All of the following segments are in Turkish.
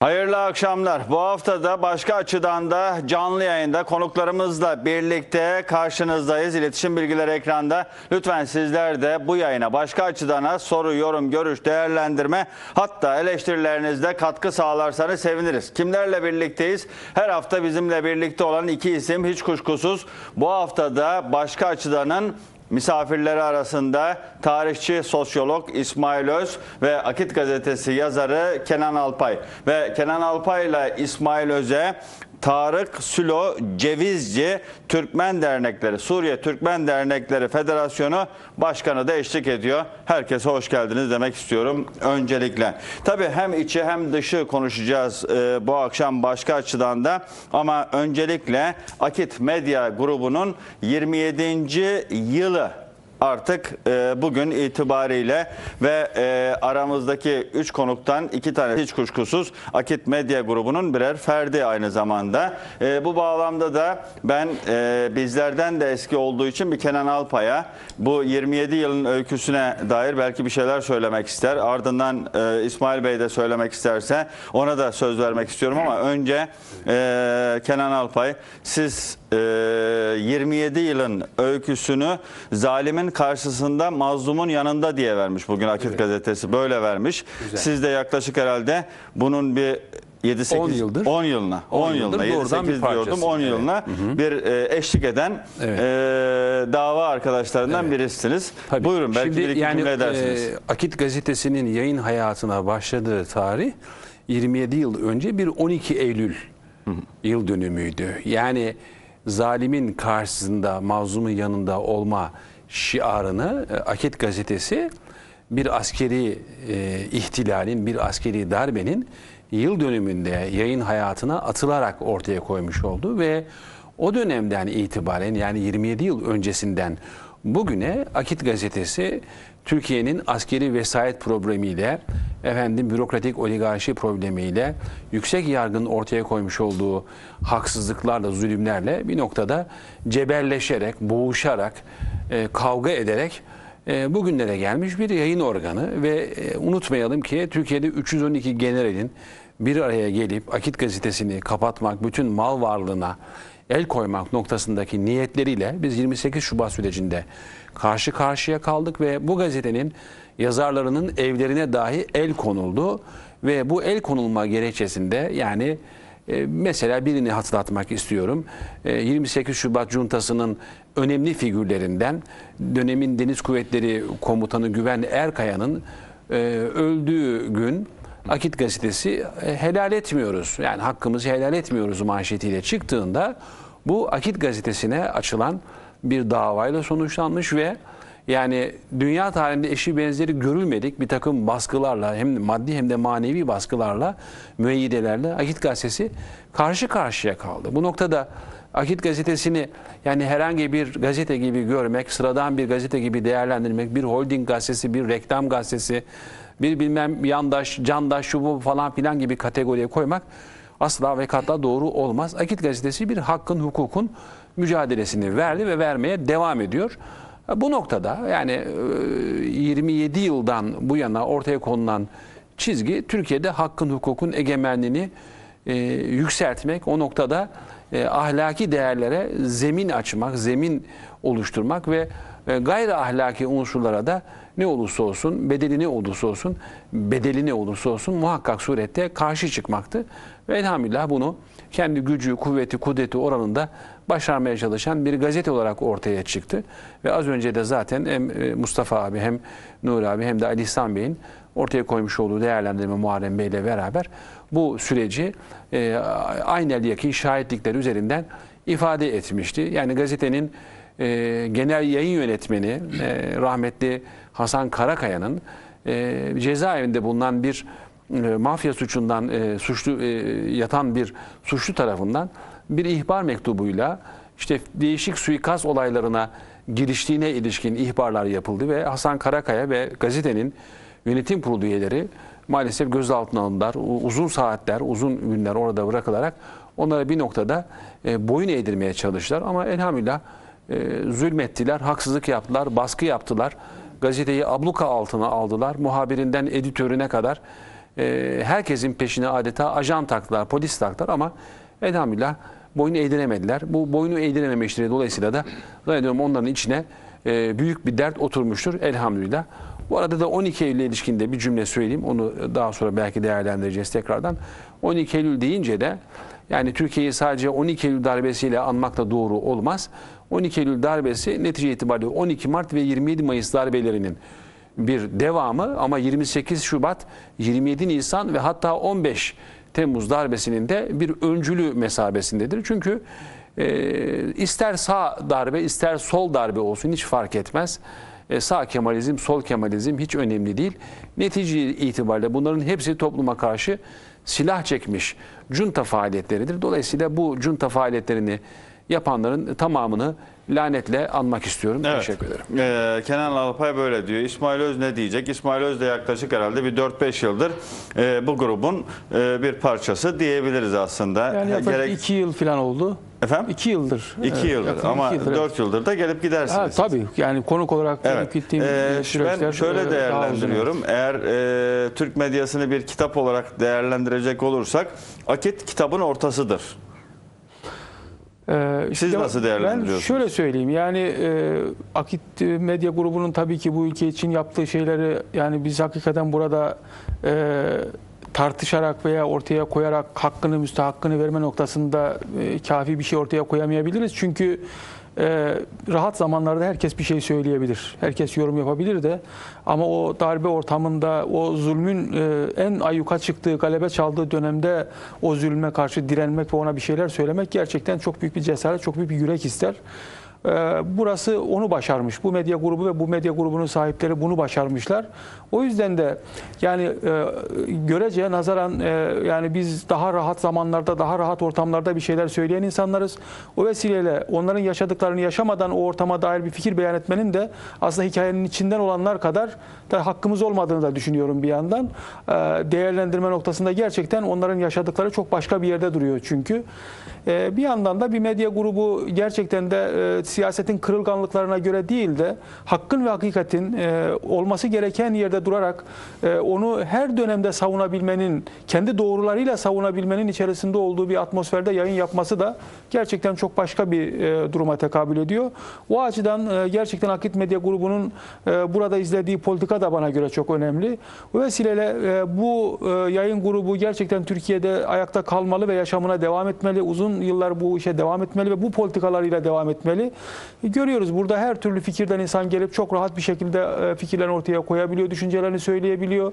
Hayırlı akşamlar. Bu hafta da başka açıdan da canlı yayında konuklarımızla birlikte karşınızdayız. İletişim bilgileri ekranda. Lütfen sizler de bu yayına başka açıdana soru, yorum, görüş, değerlendirme hatta eleştirilerinizde katkı sağlarsanız seviniriz. Kimlerle birlikteyiz? Her hafta bizimle birlikte olan iki isim hiç kuşkusuz bu haftada başka açıdanın Misafirleri arasında tarihçi sosyolog İsmail Öz ve Akit Gazetesi yazarı Kenan Alpay. Ve Kenan Alpay ile İsmail Öz'e Tarık Sülo Cevizci Türkmen Dernekleri, Suriye Türkmen Dernekleri Federasyonu Başkanı da eşlik ediyor. Herkese hoş geldiniz demek istiyorum öncelikle. Tabii hem içi hem dışı konuşacağız e, bu akşam başka açıdan da. Ama öncelikle Akit Medya grubunun 27. yılı artık e, bugün itibariyle ve e, aramızdaki 3 konuktan iki tane hiç kuşkusuz Akit Medya grubunun birer ferdi aynı zamanda. E, bu bağlamda da ben e, bizlerden de eski olduğu için bir Kenan Alpay'a bu 27 yılın öyküsüne dair belki bir şeyler söylemek ister. Ardından e, İsmail Bey de söylemek isterse ona da söz vermek istiyorum ama önce e, Kenan Alpay siz e, 27 yılın öyküsünü zalimin karşısında mazlumun yanında diye vermiş bugün Akit gazetesi böyle vermiş. Güzel. Siz de yaklaşık herhalde bunun bir 7 8 10 yıldır. 10 yılına 10 10 yılına yıldır 7 doğrudan 8 bir diyordum parçası. 10 yılına bir e, eşlik eden Evet. e, dava arkadaşlarından birisiniz. Tabii. Buyurun belki Şimdi bir iki yani, cümle edersiniz. e, Akit gazetesinin yayın hayatına başladığı tarih 27 yıl önce bir 12 Eylül yıl dönümüydü. Yani zalimin karşısında mazlumun yanında olma şiarını e, Akit gazetesi bir askeri e, ihtilalin, bir askeri darbenin yıl dönümünde yayın hayatına atılarak ortaya koymuş oldu ve o dönemden itibaren yani 27 yıl öncesinden bugüne Akit gazetesi Türkiye'nin askeri vesayet problemiyle, efendim bürokratik oligarşi problemiyle, yüksek yargının ortaya koymuş olduğu haksızlıklarla, zulümlerle bir noktada cebelleşerek, boğuşarak, e, kavga ederek e, bugünlere gelmiş bir yayın organı ve e, unutmayalım ki Türkiye'de 312 generalin bir araya gelip Akit gazetesini kapatmak, bütün mal varlığına el koymak noktasındaki niyetleriyle biz 28 Şubat sürecinde karşı karşıya kaldık ve bu gazetenin yazarlarının evlerine dahi el konuldu ve bu el konulma gerekçesinde yani e, mesela birini hatırlatmak istiyorum. E, 28 Şubat Cuntası'nın önemli figürlerinden dönemin Deniz Kuvvetleri Komutanı Güven Erkaya'nın e, öldüğü gün Akit gazetesi e, helal etmiyoruz. Yani hakkımızı helal etmiyoruz manşetiyle çıktığında bu Akit gazetesine açılan bir davayla sonuçlanmış ve yani dünya tarihinde eşi benzeri görülmedik bir takım baskılarla hem maddi hem de manevi baskılarla müeyyidelerle Akit gazetesi karşı karşıya kaldı. Bu noktada Akit gazetesini yani herhangi bir gazete gibi görmek, sıradan bir gazete gibi değerlendirmek, bir holding gazetesi, bir reklam gazetesi, bir bilmem yandaş, candaş, şu bu falan filan gibi kategoriye koymak asla ve katla doğru olmaz. Akit gazetesi bir hakkın, hukukun mücadelesini verdi ve vermeye devam ediyor. Bu noktada yani e, 27 yıldan bu yana ortaya konulan çizgi Türkiye'de hakkın, hukukun egemenliğini e, yükseltmek, o noktada e, ahlaki değerlere zemin açmak, zemin oluşturmak ve e, gayri ahlaki unsurlara da ne olursa olsun, bedeli ne olursa olsun, bedeli ne olursa olsun muhakkak surette karşı çıkmaktı. Ve elhamdülillah bunu kendi gücü, kuvveti, kudreti oranında başarmaya çalışan bir gazete olarak ortaya çıktı. Ve az önce de zaten hem e, Mustafa abi hem Nur abi hem de Ali İhsan Bey'in ortaya koymuş olduğu değerlendirme Muharrem Bey ile beraber bu süreci e, aynel yakin şahitlikler üzerinden ifade etmişti. Yani gazetenin e, genel yayın yönetmeni e, rahmetli Hasan Karakaya'nın e, cezaevinde bulunan bir e, mafya suçundan e, suçlu e, yatan bir suçlu tarafından bir ihbar mektubuyla işte değişik suikast olaylarına giriştiğine ilişkin ihbarlar yapıldı ve Hasan Karakaya ve gazetenin yönetim kurulu üyeleri maalesef gözaltına alındılar. Uzun saatler, uzun günler orada bırakılarak onlara bir noktada e, boyun eğdirmeye çalıştılar. Ama elhamdülillah e, zulmettiler, haksızlık yaptılar, baskı yaptılar. Gazeteyi abluka altına aldılar. Muhabirinden editörüne kadar e, herkesin peşine adeta ajan taktılar, polis taktılar ama elhamdülillah boynu eğdiremediler. Bu boynu eğdirememe işleri dolayısıyla da zannediyorum onların içine e, büyük bir dert oturmuştur elhamdülillah. Bu arada da 12 Eylül'e ilişkin de bir cümle söyleyeyim. Onu daha sonra belki değerlendireceğiz tekrardan. 12 Eylül deyince de yani Türkiye'yi sadece 12 Eylül darbesiyle anmak da doğru olmaz. 12 Eylül darbesi netice itibariyle 12 Mart ve 27 Mayıs darbelerinin bir devamı ama 28 Şubat, 27 Nisan ve hatta 15 Temmuz darbesinin de bir öncülü mesabesindedir. Çünkü e, ister sağ darbe ister sol darbe olsun hiç fark etmez. E, sağ Kemalizm, sol Kemalizm hiç önemli değil. Netice itibariyle bunların hepsi topluma karşı silah çekmiş junta faaliyetleridir. Dolayısıyla bu junta faaliyetlerini yapanların tamamını lanetle anmak istiyorum. Teşekkür ederim. Ee, Kenan Alpay böyle diyor. İsmail Öz ne diyecek? İsmail Öz de yaklaşık herhalde bir 4-5 yıldır e, bu grubun e, bir parçası diyebiliriz aslında. Yani yaklaşık Gerek- iki yıl falan oldu. Efendim? İki yıldır. 2 Evet, yıldır ama iki yıldır, 4 yıldır da gelip gidersiniz. Ha, tabii yani konuk olarak Evet. gelip gittiğim Ee, süreçler ben şöyle değerlendiriyorum. Eğer e, Türk medyasını bir kitap olarak değerlendirecek olursak Akit kitabın ortasıdır. Ee, Siz nasıl değerlendiriyorsunuz? Ben şöyle söyleyeyim yani e, Akit Medya Grubu'nun tabii ki bu ülke için yaptığı şeyleri yani biz hakikaten burada e, tartışarak veya ortaya koyarak hakkını müstahakkını verme noktasında e, kafi bir şey ortaya koyamayabiliriz. Çünkü e, rahat zamanlarda herkes bir şey söyleyebilir. Herkes yorum yapabilir de ama o darbe ortamında o zulmün e, en ayyuka çıktığı, galebe çaldığı dönemde o zulme karşı direnmek ve ona bir şeyler söylemek gerçekten çok büyük bir cesaret, çok büyük bir yürek ister. E, burası onu başarmış. Bu medya grubu ve bu medya grubunun sahipleri bunu başarmışlar. O yüzden de yani e, görece nazaran e, yani biz daha rahat zamanlarda, daha rahat ortamlarda bir şeyler söyleyen insanlarız. O vesileyle onların yaşadıklarını yaşamadan o ortama dair bir fikir beyan etmenin de aslında hikayenin içinden olanlar kadar da hakkımız olmadığını da düşünüyorum bir yandan. E, değerlendirme noktasında gerçekten onların yaşadıkları çok başka bir yerde duruyor çünkü. E, bir yandan da bir medya grubu gerçekten de e, siyasetin kırılganlıklarına göre değil de hakkın ve hakikatin e, olması gereken yerde durarak e, onu her dönemde savunabilmenin, kendi doğrularıyla savunabilmenin içerisinde olduğu bir atmosferde yayın yapması da gerçekten çok başka bir e, duruma tekabül ediyor. O açıdan e, gerçekten Akit Medya Grubu'nun e, burada izlediği politika da bana göre çok önemli. O vesileyle e, bu e, yayın grubu gerçekten Türkiye'de ayakta kalmalı ve yaşamına devam etmeli. Uzun yıllar bu işe devam etmeli ve bu politikalarıyla devam etmeli. Görüyoruz burada her türlü fikirden insan gelip çok rahat bir şekilde e, fikirlerini ortaya koyabiliyor, düşüncelerini söyleyebiliyor.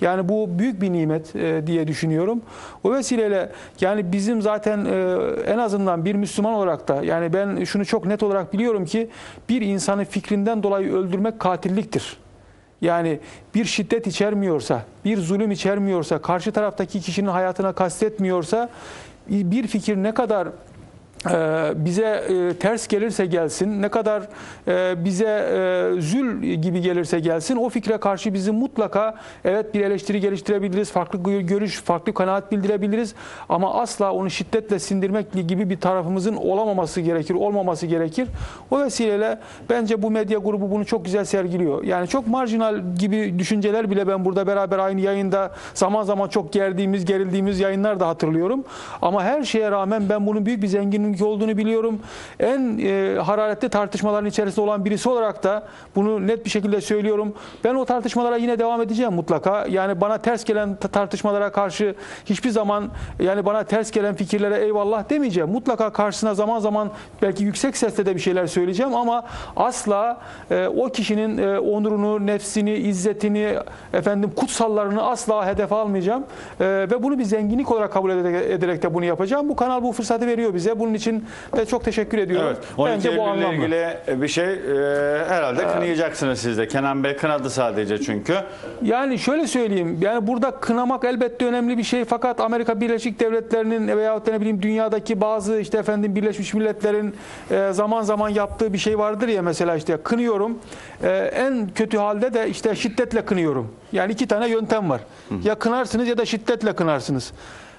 Yani bu büyük bir nimet e, diye düşünüyorum. O vesileyle yani bizim zaten e, en azından bir Müslüman olarak da yani ben şunu çok net olarak biliyorum ki bir insanı fikrinden dolayı öldürmek katilliktir. Yani bir şiddet içermiyorsa, bir zulüm içermiyorsa, karşı taraftaki kişinin hayatına kastetmiyorsa bir fikir ne kadar bize e, ters gelirse gelsin, ne kadar e, bize e, zül gibi gelirse gelsin o fikre karşı bizim mutlaka evet bir eleştiri geliştirebiliriz, farklı gö- görüş, farklı kanaat bildirebiliriz ama asla onu şiddetle sindirmek gibi bir tarafımızın olamaması gerekir, olmaması gerekir. O vesileyle bence bu medya grubu bunu çok güzel sergiliyor. Yani çok marjinal gibi düşünceler bile ben burada beraber aynı yayında zaman zaman çok gerdiğimiz, gerildiğimiz yayınlar da hatırlıyorum. Ama her şeye rağmen ben bunun büyük bir zenginlik olduğunu biliyorum. En e, hararetli tartışmaların içerisinde olan birisi olarak da bunu net bir şekilde söylüyorum. Ben o tartışmalara yine devam edeceğim mutlaka. Yani bana ters gelen ta- tartışmalara karşı hiçbir zaman yani bana ters gelen fikirlere eyvallah demeyeceğim. Mutlaka karşısına zaman zaman belki yüksek sesle de bir şeyler söyleyeceğim ama asla e, o kişinin e, onurunu, nefsini, izzetini, efendim kutsallarını asla hedef almayacağım. E, ve bunu bir zenginlik olarak kabul ederek de bunu yapacağım. Bu kanal bu fırsatı veriyor bize. Bunun için de çok teşekkür ediyorum. Evet. 12 Bence bu Eylül'le anlamda. ilgili bir şey e, herhalde kınayacaksınız siz de. Kenan Bey kınadı sadece çünkü. Yani şöyle söyleyeyim. Yani burada kınamak elbette önemli bir şey. Fakat Amerika Birleşik Devletleri'nin veyahut da ne bileyim dünyadaki bazı işte efendim Birleşmiş Milletler'in e, zaman zaman yaptığı bir şey vardır ya mesela işte kınıyorum. E, en kötü halde de işte şiddetle kınıyorum. Yani iki tane yöntem var. Ya kınarsınız ya da şiddetle kınarsınız.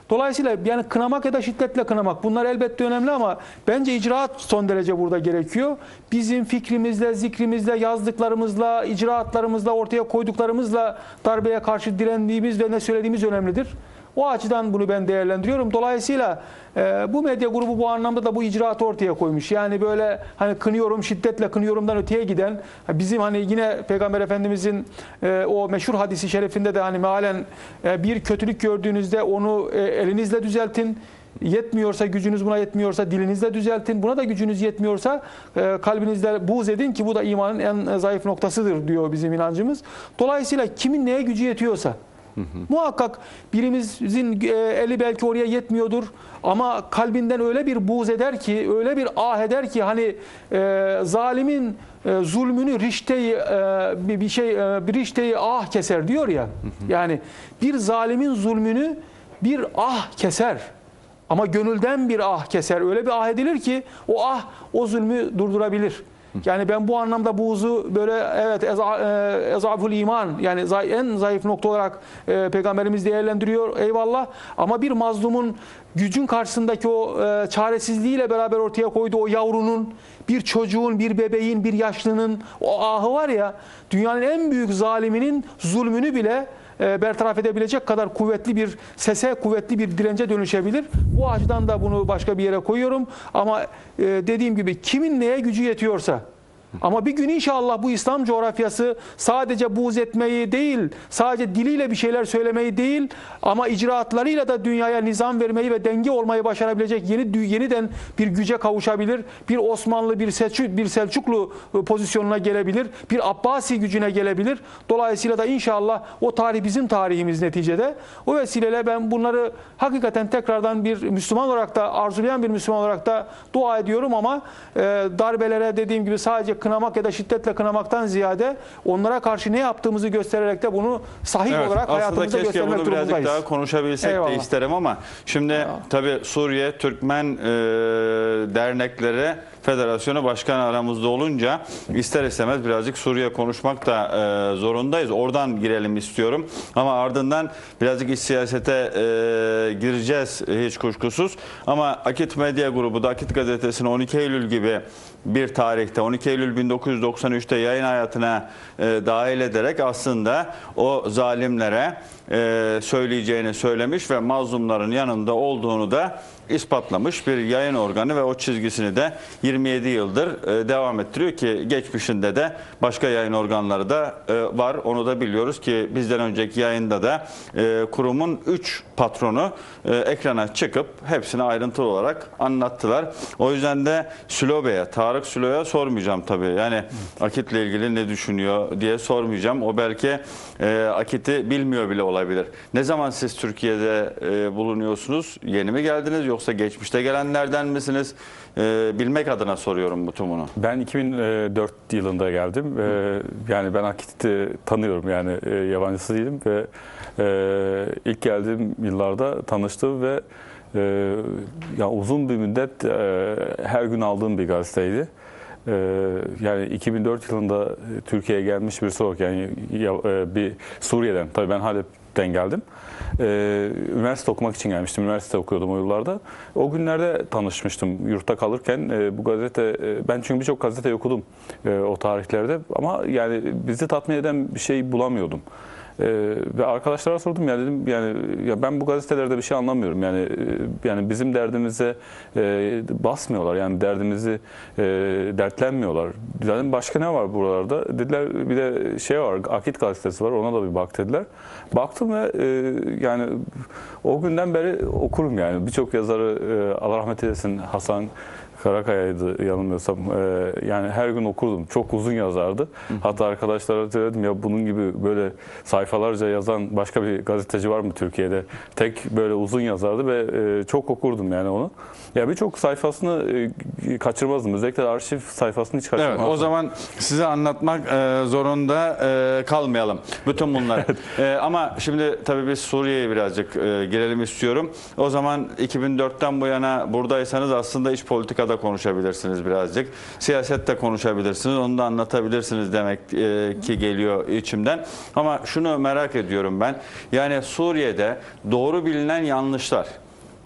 Dolayısıyla yani kınamak ya da şiddetle kınamak bunlar elbette önemli ama bence icraat son derece burada gerekiyor. Bizim fikrimizle, zikrimizle, yazdıklarımızla, icraatlarımızla, ortaya koyduklarımızla darbeye karşı direndiğimiz ve ne söylediğimiz önemlidir. O açıdan bunu ben değerlendiriyorum. Dolayısıyla e, bu medya grubu bu anlamda da bu icraatı ortaya koymuş. Yani böyle hani kınıyorum, şiddetle kınıyorumdan öteye giden bizim hani yine Peygamber Efendimizin e, o meşhur hadisi şerifinde de hani mealen e, bir kötülük gördüğünüzde onu e, elinizle düzeltin. Yetmiyorsa gücünüz buna yetmiyorsa dilinizle düzeltin. Buna da gücünüz yetmiyorsa e, kalbinizle buğz edin ki bu da imanın en zayıf noktasıdır diyor bizim inancımız. Dolayısıyla kimin neye gücü yetiyorsa Muhakkak birimizin e, eli belki oraya yetmiyordur ama kalbinden öyle bir buğz eder ki, öyle bir ah eder ki hani e, zalimin e, zulmünü rişteyi e, bir şey e, bir rişteyi ah keser diyor ya. Yani bir zalimin zulmünü bir ah keser. Ama gönülden bir ah keser. Öyle bir ah edilir ki o ah o zulmü durdurabilir. Yani ben bu anlamda buğzu böyle evet e, ezaful iman yani en zayıf nokta olarak e, peygamberimiz değerlendiriyor eyvallah. Ama bir mazlumun gücün karşısındaki o e, çaresizliğiyle beraber ortaya koyduğu o yavrunun, bir çocuğun, bir bebeğin, bir yaşlının o ahı var ya dünyanın en büyük zaliminin zulmünü bile e, bertaraf edebilecek kadar kuvvetli bir sese, kuvvetli bir dirence dönüşebilir. Bu açıdan da bunu başka bir yere koyuyorum. Ama e, dediğim gibi kimin neye gücü yetiyorsa ama bir gün inşallah bu İslam coğrafyası sadece buğz etmeyi değil, sadece diliyle bir şeyler söylemeyi değil ama icraatlarıyla da dünyaya nizam vermeyi ve denge olmayı başarabilecek yeni yeniden bir güce kavuşabilir. Bir Osmanlı, bir Selçuk, bir Selçuklu e, pozisyonuna gelebilir. Bir Abbasi gücüne gelebilir. Dolayısıyla da inşallah o tarih bizim tarihimiz neticede. O vesileyle ben bunları hakikaten tekrardan bir Müslüman olarak da arzulayan bir Müslüman olarak da dua ediyorum ama e, darbelere dediğim gibi sadece kınamak ya da şiddetle kınamaktan ziyade onlara karşı ne yaptığımızı göstererek de bunu sahih Evet, olarak aslında hayatımızda keşke göstermek bunu birazcık durumundayız. daha konuşabilsek Eyvallah. de isterim ama şimdi tabii Suriye Türkmen e, dernekleri federasyonu başkan aramızda olunca ister istemez birazcık Suriye konuşmak da e, zorundayız. Oradan girelim istiyorum ama ardından birazcık iç siyasete e, gireceğiz hiç kuşkusuz. Ama Akit Medya Grubu da Akit Gazetesi'ni 12 Eylül gibi bir tarihte 12 Eylül 1993'te yayın hayatına e, dahil ederek aslında o zalimlere e, söyleyeceğini söylemiş ve mazlumların yanında olduğunu da ispatlamış bir yayın organı ve o çizgisini de 27 yıldır e, devam ettiriyor ki geçmişinde de başka yayın organları da e, var. Onu da biliyoruz ki bizden önceki yayında da e, kurumun 3 patronu ekrana çıkıp hepsini ayrıntılı olarak anlattılar. O yüzden de Sülo Tarık Sülo'ya sormayacağım tabii. Yani Akit'le ilgili ne düşünüyor diye sormayacağım. O belki Akit'i bilmiyor bile olabilir. Ne zaman siz Türkiye'de bulunuyorsunuz? Yeni mi geldiniz yoksa geçmişte gelenlerden misiniz? E, bilmek adına soruyorum bütün bunu. Ben 2004 yılında geldim. Ee, Yani ben Akit'i tanıyorum yani e, yabancısı değilim ve e, ilk geldiğim yıllarda tanıştım ve e, ya uzun bir müddet e, her gün aldığım bir gazeteydi. E, Yani 2004 yılında Türkiye'ye gelmiş birisi olarak yani ya- e, bir Suriye'den tabii ben Halep'ten geldim. Ee, üniversite okumak için gelmiştim. Üniversite okuyordum o yıllarda. O günlerde tanışmıştım yurtta kalırken. Ee, bu gazete, e, ben çünkü birçok gazete okudum e, o tarihlerde. Ama yani bizi tatmin eden bir şey bulamıyordum. Ee, ve arkadaşlara sordum ya dedim yani ya ben bu gazetelerde bir şey anlamıyorum yani e, yani bizim derdimize e, basmıyorlar yani derdimizi e, dertlenmiyorlar. Dedim başka ne var buralarda? Dediler bir de şey var Akit gazetesi var ona da bir bak dediler. Baktım ve e, yani o günden beri okurum yani birçok yazarı e, Allah rahmet eylesin Hasan Karakaya'ydı yanılmıyorsam. Ee, yani her gün okurdum. Çok uzun yazardı. Hatta arkadaşlara söyledim ya bunun gibi böyle sayfalarca yazan başka bir gazeteci var mı Türkiye'de? Tek böyle uzun yazardı ve e, çok okurdum yani onu. Ya birçok sayfasını e, kaçırmazdım. Özellikle arşiv sayfasını hiç Evet, kaçırmazdım. o zaman size anlatmak e, zorunda e, kalmayalım. Bütün bunlar. E, ama şimdi tabii biz Suriye'ye birazcık e, girelim istiyorum. O zaman 2004'ten bu yana buradaysanız aslında iç politikada da konuşabilirsiniz birazcık. Siyaset de konuşabilirsiniz. Onu da anlatabilirsiniz demek e, ki geliyor içimden. Ama şunu merak ediyorum ben. Yani Suriye'de doğru bilinen yanlışlar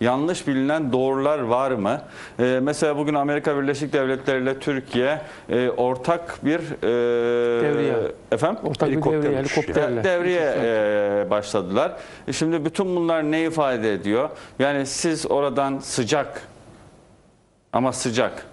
yanlış bilinen doğrular var mı? Ee, mesela bugün Amerika Birleşik Devletleri ile Türkiye e, ortak bir e, Devriye. efendim Ortak bir Helikopter devriye, uçuşu. helikopterle. devriye e, başladılar. E, Şimdi bütün bunlar ne ifade ediyor? Yani siz oradan sıcak ama sıcak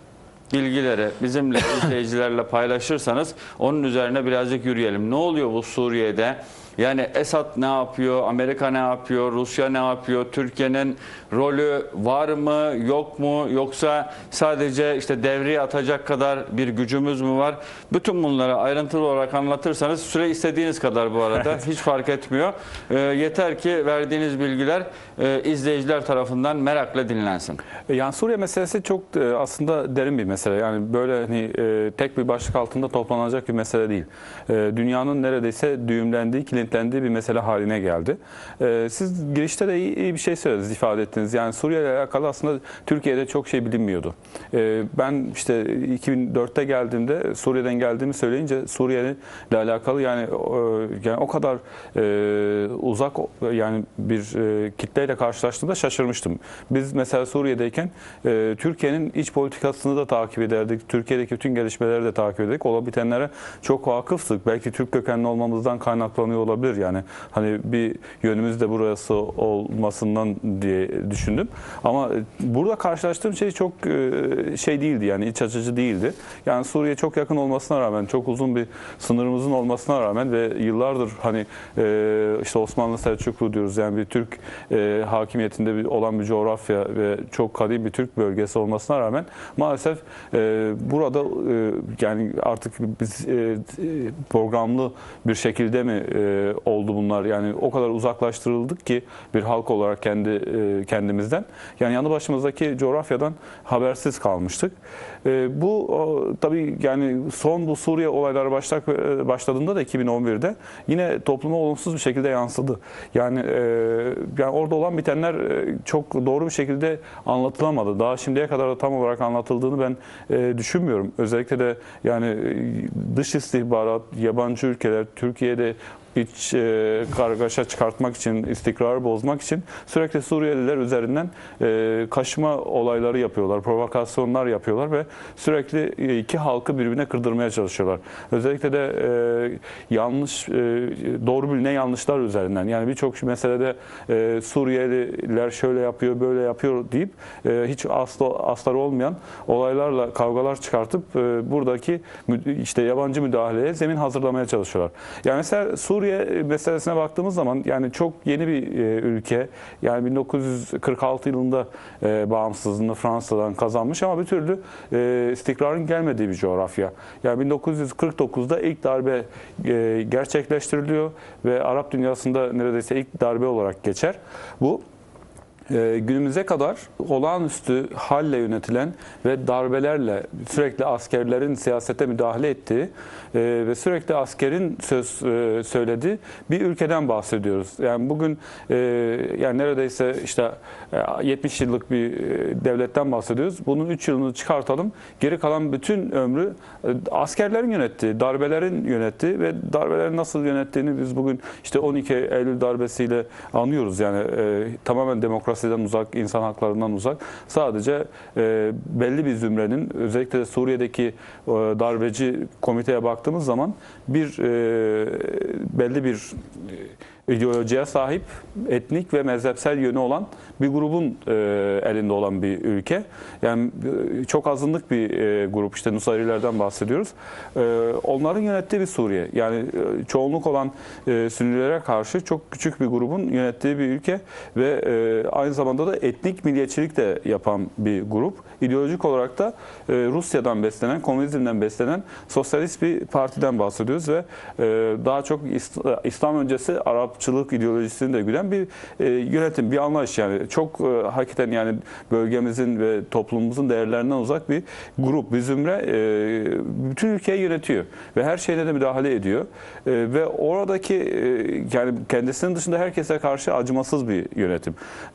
bilgileri bizimle izleyicilerle paylaşırsanız onun üzerine birazcık yürüyelim. Ne oluyor bu Suriye'de? Yani Esad ne yapıyor? Amerika ne yapıyor? Rusya ne yapıyor? Türkiye'nin rolü var mı? Yok mu? Yoksa sadece işte devriye atacak kadar bir gücümüz mü var? Bütün bunları ayrıntılı olarak anlatırsanız süre istediğiniz kadar bu arada hiç fark etmiyor. E, yeter ki verdiğiniz bilgiler e, izleyiciler tarafından merakla dinlensin. E, Yani Suriye meselesi çok e, aslında derin bir mesele. Yani böyle hani e, tek bir başlık altında toplanacak bir mesele değil. E, Dünyanın neredeyse düğümlendiği, kilitlendiği bir mesele haline geldi. E, Siz girişte de iyi, iyi bir şey söylediniz, ifade ettiniz. Yani Suriye ile alakalı aslında Türkiye'de çok şey bilinmiyordu. E, Ben işte 2004'te geldiğimde Suriye'den geldiğimi söyleyince Suriye ile alakalı yani e, yani o kadar e, uzak yani bir e, kitleyle karşılaştığımda şaşırmıştım. Biz mesela Suriye'deyken e, Türkiye'nin iç politikasını da takip ederdik. Türkiye'deki bütün gelişmeleri de takip ederdik. Olan bitenlere çok vakıftık. Belki Türk kökenli olmamızdan kaynaklanıyor olabilir yani. Hani bir yönümüz de burası olmasından diye düşündüm. Ama burada karşılaştığım şey çok e, şey değildi yani iç açıcı değildi. Yani Suriye çok yakın olmasına rağmen, çok uzun bir sınırımızın olmasına rağmen ve yıllardır hani e, işte Osmanlı Selçuklu diyoruz yani bir Türk e, hakimiyetinde olan bir coğrafya ve çok kadim bir Türk bölgesi olmasına rağmen maalesef e, burada e, yani artık biz e, programlı bir şekilde mi e, oldu bunlar yani o kadar uzaklaştırıldık ki bir halk olarak kendi e, kendimizden yani yanı başımızdaki coğrafyadan habersiz kalmıştık. E, bu o, tabii yani son bu Suriye olayları başlak, e, başladığında da 2011'de yine topluma olumsuz bir şekilde yansıdı. Yani e, yani orada olan bitenler e, çok doğru bir şekilde anlatılamadı. Daha şimdiye kadar da tam olarak anlatıldığını ben e, düşünmüyorum. Özellikle de yani e, dış istihbarat, yabancı ülkeler, Türkiye'de iç e, kargaşa çıkartmak için, istikrarı bozmak için sürekli Suriyeliler üzerinden e, kaşıma olayları yapıyorlar, provokasyonlar yapıyorlar ve sürekli e, iki halkı birbirine kırdırmaya çalışıyorlar. Özellikle de e, yanlış, e, doğru bilinen yanlışlar üzerinden. Yani birçok meselede e, Suriyeliler şöyle yapıyor, böyle yapıyor deyip e, hiç aslı, asları olmayan olaylarla kavgalar çıkartıp e, buradaki işte yabancı müdahaleye zemin hazırlamaya çalışıyorlar. Yani mesela Suriye meselesine baktığımız zaman yani çok yeni bir e, ülke. Yani 1946 yılında e, bağımsızlığını Fransa'dan kazanmış ama bir türlü e, istikrarın gelmediği bir coğrafya. Yani 1949'da ilk darbe gerçekleştiriliyor ve Arap dünyasında neredeyse ilk darbe olarak geçer. Bu ee, günümüze kadar olağanüstü halle yönetilen ve darbelerle sürekli askerlerin siyasete müdahale ettiği e, ve sürekli askerin söz e, söylediği bir ülkeden bahsediyoruz. Yani bugün e, yani neredeyse işte 70 yıllık bir e, devletten bahsediyoruz. Bunun 3 yılını çıkartalım. Geri kalan bütün ömrü e, askerlerin yönettiği, darbelerin yönettiği ve darbelerin nasıl yönettiğini biz bugün işte 12 Eylül darbesiyle anlıyoruz. Yani e, tamamen demokrasiden uzak, insan haklarından uzak. Sadece e, belli bir zümrenin özellikle de Suriye'deki e, darbeci komiteye baktığımız zaman bir e, belli bir e, ideolojiye sahip etnik ve mezhepsel yönü olan bir grubun e, elinde olan bir ülke. Yani e, çok azınlık bir e, grup işte Nusayrilerden bahsediyoruz. E, onların yönettiği bir Suriye. Yani e, çoğunluk olan e, Sünnilere karşı çok küçük bir grubun yönettiği bir ülke ve e, aynı zamanda da etnik milliyetçilik de yapan bir grup. İdeolojik olarak da e, Rusya'dan beslenen, komünizmden beslenen sosyalist bir partiden bahsediyoruz ve e, daha çok İs- İslam öncesi Arap Arapçılık ideolojisini de güden bir e, yönetim, bir anlayış yani çok e, hakikaten yani bölgemizin ve toplumumuzun değerlerinden uzak bir grup, bir zümre e, bütün ülkeyi yönetiyor ve her şeyine de müdahale ediyor E, ve oradaki e, yani kendisinin dışında herkese karşı acımasız bir yönetim.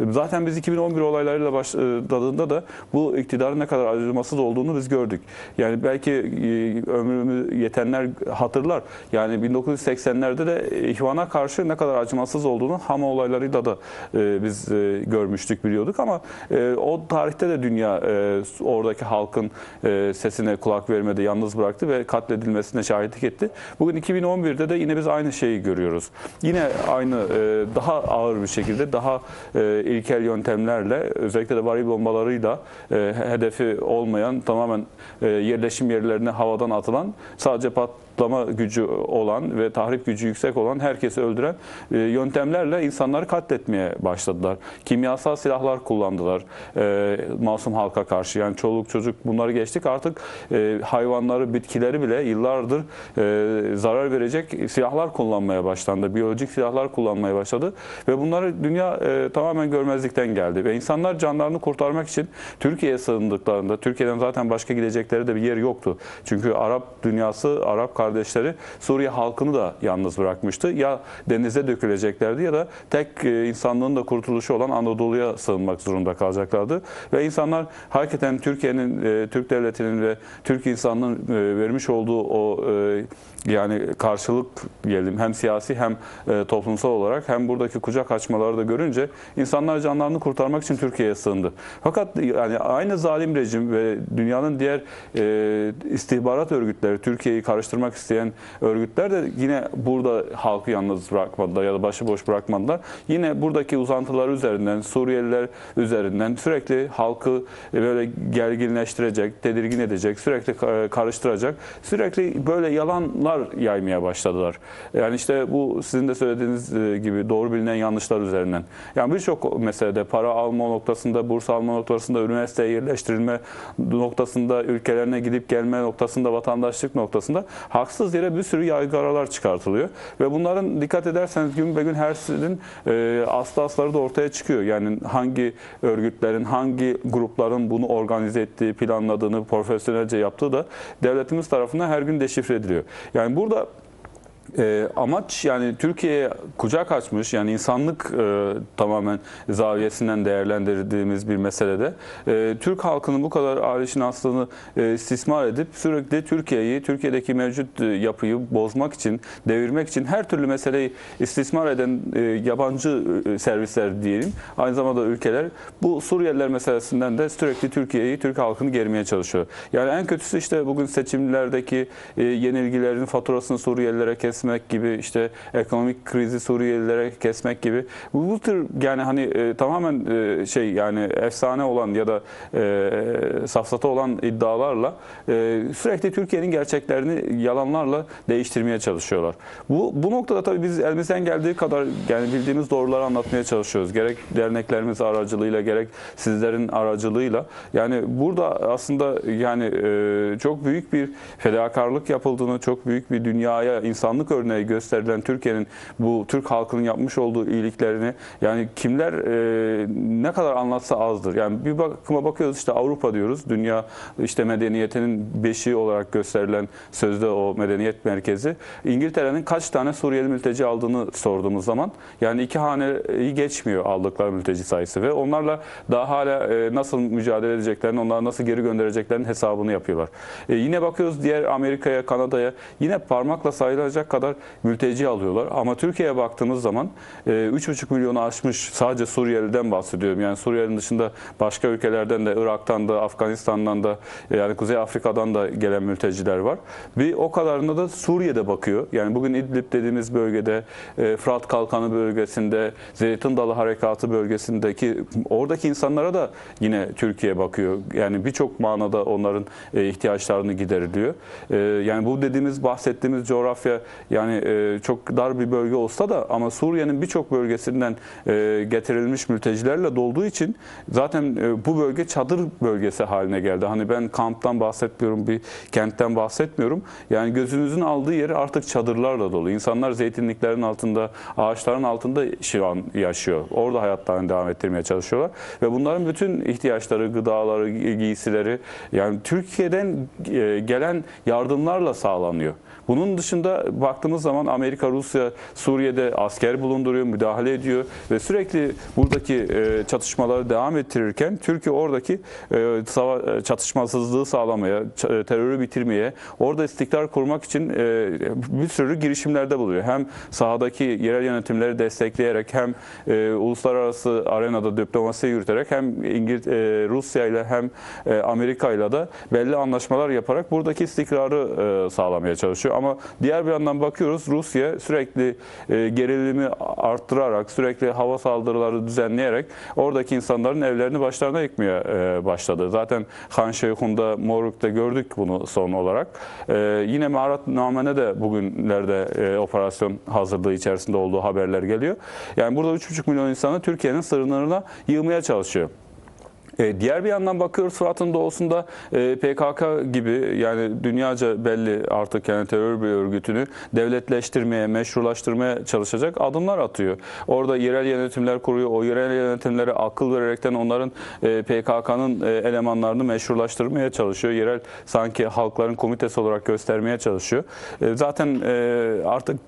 Zaten biz 2011 olaylarıyla başladığında da bu iktidarın ne kadar acımasız olduğunu biz gördük. Yani belki e, ömrümü yetenler hatırlar. Yani 1980'lerde de ihvana karşı ne kadar acımasız olduğunu Hama olaylarıyla da e, biz e, görmüştük, biliyorduk ama o tarihte de dünya oradaki halkın sesine kulak vermedi, yalnız bıraktı ve katledilmesine şahitlik etti. Bugün 2011'de de yine biz aynı şeyi görüyoruz. Yine aynı daha ağır bir şekilde, daha ilkel yöntemlerle özellikle de varil bombalarıyla hedefi olmayan tamamen e, yerleşim yerlerine havadan atılan sadece patlama gücü olan ve tahrip gücü yüksek olan herkesi öldüren e, yöntemlerle insanları katletmeye başladılar. Kimyasal silahlar kullandılar e, masum halka karşı. Yani çoluk çocuk bunları geçtik artık e, hayvanları, bitkileri bile yıllardır zarar verecek silahlar kullanmaya başlandı. Biyolojik silahlar kullanmaya başladı ve bunları dünya tamamen görmezlikten geldi ve insanlar canlarını kurtarmak için Türkiye'ye sığındıklarında Türkiye'den zaten başka gidecekleri de bir yer yoktu. Çünkü Arap dünyası, Arap kardeşleri Suriye halkını da yalnız bırakmıştı. Ya denize döküleceklerdi ya da tek e, insanlığın da kurtuluşu olan Anadolu'ya sığınmak zorunda kalacaklardı. Ve insanlar hakikaten Türkiye'nin, e, Türk devletinin ve Türk insanlığının e, vermiş olduğu o yani karşılık diyelim hem siyasi hem toplumsal olarak hem buradaki kucak açmaları da görünce insanlar canlarını kurtarmak için Türkiye'ye sığındı. Fakat yani aynı zalim rejim ve dünyanın diğer istihbarat örgütleri Türkiye'yi karıştırmak isteyen örgütler de yine burada halkı yalnız bırakmadılar ya da başıboş bırakmadılar. Yine buradaki uzantılar üzerinden Suriyeliler üzerinden sürekli halkı böyle gerginleştirecek, tedirgin edecek, sürekli ka- karıştıracak, sürekli böyle yalanlar yaymaya başladılar. Yani işte bu sizin de söylediğiniz e, gibi doğru bilinen yanlışlar üzerinden. Yani birçok meselede para alma noktasında, burs alma noktasında, üniversiteye yerleştirilme noktasında, ülkelerine gidip gelme noktasında, vatandaşlık noktasında haksız yere bir sürü yaygaralar çıkartılıyor. Ve bunların dikkat ederseniz gün be gün her birinin e, aslı da ortaya çıkıyor. Yani hangi örgütlerin, hangi grupların bunu organize ettiği, planladığını, profesyonelce yaptığı da devletimiz tarafından her gün deşifre ediliyor. Yani burada e, amaç yani Türkiye'ye kucak açmış yani insanlık e, tamamen zaviyesinden değerlendirdiğimiz bir meselede e, Türk halkının bu kadar aslını e, istismar edip sürekli Türkiye'yi, Türkiye'deki mevcut e, yapıyı bozmak için, devirmek için her türlü meseleyi istismar eden e, yabancı e, servisler diyelim. Aynı zamanda ülkeler bu Suriyeliler meselesinden de sürekli Türkiye'yi, Türk halkını germeye çalışıyor. Yani en kötüsü işte bugün seçimlerdeki e, yenilgilerin faturasını Suriyelilere kesmek gibi işte ekonomik krizi Suriyelilere kesmek gibi bu, bu tür yani hani e, tamamen e, şey yani efsane olan ya da e, safsata olan iddialarla e, sürekli Türkiye'nin gerçeklerini yalanlarla değiştirmeye çalışıyorlar. Bu bu noktada tabii biz elimizden geldiği kadar yani bildiğimiz doğruları anlatmaya çalışıyoruz. Gerek derneklerimiz aracılığıyla gerek sizlerin aracılığıyla. Yani burada aslında yani e, çok büyük bir fedakarlık yapıldığını, çok büyük bir dünyaya insanlık örneği gösterilen Türkiye'nin bu Türk halkının yapmış olduğu iyiliklerini yani kimler e, ne kadar anlatsa azdır. Yani bir bakıma bakıyoruz işte Avrupa diyoruz. Dünya işte medeniyetinin beşiği olarak gösterilen sözde o medeniyet merkezi. İngiltere'nin kaç tane Suriyeli mülteci aldığını sorduğumuz zaman yani iki haneyi geçmiyor aldıkları mülteci sayısı ve onlarla daha hala e, nasıl mücadele edeceklerini, onları nasıl geri göndereceklerinin hesabını yapıyorlar. E, yine bakıyoruz diğer Amerika'ya, Kanada'ya yine parmakla sayılacak kadar mülteci alıyorlar. Ama Türkiye'ye baktığımız zaman e, 3,5 milyonu aşmış sadece Suriyeli'den bahsediyorum. Yani Suriye'nin dışında başka ülkelerden de Irak'tan da Afganistan'dan da e, yani Kuzey Afrika'dan da gelen mülteciler var. Bir o kadarına da Suriye'de bakıyor. Yani bugün İdlib dediğimiz bölgede e, Fırat Kalkanı bölgesinde Zeytin Dalı Harekatı bölgesindeki oradaki insanlara da yine Türkiye bakıyor. Yani birçok manada onların e, ihtiyaçlarını gideriliyor. E, yani bu dediğimiz bahsettiğimiz coğrafya Yani e, çok dar bir bölge olsa da ama Suriye'nin birçok bölgesinden e, getirilmiş mültecilerle dolduğu için zaten e, bu bölge çadır bölgesi haline geldi. Hani ben kamptan bahsetmiyorum, bir kentten bahsetmiyorum. Yani gözünüzün aldığı yeri artık çadırlarla dolu. İnsanlar zeytinliklerin altında, ağaçların altında şu an yaşıyor. Orada hayatlarını devam ettirmeye çalışıyorlar. Ve bunların bütün ihtiyaçları, gıdaları, gi- giysileri yani Türkiye'den e, gelen yardımlarla sağlanıyor. Bunun dışında baktığımız zaman Amerika, Rusya Suriye'de asker bulunduruyor, müdahale ediyor ve sürekli buradaki e, çatışmaları devam ettirirken Türkiye oradaki e, e, çatışmasızlığı sağlamaya, terörü bitirmeye, orada istikrar kurmak için bir sürü girişimlerde buluyor. Hem sahadaki yerel yönetimleri destekleyerek hem uluslararası arenada diplomasi yürüterek hem Rusya ile hem Amerika ile de belli anlaşmalar yaparak buradaki istikrarı sağlamaya çalışıyor. Ama diğer bir yandan bakıyoruz Rusya sürekli e, gerilimi arttırarak, sürekli hava saldırıları düzenleyerek oradaki insanların evlerini başlarına yıkmaya e, başladı. Zaten Han Şeyhun'da, Moruk'ta gördük bunu son olarak. E, yine Marat Namen'e de bugünlerde e, operasyon hazırlığı içerisinde olduğu haberler geliyor. Yani burada 3,5 milyon insanı Türkiye'nin sınırlarına yığmaya çalışıyor. E, diğer bir yandan bakıyoruz Fırat'ın doğusunda e, PKK gibi yani dünyaca belli artık yani terör bir örgütünü devletleştirmeye, meşrulaştırmaya çalışacak adımlar atıyor. Orada yerel yönetimler kuruyor. O yerel yönetimlere akıl vererekten onların e, PKK'nın elemanlarını meşrulaştırmaya çalışıyor. Yerel sanki halkların komitesi olarak göstermeye çalışıyor. Zaten artık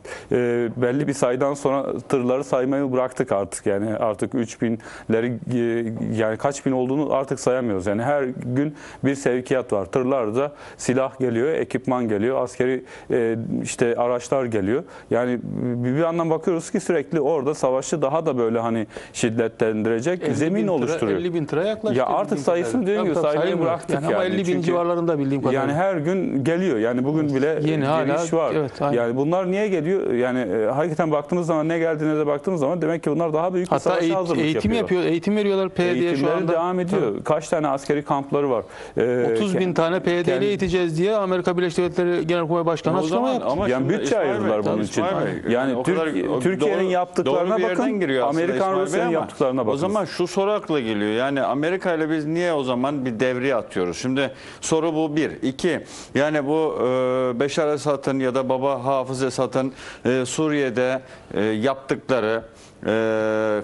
belli bir sayıdan sonra tırları saymayı bıraktık artık. Yani artık 3000'leri e, yani kaç bin olduğunu artık sayamıyoruz. Yani her gün bir sevkiyat var. Tırlarda silah geliyor, ekipman geliyor, askeri e, işte araçlar geliyor. Yani bir yandan bakıyoruz ki sürekli orada savaşı daha da böyle hani şiddetlendirecek 50 zemin oluşturuyor. 50 bin tıra yaklaştı. Ya artık sayısını dediğim gibi saymayı bıraktık yani. Ama yani. 50 bin Çünkü- civarlarında bildiğim kadarıyla. Yani her gün geliyor. Yani bugün bile Yeni hala- geliş var. evet, aynen. yani bunlar niye geliyor? Yani e, hakikaten baktığımız zaman ne geldiğine de baktığımız zaman demek ki bunlar daha büyük bir Hatta savaşa eğit- hazırlık eğitim yapıyor. yapıyor, eğitim veriyorlar PYD'ye şu anda. devam ediyor. Kaç tane askeri kampları var? Ee, 30 bin tane PYD'li kendi- eğiteceğiz diye Amerika Birleşik Devletleri Genelkurmay Başkanı O açıklama zaman yaptı. ama Yani bütçe İsmail ayırdılar Bey, bunun için. Bey, Yani o Türk- kadar- o Türkiye'nin doğru- yaptıklarına bakın, Amerikan, Rusya'nın yaptıklarına O bakın. zaman şu soru akla geliyor. Yani Amerika ile biz niye o zaman bir devriye atıyoruz? Şimdi soru bu bir. iki yani bu e, Beşar Esad'ın ya da baba Hafız Esad'ın e, Suriye'de e, yaptıkları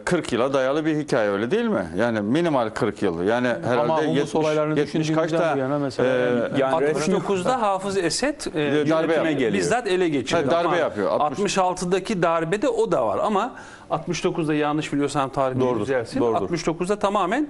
40 yıla dayalı bir hikaye öyle değil mi? Yani minimal 40 yıl. Yani herhalde Humus 70, olaylarını 70 düşündüğümüzden kaçta yana mesela e, yani- Yani resmi 69'da Hafız Esed e, darbe yönetime yapıyor. geliyor. Bizzat ele geçiriyor. Ha, darbe Ama yapıyor. 60 66'daki darbede o da var ama 69'da yanlış biliyorsam tarih Doğrudur, düzelsin. doğrudur. 69'da tamamen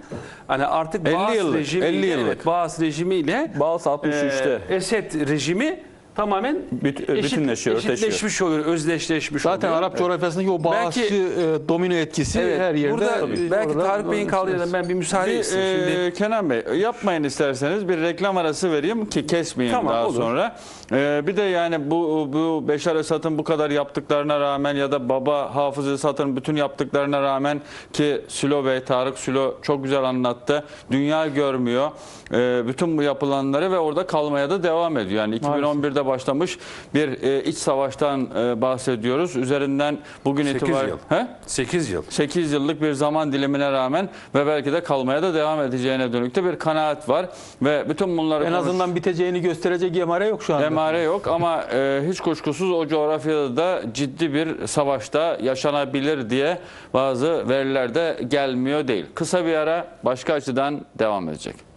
hani artık 50 Baas yıllık, rejimiyle, 50 yıllık. Evet, Baas rejimiyle Baas 63'te. e, Esed rejimi tamamen Büt- eşit, bütünleşiyor, eşitleşmiş oluyor, özdeşleşmiş Zaten oluyor. Arap coğrafyasındaki o bağışçı Belki- e, domino etkisi Evet, her yerde. burada e, belki orada- Tarık Bey'in kaldığı yerden ben bir müsaade Bir, e, Şimdi Kenan Bey yapmayın isterseniz bir reklam arası vereyim ki kesmeyeyim Tamam, daha olur. sonra. E, bir de yani bu bu Beşar Esad'ın bu kadar yaptıklarına rağmen ya da baba Hafız Esad'ın bütün yaptıklarına rağmen ki Sülo Bey Tarık Sülo çok güzel anlattı. Dünya görmüyor e, bütün bu yapılanları ve orada kalmaya da devam ediyor. Yani 2011'de başlamış bir e, iç savaştan e, bahsediyoruz. Üzerinden bugün 8 itibariyle yıl. He? 8 yıl. 8 yıllık bir zaman dilimine rağmen ve belki de kalmaya da devam edeceğine dönük de bir kanaat var ve bütün bunları En konuş- azından biteceğini gösterecek emare yok şu anda. emare yok ama e, hiç kuşkusuz o coğrafyada da ciddi bir savaşta yaşanabilir diye bazı veriler de gelmiyor değil. Kısa bir ara başka açıdan devam edecek.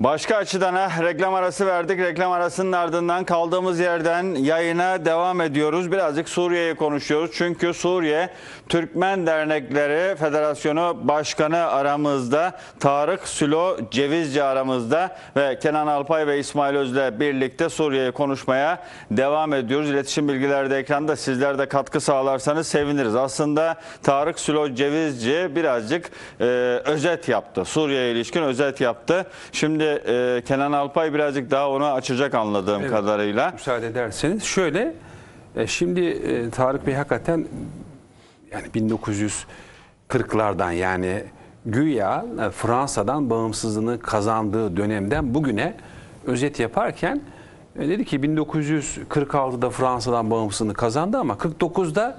Başka açıdan ha, reklam arası verdik. Reklam arasının ardından kaldığımız yerden yayına devam ediyoruz. Birazcık Suriye'yi konuşuyoruz. Çünkü Suriye Türkmen Dernekleri Federasyonu Başkanı aramızda. Tarık Sülo Cevizci aramızda ve Kenan Alpay ve İsmail Öz'le birlikte Suriye'yi konuşmaya devam ediyoruz. İletişim bilgileri de ekranda. Sizler de katkı sağlarsanız seviniriz. Aslında Tarık Sülo Cevizci birazcık e, özet yaptı. Suriye'ye ilişkin özet yaptı. Şimdi e, Kenan Alpay birazcık daha onu açacak anladığım Evet. kadarıyla. müsaade ederseniz şöyle e, şimdi e, Tarık Bey hakikaten yani 1940'lardan yani güya e, Fransa'dan bağımsızlığını kazandığı dönemden bugüne özet yaparken e, dedi ki 1946'da Fransa'dan bağımsızlığını kazandı ama 49'da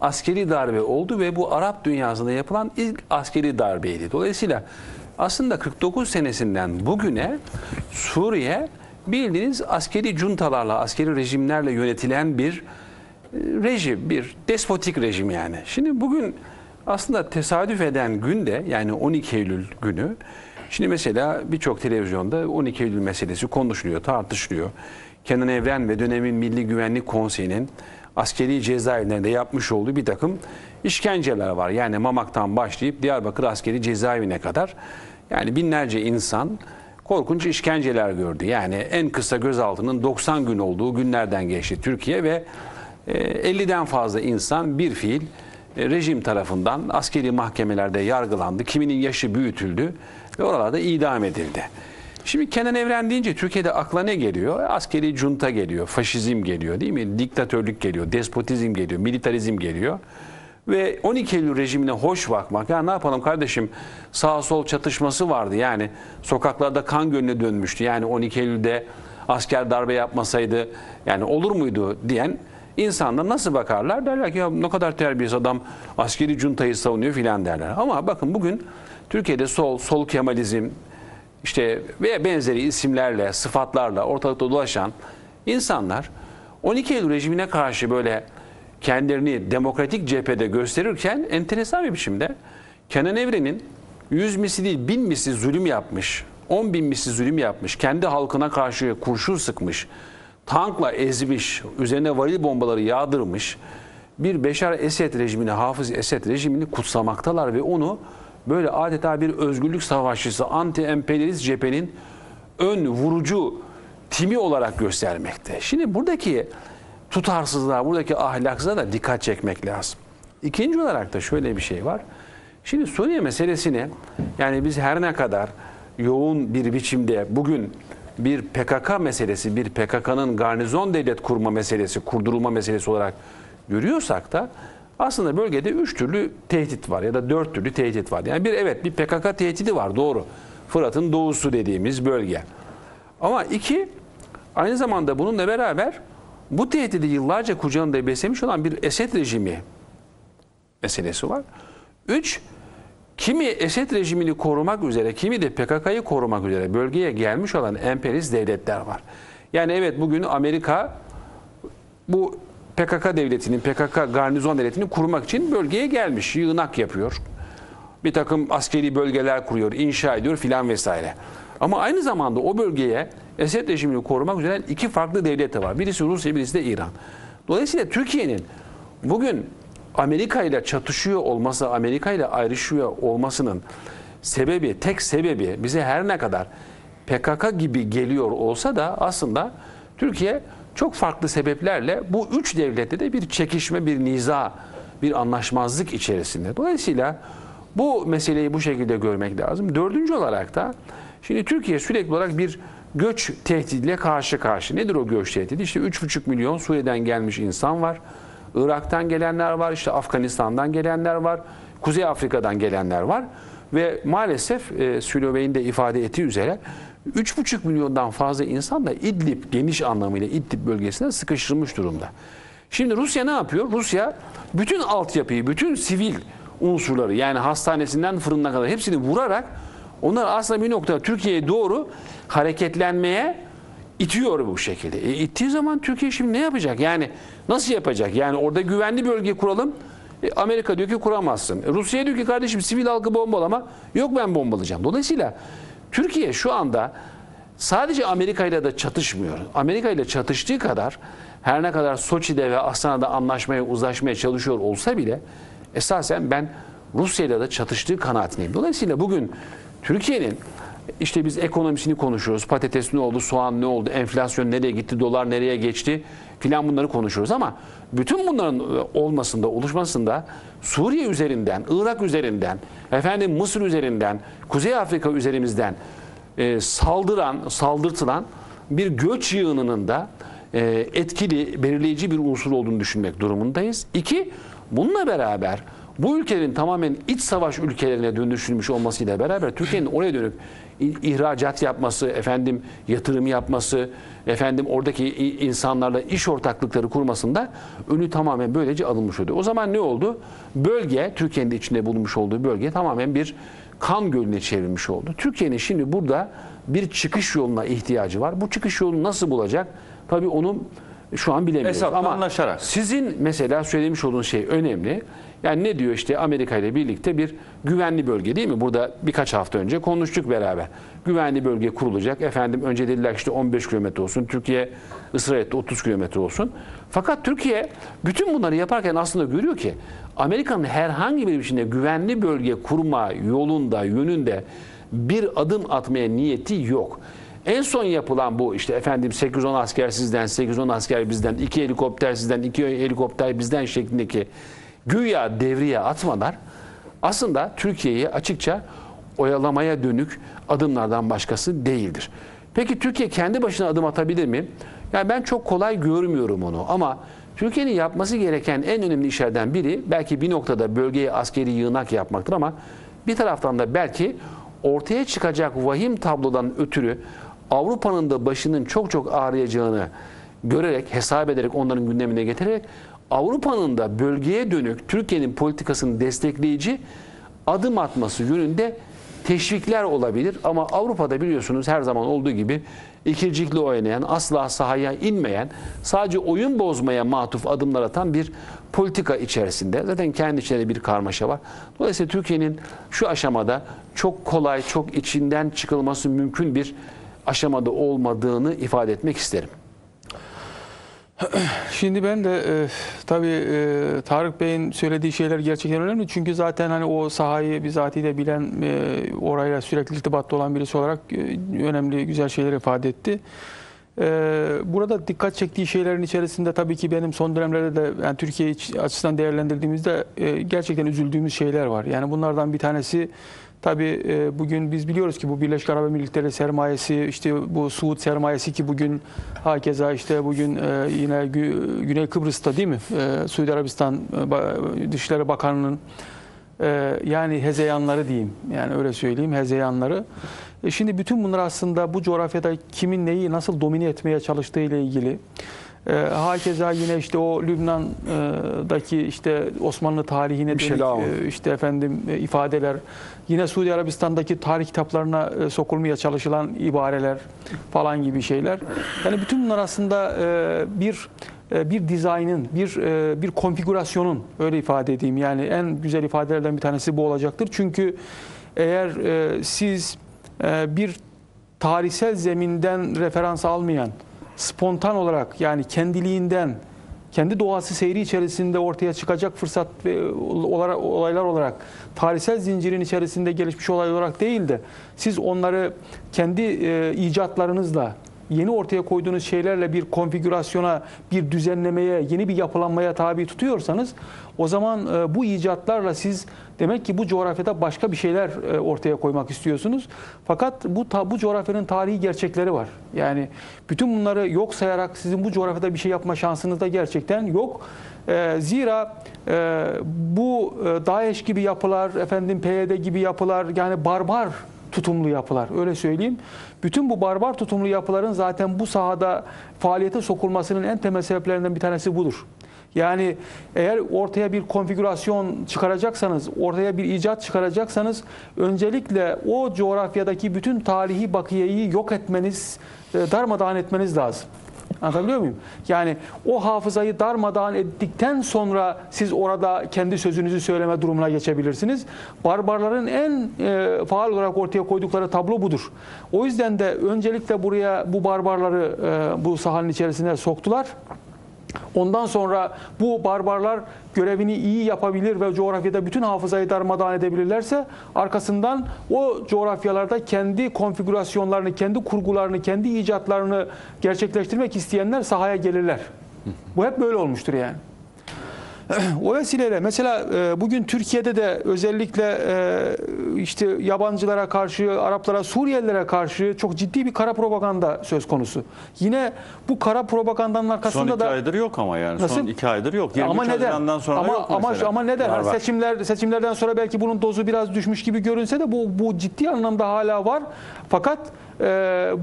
askeri darbe oldu ve bu Arap dünyasında yapılan ilk askeri darbeydi. Dolayısıyla aslında 49 senesinden bugüne Suriye bildiğiniz askeri juntalarla, askeri rejimlerle yönetilen bir e, rejim, bir despotik rejim yani. Şimdi bugün aslında tesadüf eden günde yani 12 Eylül günü şimdi mesela birçok televizyonda 12 Eylül meselesi konuşuluyor, tartışılıyor. Kenan Evren ve dönemin Milli Güvenlik Konseyi'nin askeri cezaevlerinde yapmış olduğu bir takım işkenceler var. Yani Mamak'tan başlayıp Diyarbakır askeri cezaevine kadar yani binlerce insan korkunç işkenceler gördü. Yani en kısa gözaltının 90 gün olduğu günlerden geçti Türkiye ve e, 50'den fazla insan bir fiil e, rejim tarafından askeri mahkemelerde yargılandı. Kiminin yaşı büyütüldü ve oralarda idam edildi. Şimdi Kenan Evren deyince Türkiye'de akla ne geliyor? Askeri junta geliyor, faşizm geliyor değil mi? Diktatörlük geliyor, despotizm geliyor, militarizm geliyor. Ve 12 Eylül rejimine hoş bakmak. Ya ne yapalım kardeşim sağ sol çatışması vardı. Yani sokaklarda kan gölüne dönmüştü. Yani 12 Eylül'de asker darbe yapmasaydı yani olur muydu diyen insanlar nasıl bakarlar? Derler ki ya ne kadar terbiyesiz adam askeri cuntayı savunuyor filan derler. Ama bakın bugün Türkiye'de sol, sol Kemalizm işte veya benzeri isimlerle, sıfatlarla ortalıkta dolaşan insanlar 12 Eylül rejimine karşı böyle kendilerini demokratik cephede gösterirken enteresan bir biçimde Kenan Evren'in 100 misli değil 1000 misli zulüm yapmış, 10 bin misli zulüm yapmış, kendi halkına karşı kurşun sıkmış, tankla ezmiş, üzerine varil bombaları yağdırmış bir Beşar Esed rejimini, Hafız Esed rejimini kutsamaktalar ve onu böyle adeta bir özgürlük savaşçısı, anti-emperyalist cephenin ön vurucu timi olarak göstermekte. Şimdi buradaki tutarsızlığa, buradaki ahlaksızlığa da dikkat çekmek lazım. İkinci olarak da şöyle bir şey var. Şimdi Suriye meselesini yani biz her ne kadar yoğun bir biçimde bugün bir PKK meselesi, bir PKK'nın garnizon devlet kurma meselesi, kurdurulma meselesi olarak görüyorsak da aslında bölgede üç türlü tehdit var ya da dört türlü tehdit var. Yani bir evet bir PKK tehdidi var doğru. Fırat'ın doğusu dediğimiz bölge. Ama iki aynı zamanda bununla beraber bu tehdidi yıllarca kucağında beslemiş olan bir Esed rejimi meselesi var. Üç, kimi Esed rejimini korumak üzere, kimi de PKK'yı korumak üzere bölgeye gelmiş olan emperyalist devletler var. Yani evet bugün Amerika bu PKK devletinin, PKK garnizon devletini kurmak için bölgeye gelmiş, yığınak yapıyor. Bir takım askeri bölgeler kuruyor, inşa ediyor filan vesaire. Ama aynı zamanda o bölgeye Esed rejimini korumak üzere iki farklı devlet de var. Birisi Rusya, birisi de İran. Dolayısıyla Türkiye'nin bugün Amerika ile çatışıyor olması, Amerika ile ayrışıyor olmasının sebebi, tek sebebi bize her ne kadar PKK gibi geliyor olsa da aslında Türkiye çok farklı sebeplerle bu üç devlette de bir çekişme, bir niza, bir anlaşmazlık içerisinde. Dolayısıyla bu meseleyi bu şekilde görmek lazım. Dördüncü olarak da şimdi Türkiye sürekli olarak bir göç tehdidiyle karşı karşı. Nedir o göç tehdidi? İşte 3,5 milyon Suriye'den gelmiş insan var. Irak'tan gelenler var, işte Afganistan'dan gelenler var, Kuzey Afrika'dan gelenler var. Ve maalesef e, Sülo Bey'in de ifade ettiği üzere 3,5 milyondan fazla insan da İdlib geniş anlamıyla İdlib bölgesine sıkıştırılmış durumda. Şimdi Rusya ne yapıyor? Rusya bütün altyapıyı, bütün sivil unsurları yani hastanesinden fırınına kadar hepsini vurarak onlar aslında bir noktada Türkiye'ye doğru hareketlenmeye itiyor bu şekilde. E, ittiği zaman Türkiye şimdi ne yapacak? Yani nasıl yapacak? Yani orada güvenli bölge kuralım. E, Amerika diyor ki kuramazsın. E, Rusya diyor ki kardeşim sivil halkı bombalama. Yok ben bombalayacağım. Dolayısıyla Türkiye şu anda sadece Amerika ile de çatışmıyor. Amerika ile çatıştığı kadar her ne kadar Soçi'de ve Astana'da anlaşmaya, uzlaşmaya çalışıyor olsa bile esasen ben Rusya ile de çatıştığı kanaatindeyim. Dolayısıyla bugün Türkiye'nin işte biz ekonomisini konuşuyoruz. Patates ne oldu, soğan ne oldu, enflasyon nereye gitti, dolar nereye geçti filan bunları konuşuyoruz ama bütün bunların olmasında, oluşmasında Suriye üzerinden, Irak üzerinden, efendim Mısır üzerinden, Kuzey Afrika üzerimizden e, saldıran, saldırtılan bir göç yığınının da e, etkili, belirleyici bir unsur olduğunu düşünmek durumundayız. İki, bununla beraber Bu ülkelerin tamamen iç savaş ülkelerine dönüşülmüş olmasıyla beraber Türkiye'nin oraya dönük ihracat yapması, efendim yatırım yapması, efendim oradaki insanlarla iş ortaklıkları kurmasında önü tamamen böylece alınmış oldu. O zaman ne oldu? Bölge, Türkiye'nin de içinde bulunmuş olduğu bölge tamamen bir kan gölüne çevrilmiş oldu. Türkiye'nin şimdi burada bir çıkış yoluna ihtiyacı var. Bu çıkış yolunu nasıl bulacak? Tabii onu şu an bilemiyoruz. Hesapla Ama anlaşarak. sizin mesela söylemiş olduğunuz şey önemli. Yani ne diyor işte Amerika ile birlikte bir güvenli bölge değil mi? Burada birkaç hafta önce konuştuk beraber. Güvenli bölge kurulacak. Efendim önce dediler işte 15 kilometre olsun. Türkiye ısrar etti 30 kilometre olsun. Fakat Türkiye bütün bunları yaparken aslında görüyor ki Amerika'nın herhangi bir biçimde güvenli bölge kurma yolunda, yönünde bir adım atmaya niyeti yok. En son yapılan bu işte efendim 810 asker sizden, 810 asker bizden, 2 helikopter sizden, 2 helikopter bizden şeklindeki güya devriye atmalar aslında Türkiye'yi açıkça oyalamaya dönük adımlardan başkası değildir. Peki Türkiye kendi başına adım atabilir mi? Yani ben çok kolay görmüyorum onu ama Türkiye'nin yapması gereken en önemli işlerden biri belki bir noktada bölgeye askeri yığınak yapmaktır ama bir taraftan da belki ortaya çıkacak vahim tablodan ötürü Avrupa'nın da başının çok çok ağrıyacağını görerek, hesap ederek onların gündemine getirerek Avrupa'nın da bölgeye dönük Türkiye'nin politikasını destekleyici adım atması yönünde teşvikler olabilir. Ama Avrupa'da biliyorsunuz her zaman olduğu gibi ikircikli oynayan, asla sahaya inmeyen, sadece oyun bozmaya matuf adımlar atan bir politika içerisinde. Zaten kendi içinde bir karmaşa var. Dolayısıyla Türkiye'nin şu aşamada çok kolay, çok içinden çıkılması mümkün bir aşamada olmadığını ifade etmek isterim. Şimdi ben de e, tabii e, Tarık Bey'in söylediği şeyler gerçekten önemli. Çünkü zaten hani o sahayı bizatihi bilen, e, orayla sürekli irtibatta olan birisi olarak e, önemli, güzel şeyler ifade etti. E, burada dikkat çektiği şeylerin içerisinde tabii ki benim son dönemlerde de yani Türkiye açısından değerlendirdiğimizde e, gerçekten üzüldüğümüz şeyler var. Yani bunlardan bir tanesi Tabii e, bugün biz biliyoruz ki bu Birleşik Arap Emirlikleri sermayesi, işte bu Suud sermayesi ki bugün hakeza işte bugün e, yine Gü- Güney Kıbrıs'ta değil mi? E, Suudi Arabistan Dışişleri Bakanı'nın yani hezeyanları diyeyim. Yani öyle söyleyeyim hezeyanları. Şimdi bütün bunlar aslında bu coğrafyada kimin neyi nasıl domine etmeye çalıştığı ile ilgili. E, hakeza yine işte o Lübnan'daki işte Osmanlı tarihine Bir dönük e, işte efendim e, ifadeler yine Suudi Arabistan'daki tarih kitaplarına e, sokulmaya çalışılan ibareler falan gibi şeyler. Yani bütün bunlar aslında e, bir e, bir dizaynın, bir e, bir konfigürasyonun öyle ifade edeyim. Yani en güzel ifadelerden bir tanesi bu olacaktır. Çünkü eğer e, siz e, bir tarihsel zeminden referans almayan, spontan olarak yani kendiliğinden kendi doğası seyri içerisinde ortaya çıkacak fırsat ve olaylar olarak tarihsel zincirin içerisinde gelişmiş olay olarak değil de siz onları kendi e, icatlarınızla yeni ortaya koyduğunuz şeylerle bir konfigürasyona, bir düzenlemeye, yeni bir yapılanmaya tabi tutuyorsanız o zaman e, bu icatlarla siz demek ki bu coğrafyada başka bir şeyler e, ortaya koymak istiyorsunuz. Fakat bu ta- bu coğrafyanın tarihi gerçekleri var. Yani bütün bunları yok sayarak sizin bu coğrafyada bir şey yapma şansınız da gerçekten yok. E, zira e, bu e, DAEŞ gibi yapılar, efendim PYD gibi yapılar yani barbar tutumlu yapılar öyle söyleyeyim. Bütün bu barbar tutumlu yapıların zaten bu sahada faaliyete sokulmasının en temel sebeplerinden bir tanesi budur. Yani eğer ortaya bir konfigürasyon çıkaracaksanız, ortaya bir icat çıkaracaksanız öncelikle o coğrafyadaki bütün tarihi bakiyeyi yok etmeniz, e, darmadağın etmeniz lazım. Anlatabiliyor muyum? Yani o hafızayı darmadağın ettikten sonra siz orada kendi sözünüzü söyleme durumuna geçebilirsiniz. Barbarların en e, faal olarak ortaya koydukları tablo budur. O yüzden de öncelikle buraya bu barbarları e, bu sahanın içerisine soktular. Ondan sonra bu barbarlar görevini iyi yapabilir ve coğrafyada bütün hafızayı darmadağın edebilirlerse arkasından o coğrafyalarda kendi konfigürasyonlarını, kendi kurgularını, kendi icatlarını gerçekleştirmek isteyenler sahaya gelirler. Bu hep böyle olmuştur yani. O vesileyle mesela e, bugün Türkiye'de de özellikle e, işte yabancılara karşı, Araplara, Suriyelilere karşı çok ciddi bir kara propaganda söz konusu. Yine bu kara propagandanın Son arkasında iki da aydır yok ama yani. Son Nasıl? iki aydır yok. 23 ama neden? Sonra ama, yok ama, ama neden? Var, Hani var. seçimler seçimlerden sonra belki bunun dozu biraz düşmüş gibi görünse de bu bu ciddi anlamda hala var. Fakat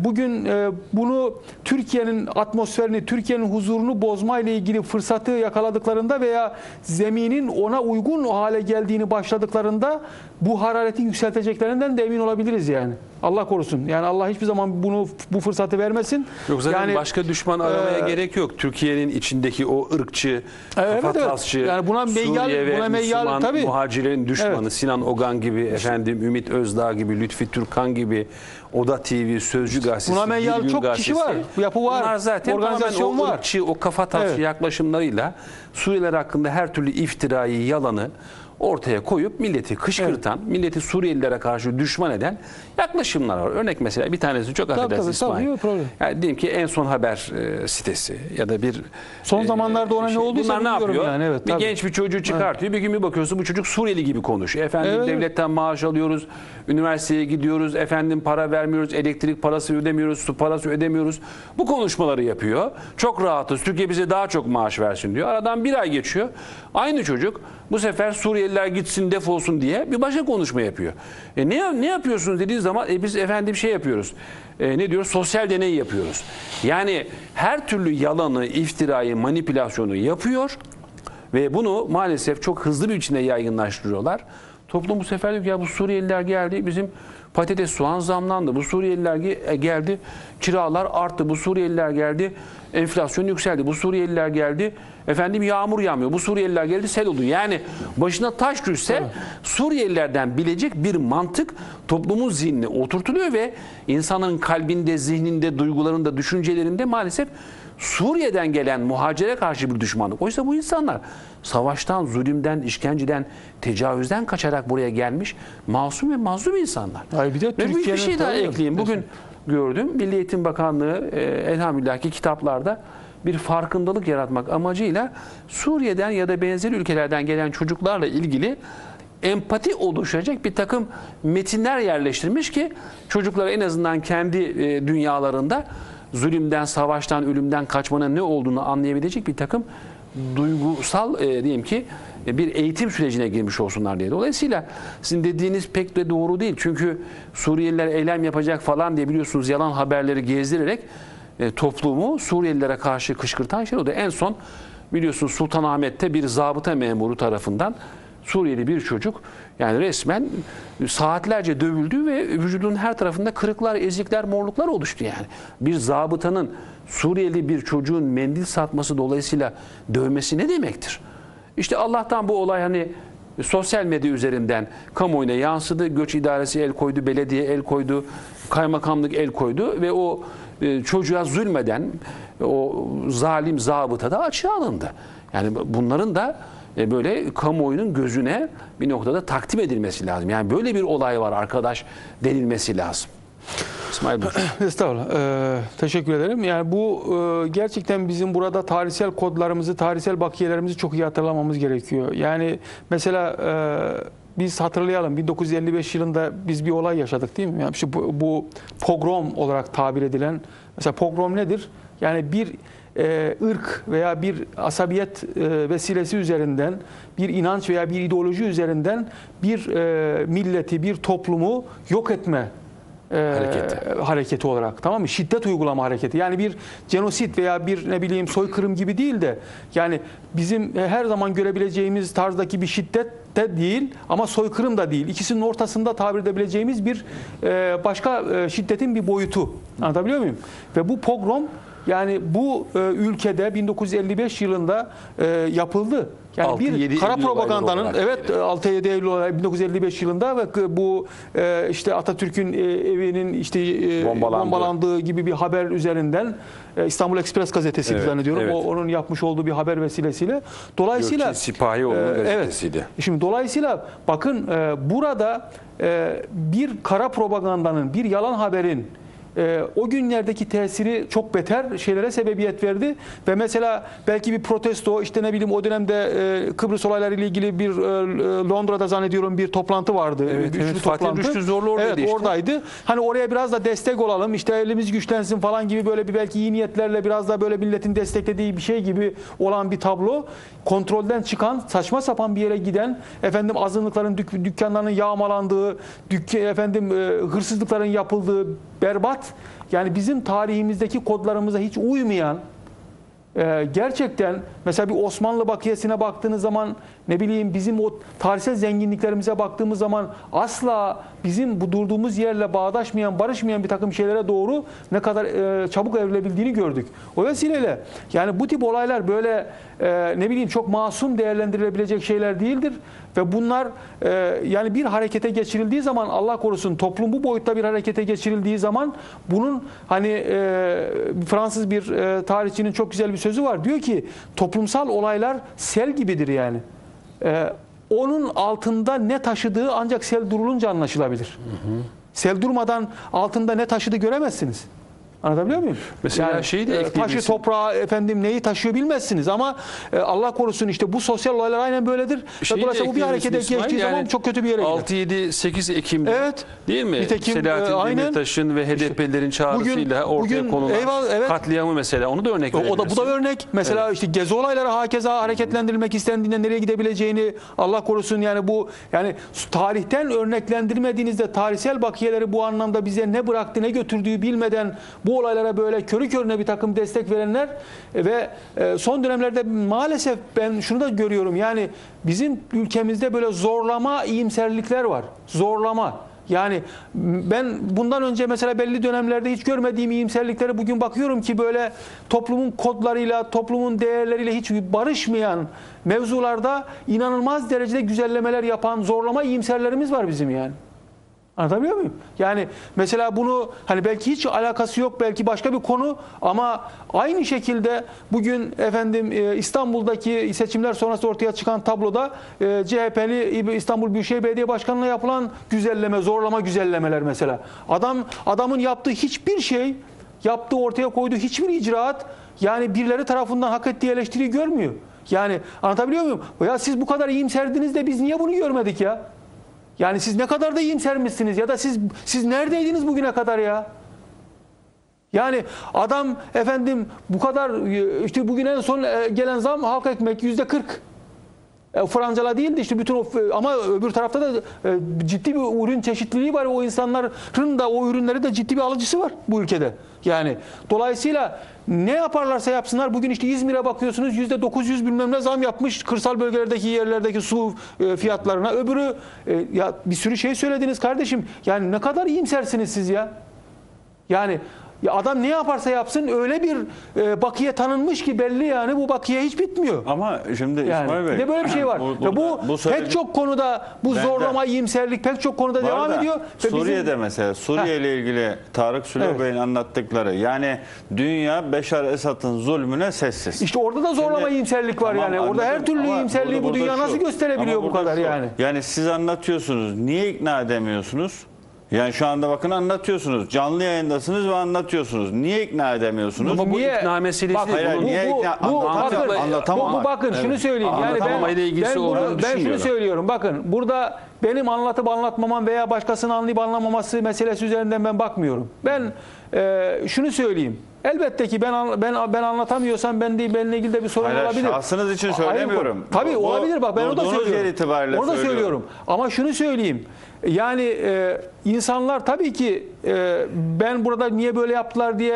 bugün e, bunu Türkiye'nin atmosferini, Türkiye'nin huzurunu bozma ile ilgili fırsatı yakaladıklarında veya zeminin ona uygun hale geldiğini başladıklarında bu harareti yükselteceklerinden de emin olabiliriz yani. Allah korusun. Yani Allah hiçbir zaman bunu bu fırsatı vermesin. Yok zaten yani, başka düşman aramaya e, gerek yok. Türkiye'nin içindeki o ırkçı, Evet, kafatasçı, evet. Yani buna meyyal- Suriye ve buna meyyal, Müslüman tabii. muhacirlerin düşmanı Evet. Sinan Ogan gibi, efendim Ümit Özdağ gibi, Lütfi Türkan gibi, Oda TV, Sözcü Gazetesi, Buna meyyal çok kişi Gazetesi. var. Bu yapı var. Bunlar zaten Organizasyon o var. o kafatasçı Evet. yaklaşımlarıyla Suriyeliler hakkında her türlü iftirayı, yalanı ortaya koyup milleti kışkırtan, milleti Suriyelilere karşı düşman eden yaklaşımlar var. Örnek mesela bir tanesi çok affedersin tabii, İsmail. tabii, problem. Yani diyelim ki en son haber e, sitesi ya da bir Son e, zamanlarda ona ne olduysa bunlar ne yapıyor? yani, evet, bir tabii. genç bir çocuğu çıkartıyor. Bir gün bir bakıyorsun bu çocuk Suriyeli gibi konuşuyor. Efendim Evet. devletten maaş alıyoruz, üniversiteye gidiyoruz, efendim para vermiyoruz, elektrik parası ödemiyoruz, su parası ödemiyoruz. Bu konuşmaları yapıyor. Çok rahatız. Türkiye bize daha çok maaş versin diyor. Aradan bir ay geçiyor. Aynı çocuk bu sefer Suriyeliler gitsin defolsun diye bir başka konuşma yapıyor. E ne ne yapıyorsunuz dediği zaman e biz efendim şey yapıyoruz. E, ne diyor? Sosyal deney yapıyoruz. Yani her türlü yalanı, iftirayı, manipülasyonu yapıyor ve bunu maalesef çok hızlı bir biçimde yaygınlaştırıyorlar. Toplum bu sefer diyor ki ya bu Suriyeliler geldi bizim patates soğan zamlandı. Bu Suriyeliler e, geldi kiralar arttı. Bu Suriyeliler geldi enflasyon yükseldi. Bu Suriyeliler geldi efendim yağmur yağmıyor. Bu Suriyeliler geldi sel oldu. Yani başına taş düşse Suriyelilerden bilecek bir mantık toplumun zihnine oturtuluyor ve insanın kalbinde, zihninde, duygularında, düşüncelerinde maalesef Suriye'den gelen muhacire karşı bir düşmanlık. Oysa bu insanlar savaştan, zulümden, işkenceden, tecavüzden kaçarak buraya gelmiş masum ve mazlum insanlar. Ay bir de ve bir- şey daha ekleyeyim. Bugün gördüm Milli Eğitim Bakanlığı e, elhamdülillah ki kitaplarda bir farkındalık yaratmak amacıyla Suriye'den ya da benzer ülkelerden gelen çocuklarla ilgili empati oluşacak bir takım metinler yerleştirmiş ki çocuklar en azından kendi e, dünyalarında zulümden, savaştan, ölümden kaçmanın ne olduğunu anlayabilecek bir takım duygusal e, diyeyim ki e, bir eğitim sürecine girmiş olsunlar diye. Dolayısıyla sizin dediğiniz pek de doğru değil. Çünkü Suriyeliler eylem yapacak falan diye biliyorsunuz yalan haberleri gezdirerek e, toplumu Suriyelilere karşı kışkırtan şey oldu. En son biliyorsunuz Sultanahmet'te bir zabıta memuru tarafından Suriyeli bir çocuk yani resmen saatlerce dövüldü ve vücudun her tarafında kırıklar, ezikler, morluklar oluştu yani. Bir zabıtanın Suriyeli bir çocuğun mendil satması dolayısıyla dövmesi ne demektir? İşte Allah'tan bu olay hani sosyal medya üzerinden kamuoyuna yansıdı. Göç idaresi el koydu, belediye el koydu, kaymakamlık el koydu ve o e, çocuğa zulmeden o zalim zabıta da açığa alındı. Yani bunların da e, böyle kamuoyunun gözüne bir noktada takdim edilmesi lazım. Yani böyle bir olay var arkadaş denilmesi lazım. İsmail. Estağfurullah. Ee, teşekkür ederim. Yani bu e, gerçekten bizim burada tarihsel kodlarımızı, tarihsel bakiyelerimizi çok iyi hatırlamamız gerekiyor. Yani mesela e, biz hatırlayalım 1955 yılında biz bir olay yaşadık değil mi? Yani işte bu, bu pogrom olarak tabir edilen mesela pogrom nedir? Yani bir e, ırk veya bir asabiyet e, vesilesi üzerinden bir inanç veya bir ideoloji üzerinden bir e, milleti, bir toplumu yok etme e, Hareketi. hareketi olarak tamam mı? Şiddet uygulama hareketi. Yani bir genosit veya bir ne bileyim soykırım gibi değil de yani bizim her zaman görebileceğimiz tarzdaki bir şiddet de değil ama soykırım da değil. İkisinin ortasında tabir edebileceğimiz bir e, başka e, şiddetin bir boyutu. Anlatabiliyor muyum? Ve bu pogrom yani bu e, ülkede 1955 yılında e, yapıldı. Yani 6-7 bir kara propagandanın evet 6-7 Eylül olarak 1955 yılında ve bu e, işte Atatürk'ün e, evinin işte e, Bombalandı. bombalandığı gibi bir haber üzerinden e, İstanbul Ekspres gazetesi Evet, zannediyorum. evet. O, onun yapmış olduğu bir haber vesilesiyle. Dolayısıyla Gökçe Sipahioğlu'nun e, gazetesiydi. Şimdi dolayısıyla bakın e, burada e, bir kara propagandanın, bir yalan haberin e, o günlerdeki tesiri çok beter şeylere sebebiyet verdi ve mesela belki bir protesto işte ne bileyim o dönemde e, Kıbrıs olayları ile ilgili bir e, Londra'da zannediyorum bir toplantı vardı. Evet, Güçlü evet. Fatih Rüştü Zorlu oradaydı evet, işte. oradaydı. Hani oraya biraz da destek olalım işte elimiz güçlensin falan gibi böyle bir belki iyi niyetlerle biraz da böyle milletin desteklediği bir şey gibi olan bir tablo kontrolden çıkan saçma sapan bir yere giden efendim azınlıkların dük- dükkanlarının yağmalandığı dük efendim e, hırsızlıkların yapıldığı berbat. Yani bizim tarihimizdeki kodlarımıza hiç uymayan ee, gerçekten mesela bir Osmanlı bakiyesine baktığınız zaman ne bileyim bizim o tarihsel zenginliklerimize baktığımız zaman asla bizim bu durduğumuz yerle bağdaşmayan, barışmayan bir takım şeylere doğru ne kadar e, çabuk evrilebildiğini gördük. O vesileyle yani bu tip olaylar böyle e, ne bileyim çok masum değerlendirilebilecek şeyler değildir ve bunlar e, yani bir harekete geçirildiği zaman Allah korusun toplum bu boyutta bir harekete geçirildiği zaman bunun hani e, Fransız bir e, tarihçinin çok güzel bir sözü var. Diyor ki toplumsal olaylar sel gibidir yani. E, onun altında ne taşıdığı ancak sel durulunca anlaşılabilir. Sel durmadan altında ne taşıdığı göremezsiniz. Anlatabiliyor muyum? Mesela şeyi de e, taşı toprağı efendim neyi taşıyor bilmezsiniz ama e, Allah korusun işte bu sosyal olaylar aynen böyledir. Şeyi dolayısıyla bu bir harekete geçtiği İsmail, zaman yani çok kötü bir yere gider. 6 7 8 Ekim'de Evet. değil mi? Nitekim, Selahattin e, aynen. Demirtaş'ın ve HDP'lerin çağrısıyla ortaya bugün- konulan eyvallah, evet. katliamı mesela onu da örnek O da bu da örnek. Mesela işte gezi olayları hakeza hareketlendirilmek istendiğinde nereye gidebileceğini Allah korusun yani bu yani tarihten örneklendirmediğinizde tarihsel bakiyeleri bu anlamda bize ne bıraktı ne götürdüğü bilmeden bu olaylara böyle körü körüne bir takım destek verenler e, ve e, son dönemlerde maalesef ben şunu da görüyorum yani bizim ülkemizde böyle zorlama iyimserlikler var. Zorlama. Yani ben bundan önce mesela belli dönemlerde hiç görmediğim iyimserlikleri bugün bakıyorum ki böyle toplumun kodlarıyla, toplumun değerleriyle hiç barışmayan mevzularda inanılmaz derecede güzellemeler yapan zorlama iyimserlerimiz var bizim yani. Anlatabiliyor muyum? Yani mesela bunu hani belki hiç alakası yok belki başka bir konu ama aynı şekilde bugün efendim e, İstanbul'daki seçimler sonrası ortaya çıkan tabloda e, CHP'li İstanbul Büyükşehir Belediye Başkanı'na yapılan güzelleme, zorlama güzellemeler mesela. Adam adamın yaptığı hiçbir şey, yaptığı ortaya koyduğu hiçbir icraat yani birileri tarafından hak ettiği eleştiriyi görmüyor. Yani anlatabiliyor muyum? Ya siz bu kadar iyimserdiniz de biz niye bunu görmedik ya? Yani siz ne kadar da iyimsermişsiniz ya da siz siz neredeydiniz bugüne kadar ya? Yani adam efendim bu kadar işte bugün en son e, gelen zam halk ekmek yüzde 40. E, Francala değildi işte bütün o, ama öbür tarafta da e, ciddi bir ürün çeşitliliği var. O insanların da o ürünleri de ciddi bir alıcısı var bu ülkede. Yani dolayısıyla ne yaparlarsa yapsınlar bugün işte İzmir'e bakıyorsunuz yüzde 900 bilmem ne zam yapmış kırsal bölgelerdeki yerlerdeki su e, fiyatlarına. Öbürü e, ya bir sürü şey söylediniz kardeşim. Yani ne kadar iyimsersiniz siz ya. Yani ya adam ne yaparsa yapsın öyle bir e, bakiye tanınmış ki belli yani bu bakiye hiç bitmiyor. Ama şimdi Yani İsmail Bey. bir de böyle bir şey var. bu- Ve bu, burada- bu söyledi- pek çok konuda bu Ben de- zorlama, iyimserlik pek çok konuda devam da ediyor. Ve bizim- Suriye'de mesela Suriye ile ilgili Tarık Sülo Evet. Bey'in anlattıkları yani dünya Beşar Esad'ın zulmüne sessiz. İşte orada da zorlama, Şimdi- iyimserlik var Tamam, yani. Orada her türlü iyimserliği burada- bu dünya burada nasıl şu. gösterebiliyor bu burada kadar şu. yani? Yani siz anlatıyorsunuz. Niye ikna edemiyorsunuz? Yani şu anda bakın anlatıyorsunuz. Canlı yayındasınız ve anlatıyorsunuz. Niye ikna edemiyorsunuz? Ama bu ikna meselesi Bak, Hayır, hayır, bu, niye bu, ikna- bu, anlatamam, bakın, anlatamam. bu, bu bakın şunu söyleyeyim. Yani ben, ben, bunu- ben şunu söylüyorum. Bakın burada benim anlatıp anlatmamam veya başkasının anlayıp anlamaması meselesi üzerinden ben bakmıyorum. Ben e, şunu söyleyeyim. Elbette ki ben ben ben anlatamıyorsam ben değil benimle ilgili de bir sorun Hayır, olabilir. şahsınız için Hayır, söylemiyorum. Tabii Bu- olabilir bak ben o da söylüyorum. yer itibariyle Onu da söylüyorum. söylüyorum. Ama şunu söyleyeyim. Yani e, insanlar tabii ki e, ben burada niye böyle yaptılar diye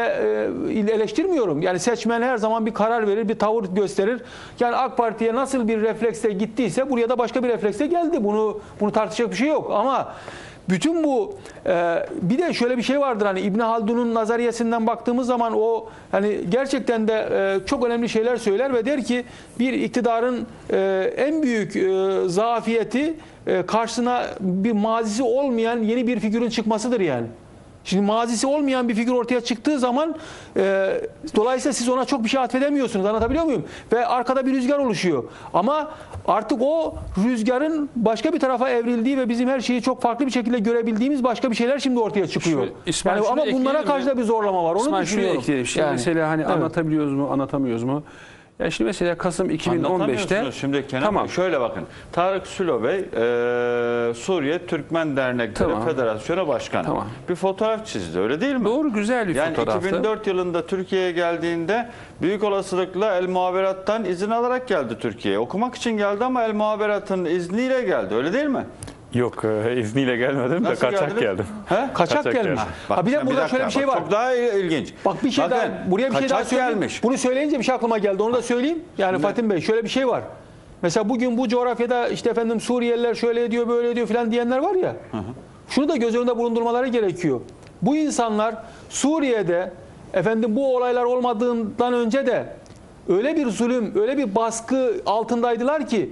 e, eleştirmiyorum. Yani seçmen her zaman bir karar verir, bir tavır gösterir. Yani AK Parti'ye nasıl bir refleksle gittiyse buraya da başka bir refleksle geldi. Bunu bunu tartışacak bir şey yok. Ama bütün bu e, bir de şöyle bir şey vardır hani İbn Haldun'un nazariyesinden baktığımız zaman o hani gerçekten de e, çok önemli şeyler söyler ve der ki bir iktidarın e, en büyük e, zafiyeti e, karşısına bir mazisi olmayan yeni bir figürün çıkmasıdır yani. Şimdi mazisi olmayan bir figür ortaya çıktığı zaman e, dolayısıyla siz ona çok bir şey atfedemiyorsunuz. Anlatabiliyor muyum? Ve arkada bir rüzgar oluşuyor. Ama artık o rüzgarın başka bir tarafa evrildiği ve bizim her şeyi çok farklı bir şekilde görebildiğimiz başka bir şeyler şimdi ortaya çıkıyor. İsmail, yani ama bunlara karşı da bir zorlama var. Onu İsmail düşünüyorum. ekleyelim. Şimdi Yani, mesela hani evet. anlatabiliyoruz mu, anlatamıyoruz mu? Ya şimdi mesela Kasım 2015'te Anlatamıyorsunuz. Şimdi Kenan tamam. Bey şöyle bakın. Tarık Sülo Bey e, Suriye Türkmen Dernekleri Tamam. Federasyonu Başkanı. Tamam. Bir fotoğraf çizdi öyle değil mi? Doğru güzel bir Yani fotoğraftı. 2004 yılında Türkiye'ye geldiğinde büyük olasılıkla El Muhaberat'tan izin alarak geldi Türkiye'ye. Okumak için geldi ama El Muhaberat'ın izniyle geldi öyle değil mi? Yok e, izniyle gelmedim de Nasıl kaçak geldiniz? geldim. He? Kaçak, Kaçak gelmiş. gelmiş. Bak, ha bir de burada şöyle bir şey bak, var. Çok daha ilginç. Bak bir şey Bakın, daha buraya bir şey daha kaçak söyleyeyim. gelmiş. Bunu söyleyince bir şey aklıma geldi. Onu da söyleyeyim. Yani Fatih Bey şöyle bir şey var. Mesela bugün bu coğrafyada işte efendim Suriyeliler şöyle diyor böyle diyor falan diyenler var ya. Şunu da göz önünde bulundurmaları gerekiyor. Bu insanlar Suriye'de efendim bu olaylar olmadığından önce de öyle bir zulüm, öyle bir baskı altındaydılar ki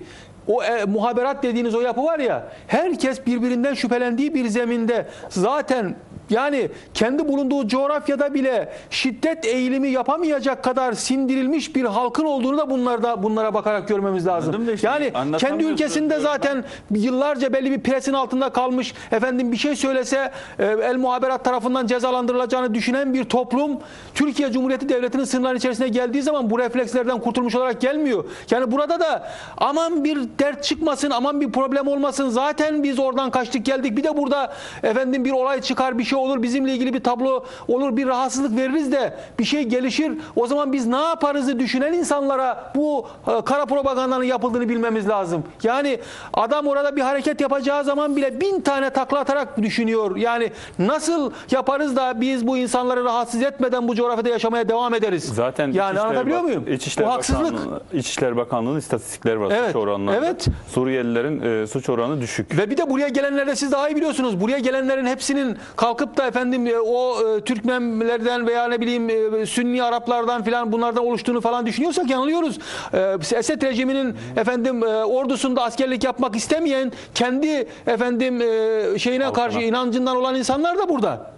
o e, muhaberat dediğiniz o yapı var ya herkes birbirinden şüphelendiği bir zeminde zaten yani kendi bulunduğu coğrafyada bile şiddet eğilimi yapamayacak kadar sindirilmiş bir halkın olduğunu da bunlarda bunlara bakarak görmemiz lazım. İşte, yani kendi ülkesinde zaten yıllarca belli bir presin altında kalmış efendim bir şey söylese e, el muhaberat tarafından cezalandırılacağını düşünen bir toplum Türkiye Cumhuriyeti Devleti'nin sınırları içerisine geldiği zaman bu reflekslerden kurtulmuş olarak gelmiyor. Yani burada da aman bir dert çıkmasın, aman bir problem olmasın. Zaten biz oradan kaçtık geldik. Bir de burada efendim bir olay çıkar, bir şey olur, bizimle ilgili bir tablo olur, bir rahatsızlık veririz de bir şey gelişir. O zaman biz ne yaparızı düşünen insanlara bu e, kara propagandanın yapıldığını bilmemiz lazım. Yani adam orada bir hareket yapacağı zaman bile bin tane takla atarak düşünüyor. Yani nasıl yaparız da biz bu insanları rahatsız etmeden bu coğrafyada yaşamaya devam ederiz? Zaten yani anlatabiliyor Bak- muyum? İçişleri bu haksızlık. Bakanlığı- İçişleri Bakanlığı'nın istatistikleri var Evet, suç oranlarında. evet. Suriyelilerin e, suç oranı düşük. Ve bir de buraya gelenlerde siz daha iyi biliyorsunuz. Buraya gelenlerin hepsinin kalkıp da efendim e, o e, Türkmenlerden veya ne bileyim e, Sünni Araplardan filan bunlardan oluştuğunu falan düşünüyorsak yanılıyoruz. Esed rejiminin efendim ordusunda askerlik yapmak istemeyen kendi efendim şeyine Halkına. karşı inancından olan insanlar da burada.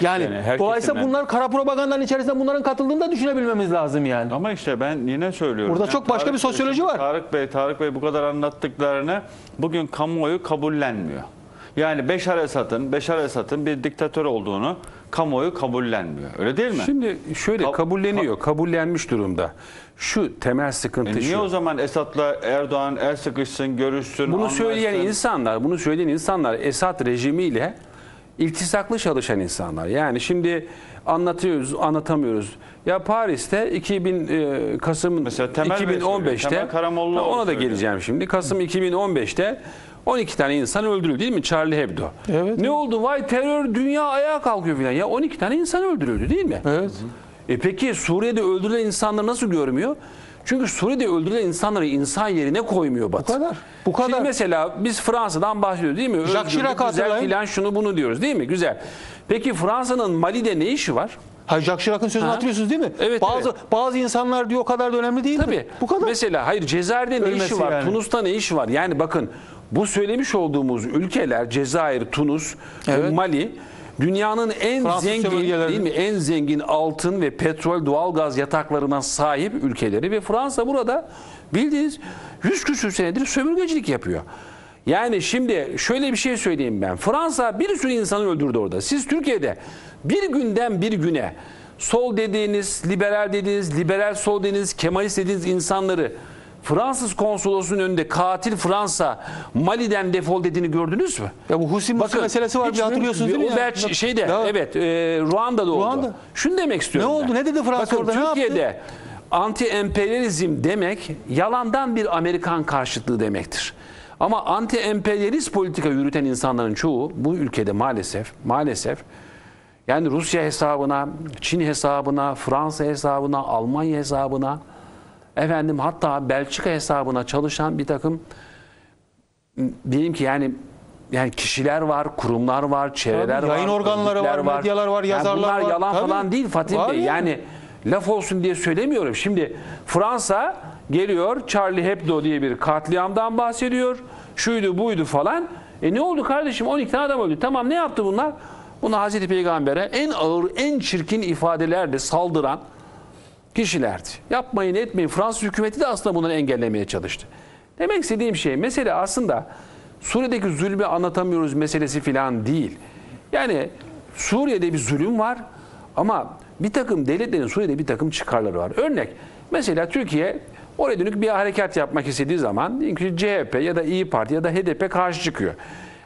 Yani, Yani her dolayısıyla kesimden- bunlar kara propagandanın içerisinde bunların katıldığını da düşünebilmemiz lazım yani. Ama işte ben yine söylüyorum. Burada Yani çok başka bir sosyoloji var. Tarık Bey, Tarık Bey bu kadar anlattıklarını bugün kamuoyu kabullenmiyor. Yani Beşar Esad'ın, Beşar Esad'ın bir diktatör olduğunu kamuoyu kabullenmiyor. Öyle değil mi? Şimdi şöyle Kab- kabulleniyor, kabullenmiş durumda. Şu temel sıkıntı E niye şu. o zaman Esad'la Erdoğan el sıkışsın, görüşsün, Bunu söyleyen anlaşsın? insanlar, bunu söyleyen insanlar Esad rejimiyle iltisaklı çalışan insanlar. Yani şimdi anlatıyoruz, anlatamıyoruz. Ya Paris'te 2000 e, Kasım Mesela Temel Bey söylüyor, 2015'te Temel Karamollaoğlu ona da söylüyor. geleceğim şimdi. Kasım 2015'te 12 tane insan öldürüldü değil mi? Charlie Hebdo. Evet. Ne oldu? Vay terör dünya ayağa kalkıyor filan. Ya 12 tane insan öldürüldü değil mi? Evet. E peki Suriye'de öldürülen insanları nasıl görmüyor? Çünkü Suriye'de öldürülen insanları insan yerine koymuyor Batı. Bu kadar. Bu kadar. Şimdi mesela biz Fransa'dan bahsediyoruz değil mi? Jacques Chirac'ı güzel hatırlayın. filan şunu bunu diyoruz değil mi? Güzel. Peki Fransa'nın Mali'de ne işi var? Ha, Jacques Chirac'ın sözünü Ha? hatırlıyorsunuz değil mi? Evet, bazı evet. bazı insanlar diyor o kadar da önemli değil Tabii. mi? Bu kadar. Mesela hayır Cezayir'de ne Ölmesi işi var? yani. Tunus'ta ne işi var? Yani bakın bu söylemiş olduğumuz ülkeler Cezayir, Tunus, Evet. Mali dünyanın en Fransız zengin değil mi? En zengin altın ve petrol, doğalgaz yataklarına sahip ülkeleri ve Fransa burada bildiğiniz 100 küsür senedir sömürgecilik yapıyor. Yani şimdi şöyle bir şey söyleyeyim ben. Fransa bir sürü insanı öldürdü orada. Siz Türkiye'de bir günden bir güne sol dediğiniz, liberal dediğiniz, liberal sol dediğiniz, kemalist dediğiniz insanları Fransız konsolosunun önünde katil Fransa Mali'den defol dediğini gördünüz mü? Ya bu Husi Musi meselesi var bir hatırlıyorsunuz değil mi? O ya? belki şeyde Ya, evet e, Ruanda'da oldu. Ruanda. Şunu demek istiyorum. Ne oldu? ben. Ne dedi Fransa Bakın, orada? Ne yaptı? Türkiye'de anti emperyalizm demek yalandan bir Amerikan karşıtlığı demektir. Ama anti emperyalist politika yürüten insanların çoğu bu ülkede maalesef maalesef yani Rusya hesabına, Çin hesabına, Fransa hesabına, Almanya hesabına, efendim hatta Belçika hesabına çalışan bir takım diyelim ki yani yani kişiler var, kurumlar var, çevreler Tabii, var, yayın organları var, örgütler medyalar var, Yani yazarlar bunlar var. yalan Tabii. falan değil Fatih Var Bey. yani. Yani laf olsun diye söylemiyorum. Şimdi Fransa geliyor Charlie Hebdo diye bir katliamdan bahsediyor. Şuydu buydu falan. E ne oldu kardeşim 12 tane adam öldü. Tamam ne yaptı bunlar? Bunu Hazreti Peygamber'e en ağır, en çirkin ifadelerle saldıran kişilerdi. Yapmayın etmeyin. Fransız hükümeti de aslında bunları engellemeye çalıştı. Demek istediğim şey mesele aslında Suriye'deki zulmü anlatamıyoruz meselesi falan değil. Yani Suriye'de bir zulüm var ama bir takım devletlerin Suriye'de bir takım çıkarları var. Örnek mesela Türkiye oraya dönük bir harekat yapmak istediği zaman CHP ya da İyi Parti ya da HDP karşı çıkıyor.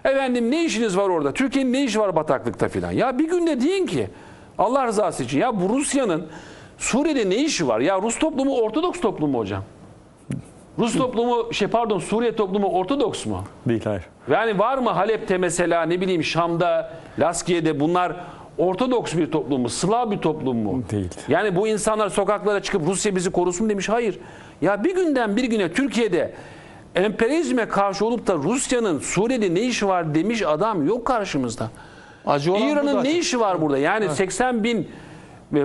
Efendim ne işiniz var orada? Türkiye'nin ne işi var bataklıkta filan? Ya bir günde deyin ki Allah rızası için ya bu Rusya'nın Suriye'de ne işi var? Ya Rus toplumu Ortodoks toplumu hocam. Rus toplumu şey pardon Suriye toplumu Ortodoks mu? Değil hayır. Yani var mı Halep'te mesela ne bileyim Şam'da, Laskiye'de bunlar Ortodoks bir toplum mu? Slav bir toplum mu? Değil. Yani bu insanlar sokaklara çıkıp Rusya bizi korusun demiş. Hayır. Ya bir günden bir güne Türkiye'de emperyalizme karşı olup da Rusya'nın Suriye'de ne işi var demiş adam yok karşımızda. İran'ın ne işi var burada? Yani 80 bin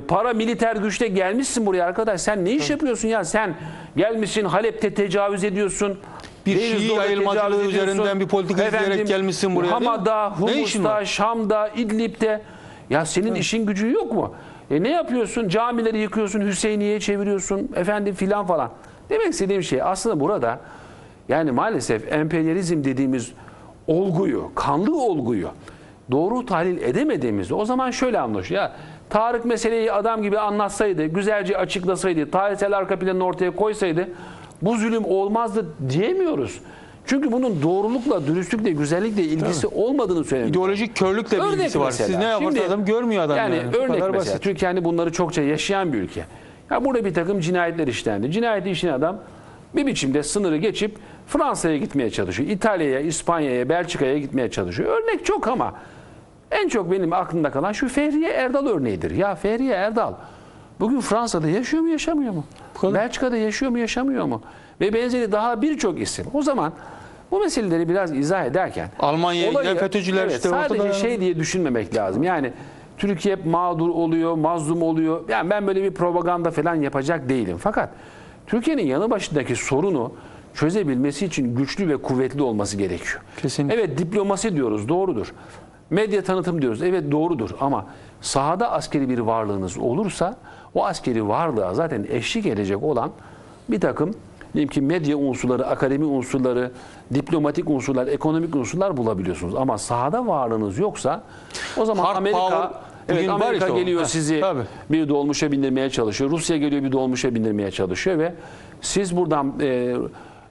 para militer güçte gelmişsin buraya arkadaş. Sen ne iş yapıyorsun ya? Sen gelmişsin Halep'te tecavüz ediyorsun. Bir Deir Şii ediyorsun. üzerinden bir politika izleyerek gelmişsin buraya? Hama'da, Humus'ta? Şam'da, İdlib'de. Ya senin işin gücün yok mu? E ne yapıyorsun? Camileri yıkıyorsun, Hüseyiniye'ye çeviriyorsun, efendim filan falan. Demek istediğim şey aslında burada yani maalesef emperyalizm dediğimiz olguyu, kanlı olguyu doğru tahlil edemediğimizde o zaman şöyle anlaşıyor. Ya Tarık meseleyi adam gibi anlatsaydı, güzelce açıklasaydı, tarihsel arka planını ortaya koysaydı bu zulüm olmazdı diyemiyoruz. Çünkü bunun doğrulukla, dürüstlükle, güzellikle ilgisi olmadığını söylüyor. İdeolojik körlükle bir ilgisi var. Siz ne yaparsa Şimdi- adam görmüyor adam yani. Yani örnek kadar mesela basit. Türkiye hani bunları çokça yaşayan bir ülke. Ya burada bir takım cinayetler işlendi. Cinayeti işleyen adam bir biçimde sınırı geçip Fransa'ya gitmeye çalışıyor. İtalya'ya, İspanya'ya, Belçika'ya gitmeye çalışıyor. Örnek çok ama en çok benim aklımda kalan şu Fehriye Erdal örneğidir. Ya Fehriye Erdal bugün Fransa'da yaşıyor mu yaşamıyor mu? Belçika'da yaşıyor mu yaşamıyor mu? Ve benzeri daha birçok isim. O zaman bu meseleleri biraz izah ederken Almanya'ya FETÖ'cüler evet, işte sadece ortada. şey diye düşünmemek lazım. Yani Türkiye hep mağdur oluyor, mazlum oluyor. Yani ben böyle bir propaganda falan yapacak değilim. Fakat Türkiye'nin yanı başındaki sorunu çözebilmesi için güçlü ve kuvvetli olması gerekiyor. Kesinlikle. Evet diplomasi diyoruz, doğrudur. Medya tanıtım diyoruz, evet doğrudur. Ama sahada askeri bir varlığınız olursa o askeri varlığa zaten eşlik edecek olan bir takım diyelim ki medya unsurları, akademi unsurları, diplomatik unsurlar, ekonomik unsurlar bulabiliyorsunuz. Ama sahada varlığınız yoksa o zaman Hard Amerika power, evet, Amerika işte o. geliyor Heh, sizi tabii. bir dolmuşa bindirmeye çalışıyor. Rusya geliyor bir dolmuşa bindirmeye çalışıyor ve siz buradan e,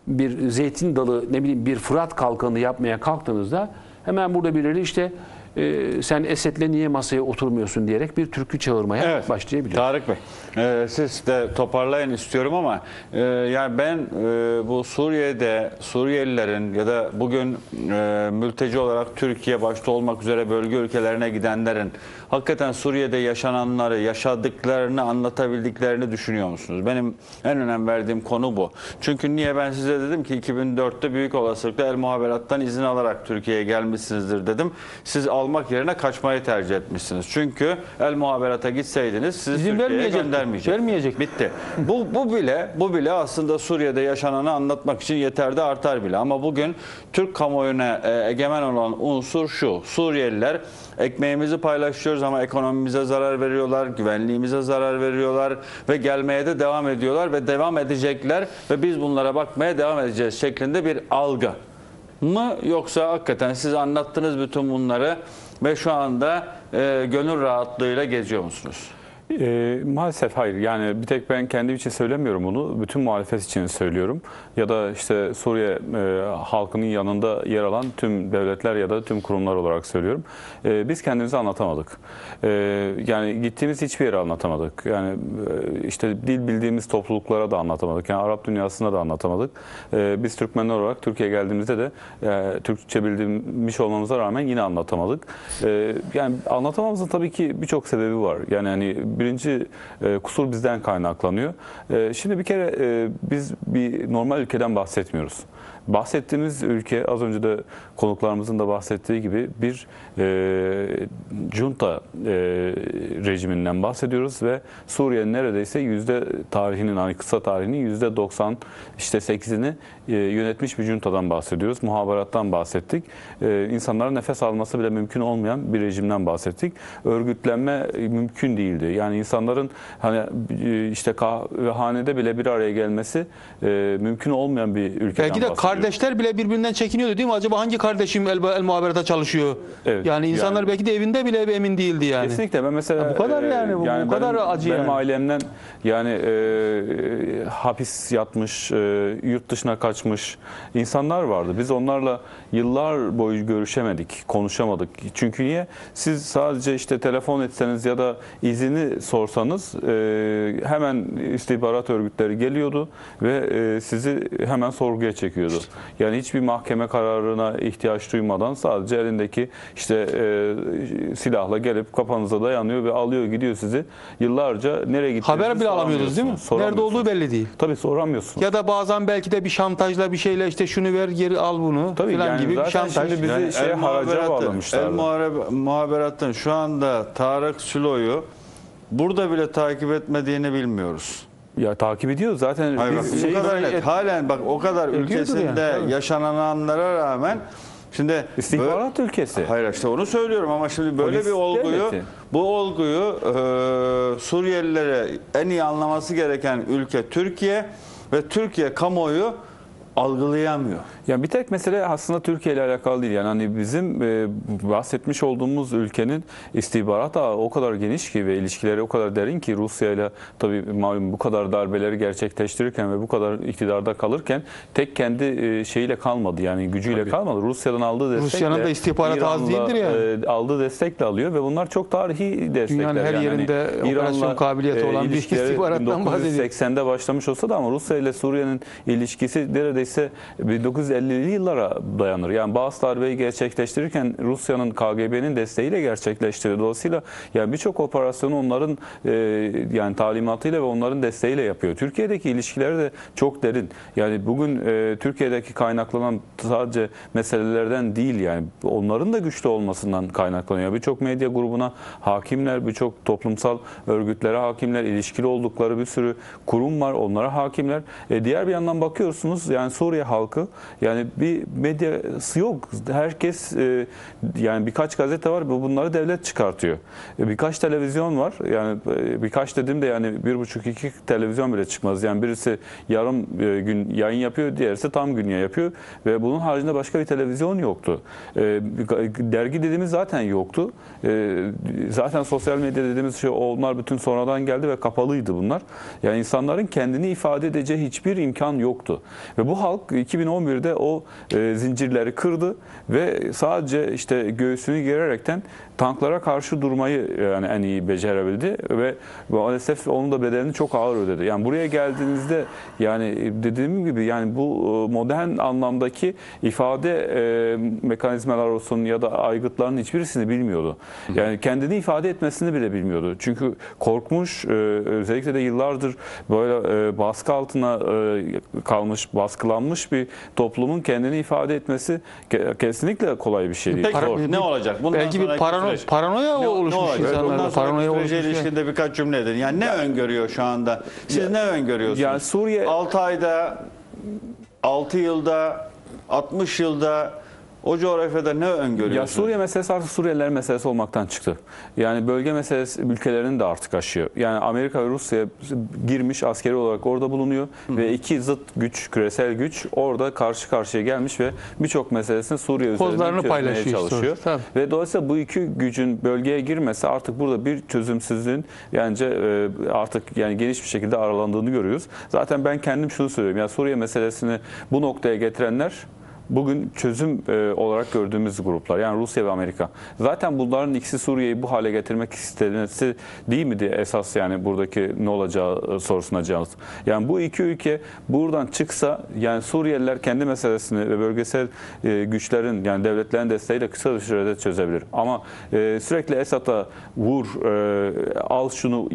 bir zeytin dalı ne bileyim bir Fırat kalkanı yapmaya kalktığınızda hemen burada birileri işte e, sen Esed'le niye masaya oturmuyorsun diyerek bir türkü çağırmaya Evet. başlayabilir. Tarık Bey, e, siz de toparlayın istiyorum ama e, yani ben e, bu Suriye'de Suriyelilerin ya da bugün e, mülteci olarak Türkiye başta olmak üzere bölge ülkelerine gidenlerin hakikaten Suriye'de yaşananları, yaşadıklarını anlatabildiklerini düşünüyor musunuz? Benim en önem verdiğim konu bu. Çünkü niye ben size dedim ki 2004'te büyük olasılıkla El Muhaberat'tan izin alarak Türkiye'ye gelmişsinizdir dedim. Siz almak yerine kaçmayı tercih etmişsiniz. Çünkü El Muhaberat'a gitseydiniz sizi İzin Türkiye'ye göndermeyecek. Vermeyecek. Bitti. Bu, bu bile bu bile aslında Suriye'de yaşananı anlatmak için yeter de artar bile. Ama bugün Türk kamuoyuna e, egemen olan unsur şu. Suriyeliler ekmeğimizi paylaşıyoruz ama ekonomimize zarar veriyorlar, güvenliğimize zarar veriyorlar ve gelmeye de devam ediyorlar ve devam edecekler ve biz bunlara bakmaya devam edeceğiz şeklinde bir algı mı yoksa hakikaten siz anlattınız bütün bunları ve şu anda e, gönül rahatlığıyla geziyor musunuz? E, maalesef hayır. Yani bir tek ben kendim için söylemiyorum bunu. Bütün muhalefet için söylüyorum. Ya da işte Suriye e, halkının yanında yer alan tüm devletler ya da tüm kurumlar olarak söylüyorum. E, biz kendimizi anlatamadık. E, yani gittiğimiz hiçbir yere anlatamadık. Yani e, işte dil bildiğimiz topluluklara da anlatamadık. Yani Arap dünyasında da anlatamadık. E, biz Türkmenler olarak Türkiye'ye geldiğimizde de e, Türkçe bildiğimiz olmamıza rağmen yine anlatamadık. E, yani anlatamamızın tabii ki birçok sebebi var. Yani hani birinci e, kusur bizden kaynaklanıyor. E, şimdi bir kere e, biz bir normal ülkeden bahsetmiyoruz. bahsettiğimiz ülke az önce de konuklarımızın da bahsettiği gibi bir e, junta e, rejiminden bahsediyoruz ve Suriye'nin neredeyse yüzde tarihinin hani kısa tarihinin yüzde 90 işte 8'ini e, yönetmiş bir juntadan bahsediyoruz. Muhaberattan bahsettik. E, insanların nefes alması bile mümkün olmayan bir rejimden bahsettik. Örgütlenme e, mümkün değildi. Yani insanların hani e, işte kahvehanede bile bir araya gelmesi e, mümkün olmayan bir ülkeden Belki de kardeşler bile birbirinden çekiniyordu değil mi? Acaba hangi kardeşim el, el muhaberata çalışıyor? Evet, yani insanlar yani- belki de evinde bile emin değildi yani. Kesinlikle ben mesela Ya bu kadar yani, bu- bu kadar benim, acı benim yani. ailemden yani e, hapis yatmış, e, yurt dışına kaçmış insanlar vardı. Biz onlarla yıllar boyu görüşemedik, konuşamadık. Çünkü niye? Siz sadece işte telefon etseniz ya da izini sorsanız e, hemen istihbarat örgütleri geliyordu ve e, sizi hemen sorguya çekiyordu. Yani hiçbir mahkeme kararına ihtiyaç duymadan sadece elindeki işte e, silahla gelip kafanıza dayanıyor ve alıyor gidiyor sizi. Yıllarca nereye gittiğinizi Haber bile alamıyoruz değil mi? Nerede olduğu belli değil. Tabii soramıyorsunuz. Ya da bazen belki de bir şantajla bir şeyle işte şunu ver geri al bunu Tabii falan yani gibi bir zaten şantaj. şimdi bizi Yani şeye el haraca muhaberatı- bağlamışlardı. El muharebe- muhaberatın şu anda Tarık Sülo'yu burada bile takip etmediğini bilmiyoruz. Ya takip ediyor zaten. Hayır bak, biz bu şey- kadar net. Halen bak o kadar ülkesinde yani, yaşananlara rağmen şimdi böyle- İstihbarat ülkesi. Hayır işte onu söylüyorum ama şimdi böyle Polis bir olguyu devleti. bu olguyu e, Suriyelilere en iyi anlaması gereken ülke Türkiye ve Türkiye kamuoyu algılayamıyor. Yani bir tek mesele aslında Türkiye ile alakalı değil. Yani hani bizim e, bahsetmiş olduğumuz ülkenin istihbarat ağı o kadar geniş ki ve ilişkileri o kadar derin ki Rusya ile tabii malum bu kadar darbeleri gerçekleştirirken ve bu kadar iktidarda kalırken tek kendi e, şeyiyle kalmadı. Yani gücüyle kalmadı. Rusya'dan aldığı destekle Rusya'nın da istihbaratı az İran'la, değildir yani. e, aldığı destekle alıyor ve bunlar çok tarihi destekler. Dünyanın her Yani yerinde hani operasyon kabiliyeti olan bir istihbarattan bahsediyor. 1980'de başlamış olsa da ama Rusya ile Suriye'nin ilişkisi neredeyse 1950'li yıllara dayanır. Yani bazı darbeyi gerçekleştirirken Rusya'nın KGB'nin desteğiyle gerçekleştiriyor. Dolayısıyla yani birçok operasyonu onların e, yani talimatıyla ve onların desteğiyle yapıyor. Türkiye'deki ilişkileri de çok derin. Yani bugün e, Türkiye'deki kaynaklanan sadece meselelerden değil yani onların da güçlü olmasından kaynaklanıyor. Birçok medya grubuna hakimler, birçok toplumsal örgütlere hakimler, ilişkili oldukları bir sürü kurum var, onlara hakimler. E, diğer bir yandan bakıyorsunuz yani Suriye halkı yani bir medyası yok. Herkes e, yani birkaç gazete var bu bunları devlet çıkartıyor. E, birkaç televizyon var. Yani e, birkaç dedim de yani bir buçuk iki televizyon bile çıkmaz. Yani birisi yarım e, gün yayın yapıyor, diğerisi tam gün yapıyor ve bunun haricinde başka bir televizyon yoktu. Dergi dediğimiz zaten yoktu. Zaten sosyal medya dediğimiz şey onlar bütün sonradan geldi ve kapalıydı bunlar. Yani insanların kendini ifade edeceği hiçbir imkan yoktu. Ve bu halk 2011'de o e, zincirleri kırdı ve sadece işte göğsünü gererekten tanklara karşı durmayı yani en iyi becerebildi ve maalesef onun da bedelini çok ağır ödedi. Yani buraya geldiğinizde yani dediğim gibi yani bu e, modern anlamdaki ifade e, mekanizmalar olsun ya da aygıtların hiçbirisini bilmiyordu. Yani kendini ifade etmesini bile bilmiyordu. Çünkü korkmuş e, özellikle de yıllardır böyle e, baskı altına e, kalmış, baskılanmış bir toplumun kendini ifade etmesi ke- kesinlikle kolay bir şey değil. Peki Zor. ne olacak? Bundan Belki bir sonraki parano, süreç. paranoya Ne, ne oluşmuş olacak? Bundan insanlarda. sonraki Paranoya sürece oluşmuş. yani. ilişkinde birkaç cümle edin. Yani ne öngörüyor şu anda? Siz ne öngörüyorsunuz? Yani Suriye 6 ayda, 6 yılda, 60 yılda o coğrafyada ne öngörüyorsunuz? Ya Suriye meselesi artık Suriyeliler meselesi olmaktan çıktı. Yani bölge meselesi ülkelerini de artık aşıyor. Yani Amerika ve Rusya girmiş askeri olarak orada bulunuyor ve iki zıt güç, küresel güç orada karşı karşıya gelmiş ve birçok meselesini Suriye üzerinden çözmeye paylaşıyor işte çalışıyor. tabii. Ve dolayısıyla bu iki gücün bölgeye girmesi artık burada bir çözümsüzlüğün bence e, artık yani geniş bir şekilde aralandığını görüyoruz. Zaten ben kendim şunu söylüyorum. Yani Suriye meselesini bu noktaya getirenler bugün çözüm e, olarak gördüğümüz gruplar yani Rusya ve Amerika. Zaten bunların ikisi Suriye'yi bu hale getirmek istemesi değil miydi esas yani buradaki ne olacağı e, sorusuna cevap. Yani bu iki ülke buradan çıksa yani Suriyeliler kendi meselesini ve bölgesel e, güçlerin yani devletlerin desteğiyle kısa bir sürede çözebilir. Ama sürekli Esad'a vur, al şunu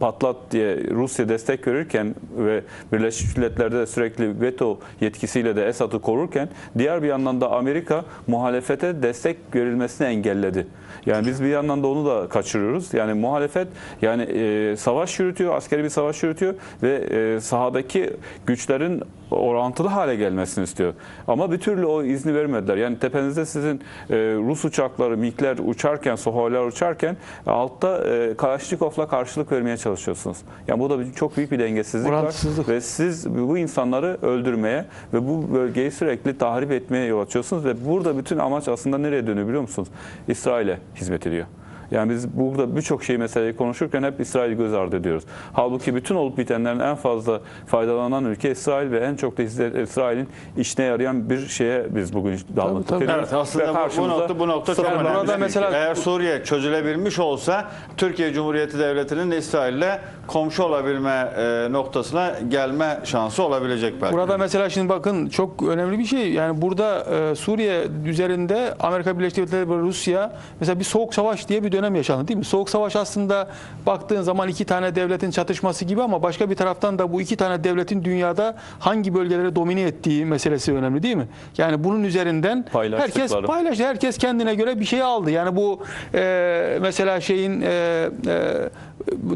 patlat diye Rusya destek verirken ve Birleşmiş Milletler'de de sürekli veto yetkisiyle de Esad'ı korurken diğer bir yandan da Amerika muhalefete destek verilmesini engelledi. Yani biz bir yandan da onu da kaçırıyoruz. Yani muhalefet yani e, savaş yürütüyor, askeri bir savaş yürütüyor ve e, sahadaki güçlerin orantılı hale gelmesini istiyor. Ama bir türlü o izni vermediler. Yani tepenizde sizin e, Rus uçakları, MiG'ler uçarken, Sohoylar uçarken altta e, Kalaşnikov'la karşılık vermeye çalışıyorsunuz. Yani bu da bir, çok büyük bir dengesizlik var. Ve siz bu insanları öldürmeye ve bu bölgeyi sürekli tahrip etmeye yol açıyorsunuz ve burada bütün amaç aslında nereye dönüyor biliyor musunuz? İsrail'e hizmet ediyor. Yani biz burada birçok şey meseleyi konuşurken hep İsrail'i göz ardı ediyoruz. Halbuki bütün olup bitenlerin en fazla faydalanan ülke İsrail ve en çok da İsrail'in işine yarayan bir şeye biz bugün dalmak tabii. Evet aslında Ve bu- bu, nokta bu nokta çok önemli. burada mesela- Eğer Suriye çözülebilmiş olsa Türkiye Cumhuriyeti Devleti'nin İsrail'le komşu olabilme e, noktasına gelme şansı olabilecek belki. Burada mesela şimdi bakın çok önemli bir şey. Yani burada e, Suriye üzerinde Amerika Birleşik Devletleri ve Rusya mesela bir soğuk savaş diye bir dönem yaşandı değil mi? Soğuk savaş aslında baktığın zaman iki tane devletin çatışması gibi ama başka bir taraftan da bu iki tane devletin dünyada hangi bölgeleri domine ettiği meselesi önemli değil mi? Yani bunun üzerinden herkes paylaştı. Herkes kendine göre bir şey aldı. Yani bu e, mesela şeyin e, e,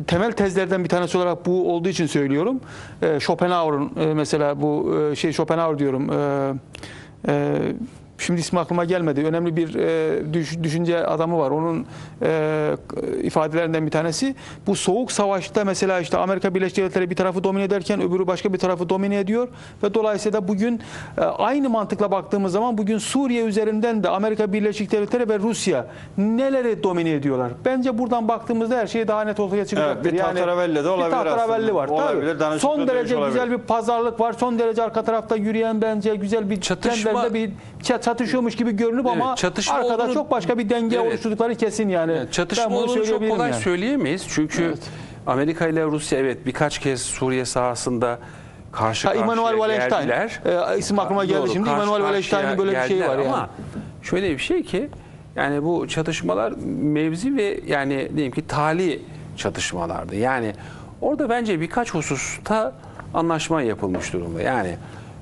temel tezlerden bir tanesi olarak bu olduğu için söylüyorum. E, Schopenhauer'un e, mesela bu e, şey Schopenhauer diyorum. E, e, Şimdi ismi aklıma gelmedi. Önemli bir e, düş- düşünce adamı var. Onun e, ifadelerinden bir tanesi. Bu soğuk savaşta mesela işte Amerika Birleşik Devletleri bir tarafı domine ederken öbürü başka bir tarafı domine ediyor. Ve dolayısıyla da bugün e, aynı mantıkla baktığımız zaman bugün Suriye üzerinden de Amerika Birleşik Devletleri ve Rusya neleri domine ediyorlar? Bence buradan baktığımızda her şey daha net ortaya çıkacaktır. bir tahterevalli de olabilir Bir tahterevalli aslında. var. Olabilir, Tabii. Son derece dövüş güzel olabilir. bir pazarlık var. Son derece arka tarafta yürüyen bence güzel bir Çatışma- bir ça- çatışıyormuş gibi görünüp Evet, ama çatışma arkada olduğunu- çok başka bir denge Evet. oluşturdukları kesin yani. Yani çatışma Ben olduğunu çok kolay yani. söyleyemeyiz. Çünkü Amerika ile Rusya evet birkaç kez Suriye sahasında karşı Ha, karşıya Immanuel Wallenstein. geldiler. Ee, isim aklıma geldi Doğru, şimdi. karşıya Wallenstein'in böyle bir şeyi var yani. Ama şöyle bir şey ki yani bu çatışmalar mevzi ve yani diyelim ki tali çatışmalardı. Yani orada bence birkaç hususta anlaşma yapılmış durumda. Yani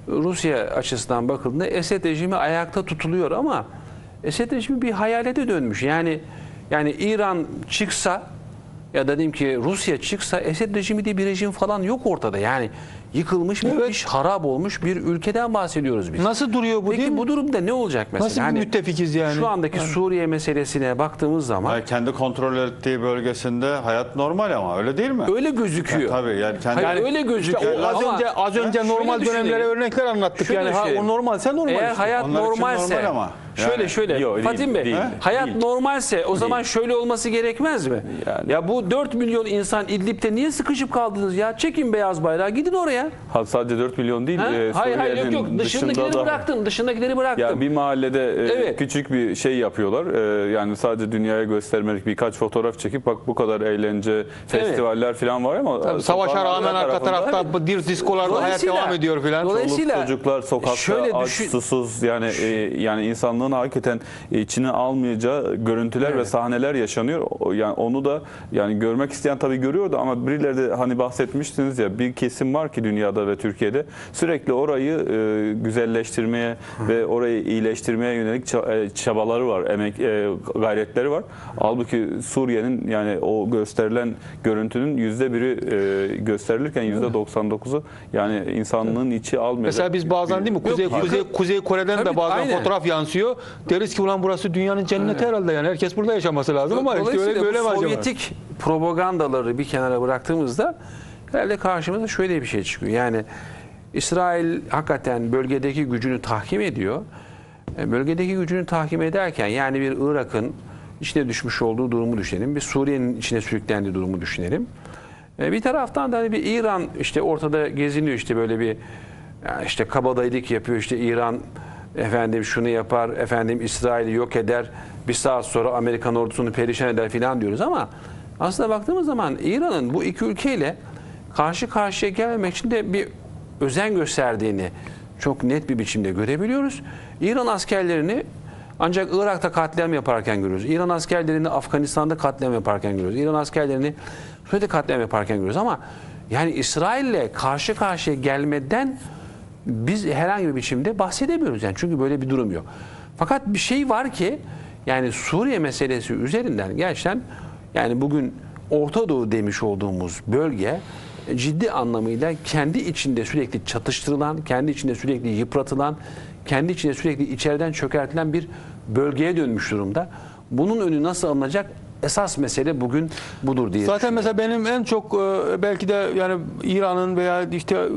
Rusya açısından bakıldığında Esed rejimi ayakta tutuluyor ama Esed rejimi bir hayalete dönmüş. Yani yani İran çıksa ya da diyeyim ki Rusya çıksa Esed rejimi diye bir rejim falan yok ortada. Yani yıkılmış, bitmiş, harap olmuş bir ülkeden bahsediyoruz biz. Nasıl duruyor bu Peki değil mi? bu durumda ne olacak mesela? Nasıl bir Hani müttefikiz yani? Şu andaki Suriye meselesine baktığımız zaman Hayır, kendi kontrol ettiği bölgesinde hayat normal ama öyle değil mi? öyle gözüküyor. Tabii yani kendi Hayır, öyle gözüküyor. İşte az önce az önce normal dönemlere örnekler anlattık Şöyle yani. Ha, o düşünelim. normal sen normal. Eğer işte. hayat Onlar için normalse normal ama. Şöyle Yani- şöyle Yok, değil, Fatih Bey değil, hayat değil. normalse o zaman şöyle olması gerekmez mi? Yani- Ya bu 4 milyon insan İdlib'de niye sıkışıp kaldınız ya? Çekin beyaz bayrağı gidin oraya. Ha, sadece 4 milyon değil. Ha? e, hayır hayır yok yok dışındakileri dışında da- bıraktım. Dışındakileri bıraktım. Ya bir mahallede e, Evet. küçük bir şey yapıyorlar. E, yani sadece dünyaya göstermelik birkaç fotoğraf çekip bak bu kadar eğlence, festivaller falan var ama Tabii, savaşa rağmen arka tarafta dir diskolarda hayat devam ediyor filan. Dolayısıyla Çoluk çocuklar sokakta şöyle aç, susuz yani e, yani insanlığın hakikaten içine almayacağı görüntüler ve sahneler yaşanıyor. Yani onu da yani görmek isteyen tabii görüyordu ama birileri de hani bahsetmiştiniz ya bir kesim var ki dünyada ve Türkiye'de sürekli orayı e, güzelleştirmeye ve orayı iyileştirmeye yönelik e, çabaları var, emek e, gayretleri var. Halbuki Suriye'nin yani o gösterilen görüntünün yüzde biri e, gösterilirken yüzde 99'u yani insanlığın içi almıyor. Mesela biz bazen değil mi Kuzey Yok, Kuzey Kuzey Kore'den de Tabii, bazen aynen. fotoğraf yansıyor. Deriz ki ulan burası dünyanın cenneti herhalde yani. Herkes burada yaşaması lazım ama işte öyle böyle acaba? Sovyetik propagandaları bir kenara bıraktığımızda herhalde karşımıza şöyle bir şey çıkıyor. Yani İsrail hakikaten bölgedeki gücünü tahkim ediyor. E, Bölgedeki gücünü tahkim ederken yani bir Irak'ın içine düşmüş olduğu durumu düşünelim. Bir Suriye'nin içine sürüklendiği durumu düşünelim. E, Bir taraftan da hani bir İran işte ortada geziniyor işte böyle bir işte kabadayılık yapıyor işte İran efendim şunu yapar, efendim İsrail'i yok eder, bir saat sonra Amerikan ordusunu perişan eder filan diyoruz ama aslında baktığımız zaman İran'ın bu iki ülkeyle karşı karşıya gelmemek için de bir özen gösterdiğini çok net bir biçimde görebiliyoruz. İran askerlerini ancak Irak'ta katliam yaparken görüyoruz. İran askerlerini Afganistan'da katliam yaparken görüyoruz. İran askerlerini Suriye'de katliam yaparken görüyoruz ama yani İsrail'le karşı karşıya gelmeden biz herhangi bir biçimde bahsedemiyoruz yani çünkü böyle bir durum yok. Fakat bir şey var ki yani Suriye meselesi üzerinden gerçekten yani bugün Orta Doğu demiş olduğumuz bölge ciddi anlamıyla kendi içinde sürekli çatıştırılan, kendi içinde sürekli yıpratılan, kendi içinde sürekli içeriden çökertilen bir bölgeye dönmüş durumda. Bunun önü nasıl alınacak? Esas mesele bugün budur diye Zaten mesela benim en çok e, belki de yani İran'ın veya işte e,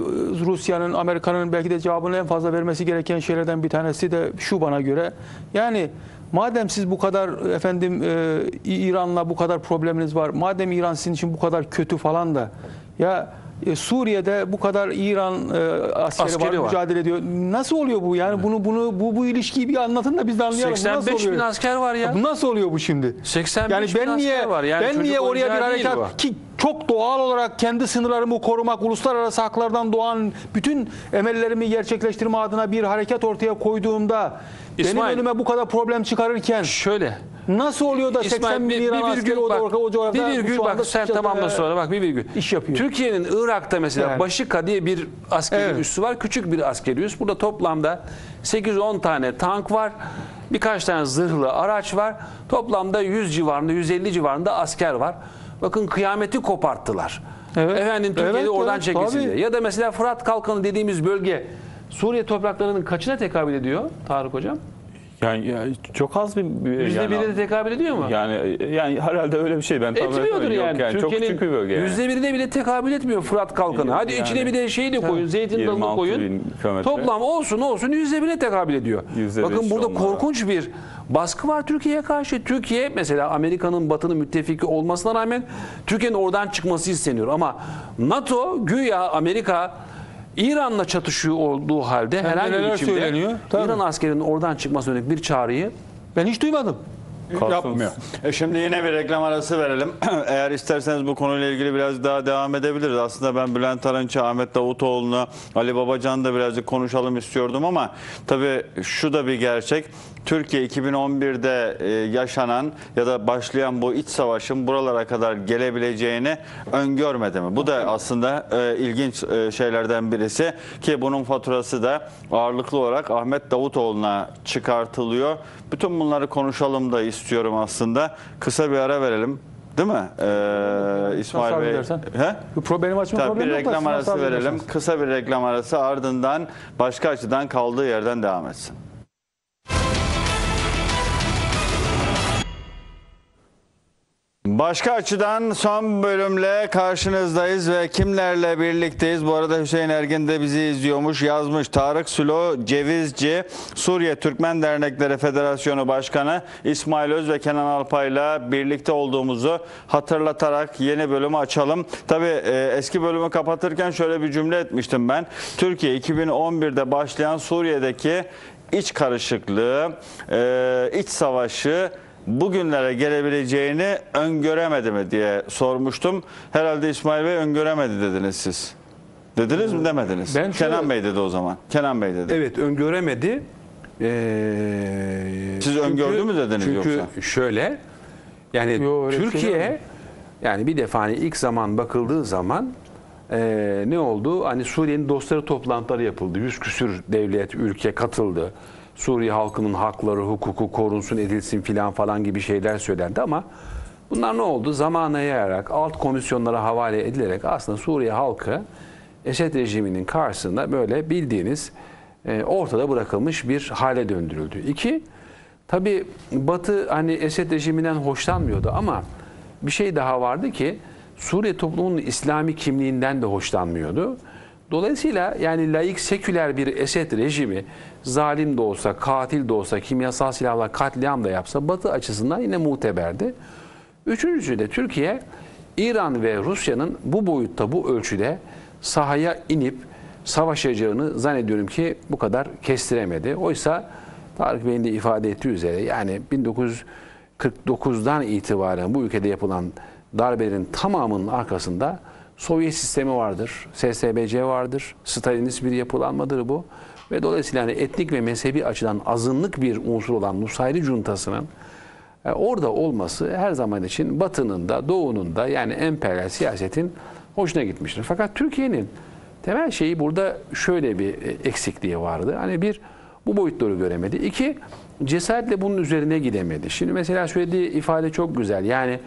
Rusya'nın, Amerika'nın belki de cevabını en fazla vermesi gereken şeylerden bir tanesi de şu bana göre. Yani madem siz bu kadar efendim e, İran'la bu kadar probleminiz var. Madem İran sizin için bu kadar kötü falan da ya Suriye'de bu kadar İran e, askeri, Askeri var, var. mücadele ediyor. Nasıl oluyor bu? Yani bunu bunu bu bu ilişkiyi bir anlatın da biz de anlayalım. Bu nasıl 85 bin oluyor? asker var ya. Bu nasıl oluyor bu şimdi? 85 Yani bin ben niye asker var. Yani ben niye oraya bir harekat bu. ki çok doğal olarak kendi sınırlarımı korumak, uluslararası haklardan doğan bütün emellerimi gerçekleştirme adına bir hareket ortaya koyduğumda İsmail- benim önüme bu kadar problem çıkarırken Şöyle. nasıl oluyor da 80 İsmail bin bir, İran bir askeri virgül o, bak. o, coğrafyada bir virgül bak sen tamamla sonra bak bir virgül. iş yapıyor. Türkiye'nin Irak'ta mesela Yani. Başika diye bir askeri Evet. üssü var. Küçük bir askeri üs. Burada toplamda 8-10 tane tank var. Birkaç tane zırhlı araç var. Toplamda 100 civarında 150 civarında asker var. Bakın kıyameti koparttılar. Evet. Efendim Türkiye'de Evet, oradan evet, çekilsin tabii. diye. Ya da mesela Fırat Kalkanı dediğimiz bölge Suriye topraklarının kaçına tekabül ediyor Tarık Hocam? Yani, yani çok az bir, Yüzde yani, birine de tekabül ediyor mu? yani yani herhalde öyle bir şey ben tam Etmiyordur yok yani. yani çok küçük bir bölge. yani. Yüzde birine bile tekabül etmiyor Fırat Kalkanı. Hadi Yani- içine bir de şeyi de koyun, zeytin dalını 26 koyun. Toplam olsun olsun yüzde bine tekabül ediyor. Yüzde Bakın beş burada onlara. korkunç bir baskı var Türkiye'ye karşı. Türkiye mesela Amerika'nın batının müttefiki olmasına rağmen Türkiye'nin oradan çıkması isteniyor. Ama NATO güya Amerika İran'la çatışıyor olduğu halde herhangi bir neler biçimde söyleniyor? Tabii. İran askerinin oradan çıkmasına yönelik bir çağrıyı Ben hiç duymadım. Kalsın. Yapmıyor. E şimdi yine bir reklam arası verelim. Eğer isterseniz bu konuyla ilgili biraz daha devam edebiliriz. Aslında ben Bülent Arınç'ı, Ahmet Davutoğlu'nu, Ali Babacan'ı da birazcık konuşalım istiyordum ama tabii şu da bir gerçek. Türkiye 2011'de e, yaşanan ya da başlayan bu iç savaşın buralara kadar gelebileceğini öngörmedi mi? Bu da aslında e, ilginç e, şeylerden birisi ki bunun faturası da ağırlıklı olarak Ahmet Davutoğlu'na çıkartılıyor. Bütün bunları konuşalım da istiyorum aslında. Kısa bir ara verelim. Değil mi? Ee, İsmail Bey. edersen. He? Bu problemim açma Tabii problemi bir reklam arası verelim. Kısa bir reklam arası ardından başka açıdan kaldığı yerden devam etsin. Başka açıdan son bölümle karşınızdayız ve kimlerle birlikteyiz? Bu arada Hüseyin Ergin de bizi izliyormuş, yazmış. Tarık Sülo Cevizci, Suriye Türkmen Dernekleri Federasyonu Başkanı İsmail Öz ve Kenan Alpay'la birlikte olduğumuzu hatırlatarak yeni bölümü açalım. Tabii e, eski bölümü kapatırken şöyle bir cümle etmiştim ben. Türkiye 2011'de başlayan Suriye'deki iç karışıklığı, e, iç savaşı bugünlere gelebileceğini öngöremedi mi diye sormuştum. Herhalde İsmail Bey öngöremedi dediniz siz. Dediniz mi demediniz? Ben şöyle- Kenan Bey dedi o zaman. Kenan Bey dedi. Evet öngöremedi. Ee, Siz öngördü mü dediniz çünkü yoksa? şöyle yani Yo, öyle bir şey Türkiye yani bir defa hani ilk zaman bakıldığı zaman ee, ne oldu? Hani Suriye'nin dostları toplantıları yapıldı. Yüz küsür devlet, ülke katıldı. Suriye halkının hakları, hukuku korunsun, edilsin filan falan gibi şeyler söylendi ama bunlar ne oldu? Zamana yayarak, alt komisyonlara havale edilerek aslında Suriye halkı Esed rejiminin karşısında böyle bildiğiniz e, ortada bırakılmış bir hale döndürüldü. İki, tabi Batı hani Esed rejiminden hoşlanmıyordu ama bir şey daha vardı ki Suriye toplumunun İslami kimliğinden de hoşlanmıyordu. Dolayısıyla yani laik seküler bir Esed rejimi zalim de olsa, katil de olsa, kimyasal silahla katliam da yapsa Batı açısından yine muteberdi. Üçüncüsü de Türkiye, İran ve Rusya'nın bu boyutta, bu ölçüde sahaya inip savaşacağını zannediyorum ki bu kadar kestiremedi. Oysa Tarık Bey'in de ifade ettiği üzere yani 1949'dan itibaren bu ülkede yapılan darbelerin tamamının arkasında Sovyet sistemi vardır, SSBC vardır, Stalinist bir yapılanmadır bu. Ve dolayısıyla hani etnik ve mezhebi açıdan azınlık bir unsur olan Nusayri Cuntası'nın e, orada olması her zaman için Batı'nın da Doğu'nun da yani emperyal siyasetin hoşuna gitmiştir. Fakat Türkiye'nin temel şeyi burada şöyle bir e, eksikliği vardı. Hani bir bu boyutları göremedi. İki cesaretle bunun üzerine gidemedi. Şimdi mesela söylediği ifade çok güzel. Yani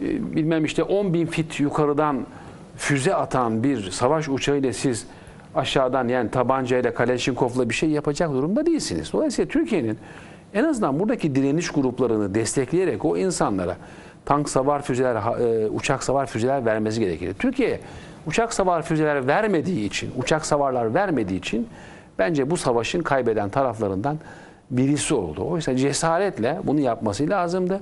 e, bilmem işte 10 bin fit yukarıdan füze atan bir savaş uçağıyla siz aşağıdan yani tabancayla Kaleşinkov'la bir şey yapacak durumda değilsiniz. Dolayısıyla Türkiye'nin en azından buradaki direniş gruplarını destekleyerek o insanlara tank savar füzeler, e, uçak savar füzeler vermesi gerekir. Türkiye uçak savar füzeler vermediği için, uçak savarlar vermediği için bence bu savaşın kaybeden taraflarından birisi oldu. Oysa cesaretle bunu yapması lazımdı.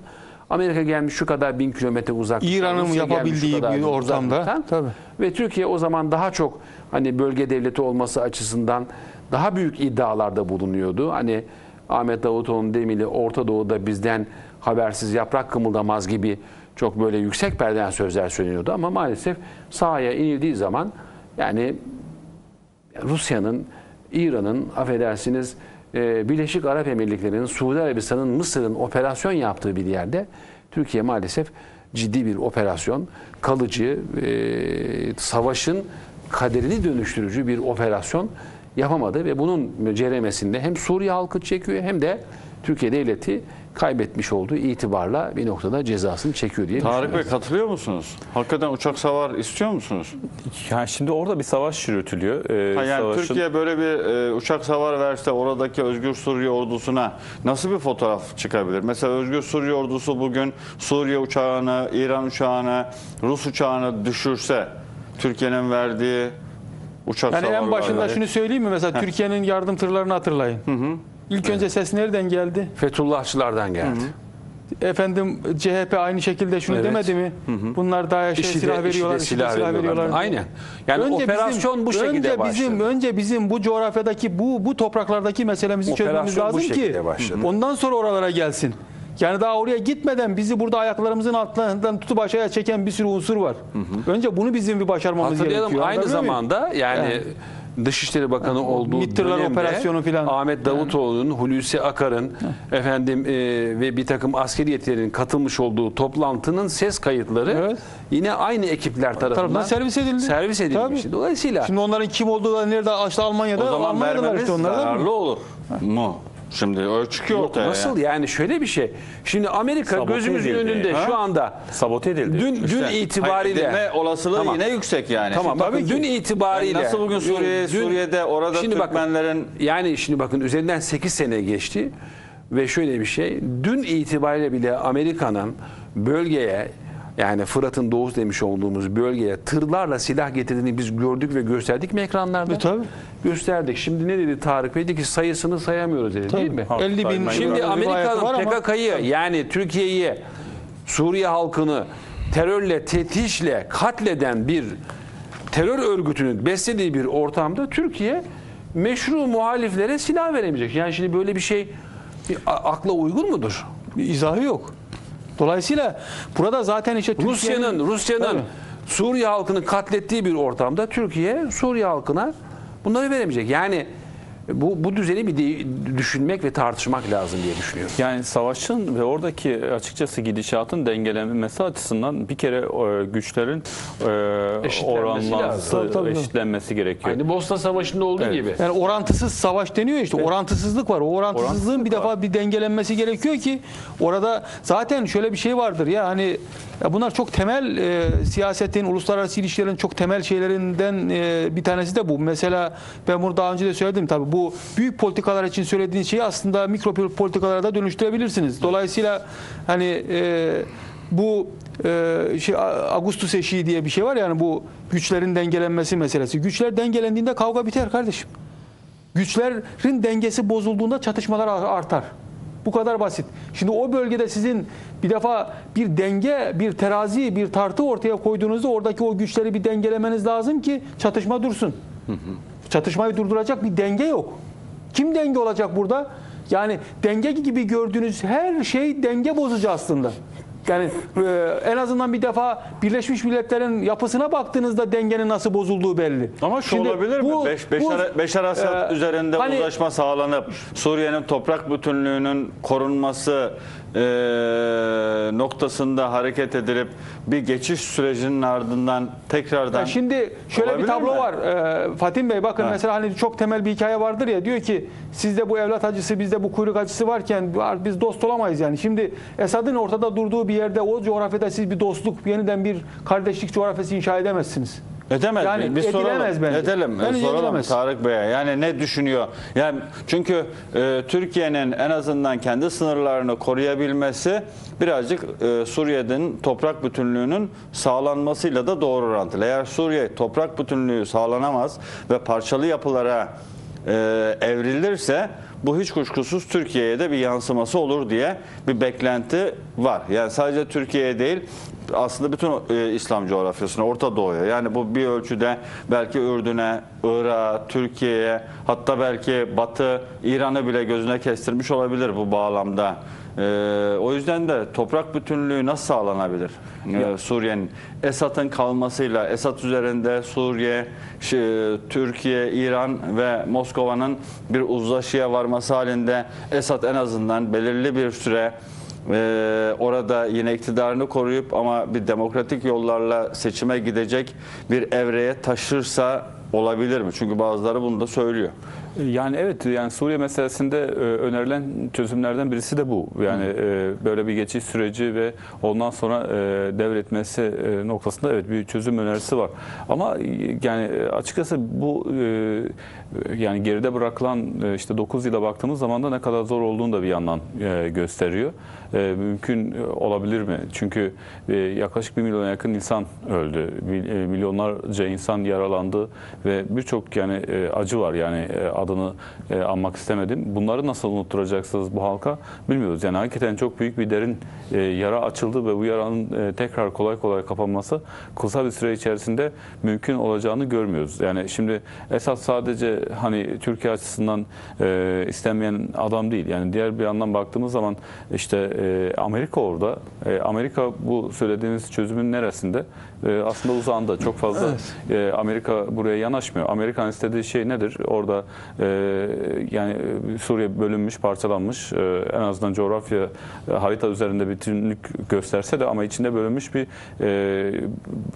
Amerika gelmiş şu kadar bin kilometre uzak. İran'ın yapabildiği bir ortamda, uzaklıktan. tabii. Ve Türkiye o zaman daha çok hani bölge devleti olması açısından daha büyük iddialarda bulunuyordu. Hani Ahmet Davutoğlu'nun demili Orta Doğu'da bizden habersiz yaprak kımıldamaz gibi çok böyle yüksek perdeden sözler söyleniyordu ama maalesef sahaya inildiği zaman yani Rusya'nın, İran'ın, affedersiniz e, Birleşik Arap Emirlikleri'nin, Suudi Arabistan'ın, Mısır'ın operasyon yaptığı bir yerde Türkiye maalesef ciddi bir operasyon, kalıcı, e, savaşın kaderini dönüştürücü bir operasyon yapamadı ve bunun ceremesinde hem Suriye halkı çekiyor hem de Türkiye devleti kaybetmiş olduğu itibarla bir noktada cezasını çekiyor diye Tarık Bey katılıyor musunuz? Hakikaten uçak savar istiyor musunuz? Yani şimdi orada bir savaş yürütülüyor. Ee, Ha, yani savaşın- Türkiye böyle bir e, uçak savar verse oradaki Özgür Suriye ordusuna nasıl bir fotoğraf çıkabilir? Mesela Özgür Suriye ordusu bugün Suriye uçağını, İran uçağını, Rus uçağını düşürse Türkiye'nin verdiği uçak Yani en başında şunu söyleyeyim mi? Mesela Türkiye'nin yardım tırlarını hatırlayın. İlk önce ses nereden geldi? Fethullahçılardan geldi. Efendim CHP aynı şekilde şunu Evet. demedi mi? Bunlar daha şey IŞİD'e- silah veriyorlar, IŞİD'e IŞİD'e silah veriyorlar. Aynen. Yani operasyon bu şekilde önce başladı. bizim önce bizim bu coğrafyadaki bu bu topraklardaki meselemizi çözmemiz Operasyon bu lazım ki şekilde başladı. ondan sonra oralara gelsin. Yani daha oraya gitmeden bizi burada ayaklarımızın altından tutup aşağıya çeken bir sürü unsur var. Önce bunu bizim bir başarmamız Hatırlayalım gerekiyor. aynı Anlatabiliyor muyum? zamanda yani, Dışişleri Bakanı o olduğu MİT'tirler dönemde operasyonu filan. Ahmet Davutoğlu'nun, Hulusi Akar'ın efendim e, ve bir takım askeri yetilerin katılmış olduğu toplantının ses kayıtları Evet. yine aynı ekipler tarafından Tarafından servis edildi. Servis edilmişti. Tabii. Dolayısıyla Şimdi onların kim olduğu da nerede? İşte Almanya'da. o zaman vermemiz işte onlar da. zararlı olur mu? Şimdi öyle çıkıyor Yok, ortaya. nasıl yani. şöyle bir şey. Şimdi Amerika Sabote gözümüzün edildi. önünde Ha? şu anda sabote edildi. dün dün İşte, itibariyle hayır, edilme olasılığı Tamam. yine yüksek yani. Tamam Şimdi bakın dün itibariyle Yani nasıl bugün Suriye, dün- Suriye'de orada Şimdi bakın, Türkmenlerin yani şimdi bakın üzerinden 8 sene geçti ve şöyle bir şey dün itibariyle bile Amerika'nın bölgeye yani Fırat'ın doğusu demiş olduğumuz bölgeye tırlarla silah getirdiğini biz gördük ve gösterdik mi ekranlarda? E, tabii. Gösterdik. Şimdi ne dedi Tarık Bey? Dedi ki sayısını sayamıyoruz dedi değil mi? Ha, 50 bin. Şimdi Amerika'nın PKK'yı yani Türkiye'yi Suriye halkını terörle, teftişle katleden bir terör örgütünün beslediği bir ortamda Türkiye meşru muhaliflere silah veremeyecek. Yani şimdi böyle bir şey bir akla uygun mudur? Bir izahı yok. Dolayısıyla burada zaten işte Rusya'nın Rusya'nın. Suriye halkını katlettiği bir ortamda Türkiye Suriye halkına bunları veremeyecek. Yani bu bu düzeni bir de- düşünmek ve tartışmak lazım diye düşünüyorum. Yani savaşın ve oradaki açıkçası gidişatın dengelenmesi açısından bir kere e, güçlerin e, Eşitlenmesi oranlanması, lazım. Tabii, tabii. eşitlenmesi gerekiyor. Aynı Bosna Savaşı'nda olduğu Evet. gibi. Yani orantısız savaş deniyor işte. Orantısızlık var. O orantısızlığın bir defa bir dengelenmesi gerekiyor ki orada zaten şöyle bir şey vardır ya hani ya bunlar çok temel e, siyasetin, uluslararası ilişkilerin çok temel şeylerinden e, bir tanesi de bu. Mesela ben bunu daha önce de söyledim tabii bu büyük politikalar için söylediğiniz şeyi aslında mikro politikalara da dönüştürebilirsiniz. Dolayısıyla hani e, bu e, şey Ağustos eşiği diye bir şey var yani bu güçlerin dengelenmesi meselesi. Güçler dengelendiğinde kavga biter kardeşim. Güçlerin dengesi bozulduğunda çatışmalar artar. Bu kadar basit. Şimdi o bölgede sizin bir defa bir denge, bir terazi, bir tartı ortaya koyduğunuzda oradaki o güçleri bir dengelemeniz lazım ki çatışma dursun. Çatışmayı durduracak bir denge yok. Kim denge olacak burada? Yani denge gibi gördüğünüz her şey denge bozucu aslında. Yani e, en azından bir defa Birleşmiş Milletler'in yapısına baktığınızda dengenin nasıl bozulduğu belli. Ama şu Şimdi olabilir mi? bu- Beş, bu- Beşar, Beşar Asad e, üzerinde hani- uzlaşma sağlanıp Suriye'nin toprak bütünlüğünün korunması e, noktasında hareket edilip bir geçiş sürecinin ardından tekrardan Ya şimdi şöyle bir tablo mi? var. Ee, Fatih Bey bakın Ha. mesela hani çok temel bir hikaye vardır ya diyor ki sizde bu evlat acısı bizde bu kuyruk acısı varken biz dost olamayız yani. Şimdi Esad'ın ortada durduğu bir yerde o coğrafyada siz bir dostluk yeniden bir kardeşlik coğrafyası inşa edemezsiniz. Edemez Yani mi? Biz soralım. bence. Edelim. Bence soralım edilemez. Tarık Bey'e. Yani ne düşünüyor? Yani çünkü e, Türkiye'nin en azından kendi sınırlarını koruyabilmesi birazcık e, Suriye'nin toprak bütünlüğünün sağlanmasıyla da doğru orantılı. Eğer Suriye toprak bütünlüğü sağlanamaz ve parçalı yapılara e, evrilirse bu hiç kuşkusuz Türkiye'ye de bir yansıması olur diye bir beklenti var. Yani sadece Türkiye'ye değil aslında bütün e, İslam coğrafyasına, Orta Doğu'ya yani bu bir ölçüde belki Ürdün'e, Irak'a, Türkiye'ye hatta belki Batı, İran'ı bile gözüne kestirmiş olabilir bu bağlamda. E, o yüzden de toprak bütünlüğü nasıl sağlanabilir? E, Suriye'nin Esad'ın kalmasıyla Esad üzerinde Suriye, Türkiye, İran ve Moskova'nın bir uzlaşıya varması halinde Esad en azından belirli bir süre ee, orada yine iktidarını koruyup ama bir demokratik yollarla seçime gidecek bir evreye taşırsa olabilir mi? Çünkü bazıları bunu da söylüyor. Yani evet yani Suriye meselesinde e, önerilen çözümlerden birisi de bu. Yani e, böyle bir geçiş süreci ve ondan sonra e, devretmesi e, noktasında evet bir çözüm önerisi var. Ama e, yani açıkçası bu e, yani geride bırakılan e, işte 9 yıla baktığımız zaman da ne kadar zor olduğunu da bir yandan e, gösteriyor. E, mümkün olabilir mi? Çünkü e, yaklaşık bir milyona yakın insan öldü. Mil- Milyonlarca insan yaralandı ve birçok yani e, acı var yani e, adını e, anmak istemedim. Bunları nasıl unutturacaksınız bu halka bilmiyoruz. Yani hakikaten çok büyük bir derin e, yara açıldı ve bu yaranın e, tekrar kolay kolay kapanması kısa bir süre içerisinde mümkün olacağını görmüyoruz. Yani şimdi Esad sadece hani Türkiye açısından e, istenmeyen adam değil. Yani diğer bir yandan baktığımız zaman işte e, Amerika orada. E, Amerika bu söylediğiniz çözümün neresinde? E, aslında uzağında. Çok fazla e, Amerika buraya yanaşmıyor. Amerikan istediği şey nedir? Orada e, yani e, Suriye bölünmüş, parçalanmış. En azından coğrafya harita üzerinde bütünlük gösterse de ama içinde bölünmüş bir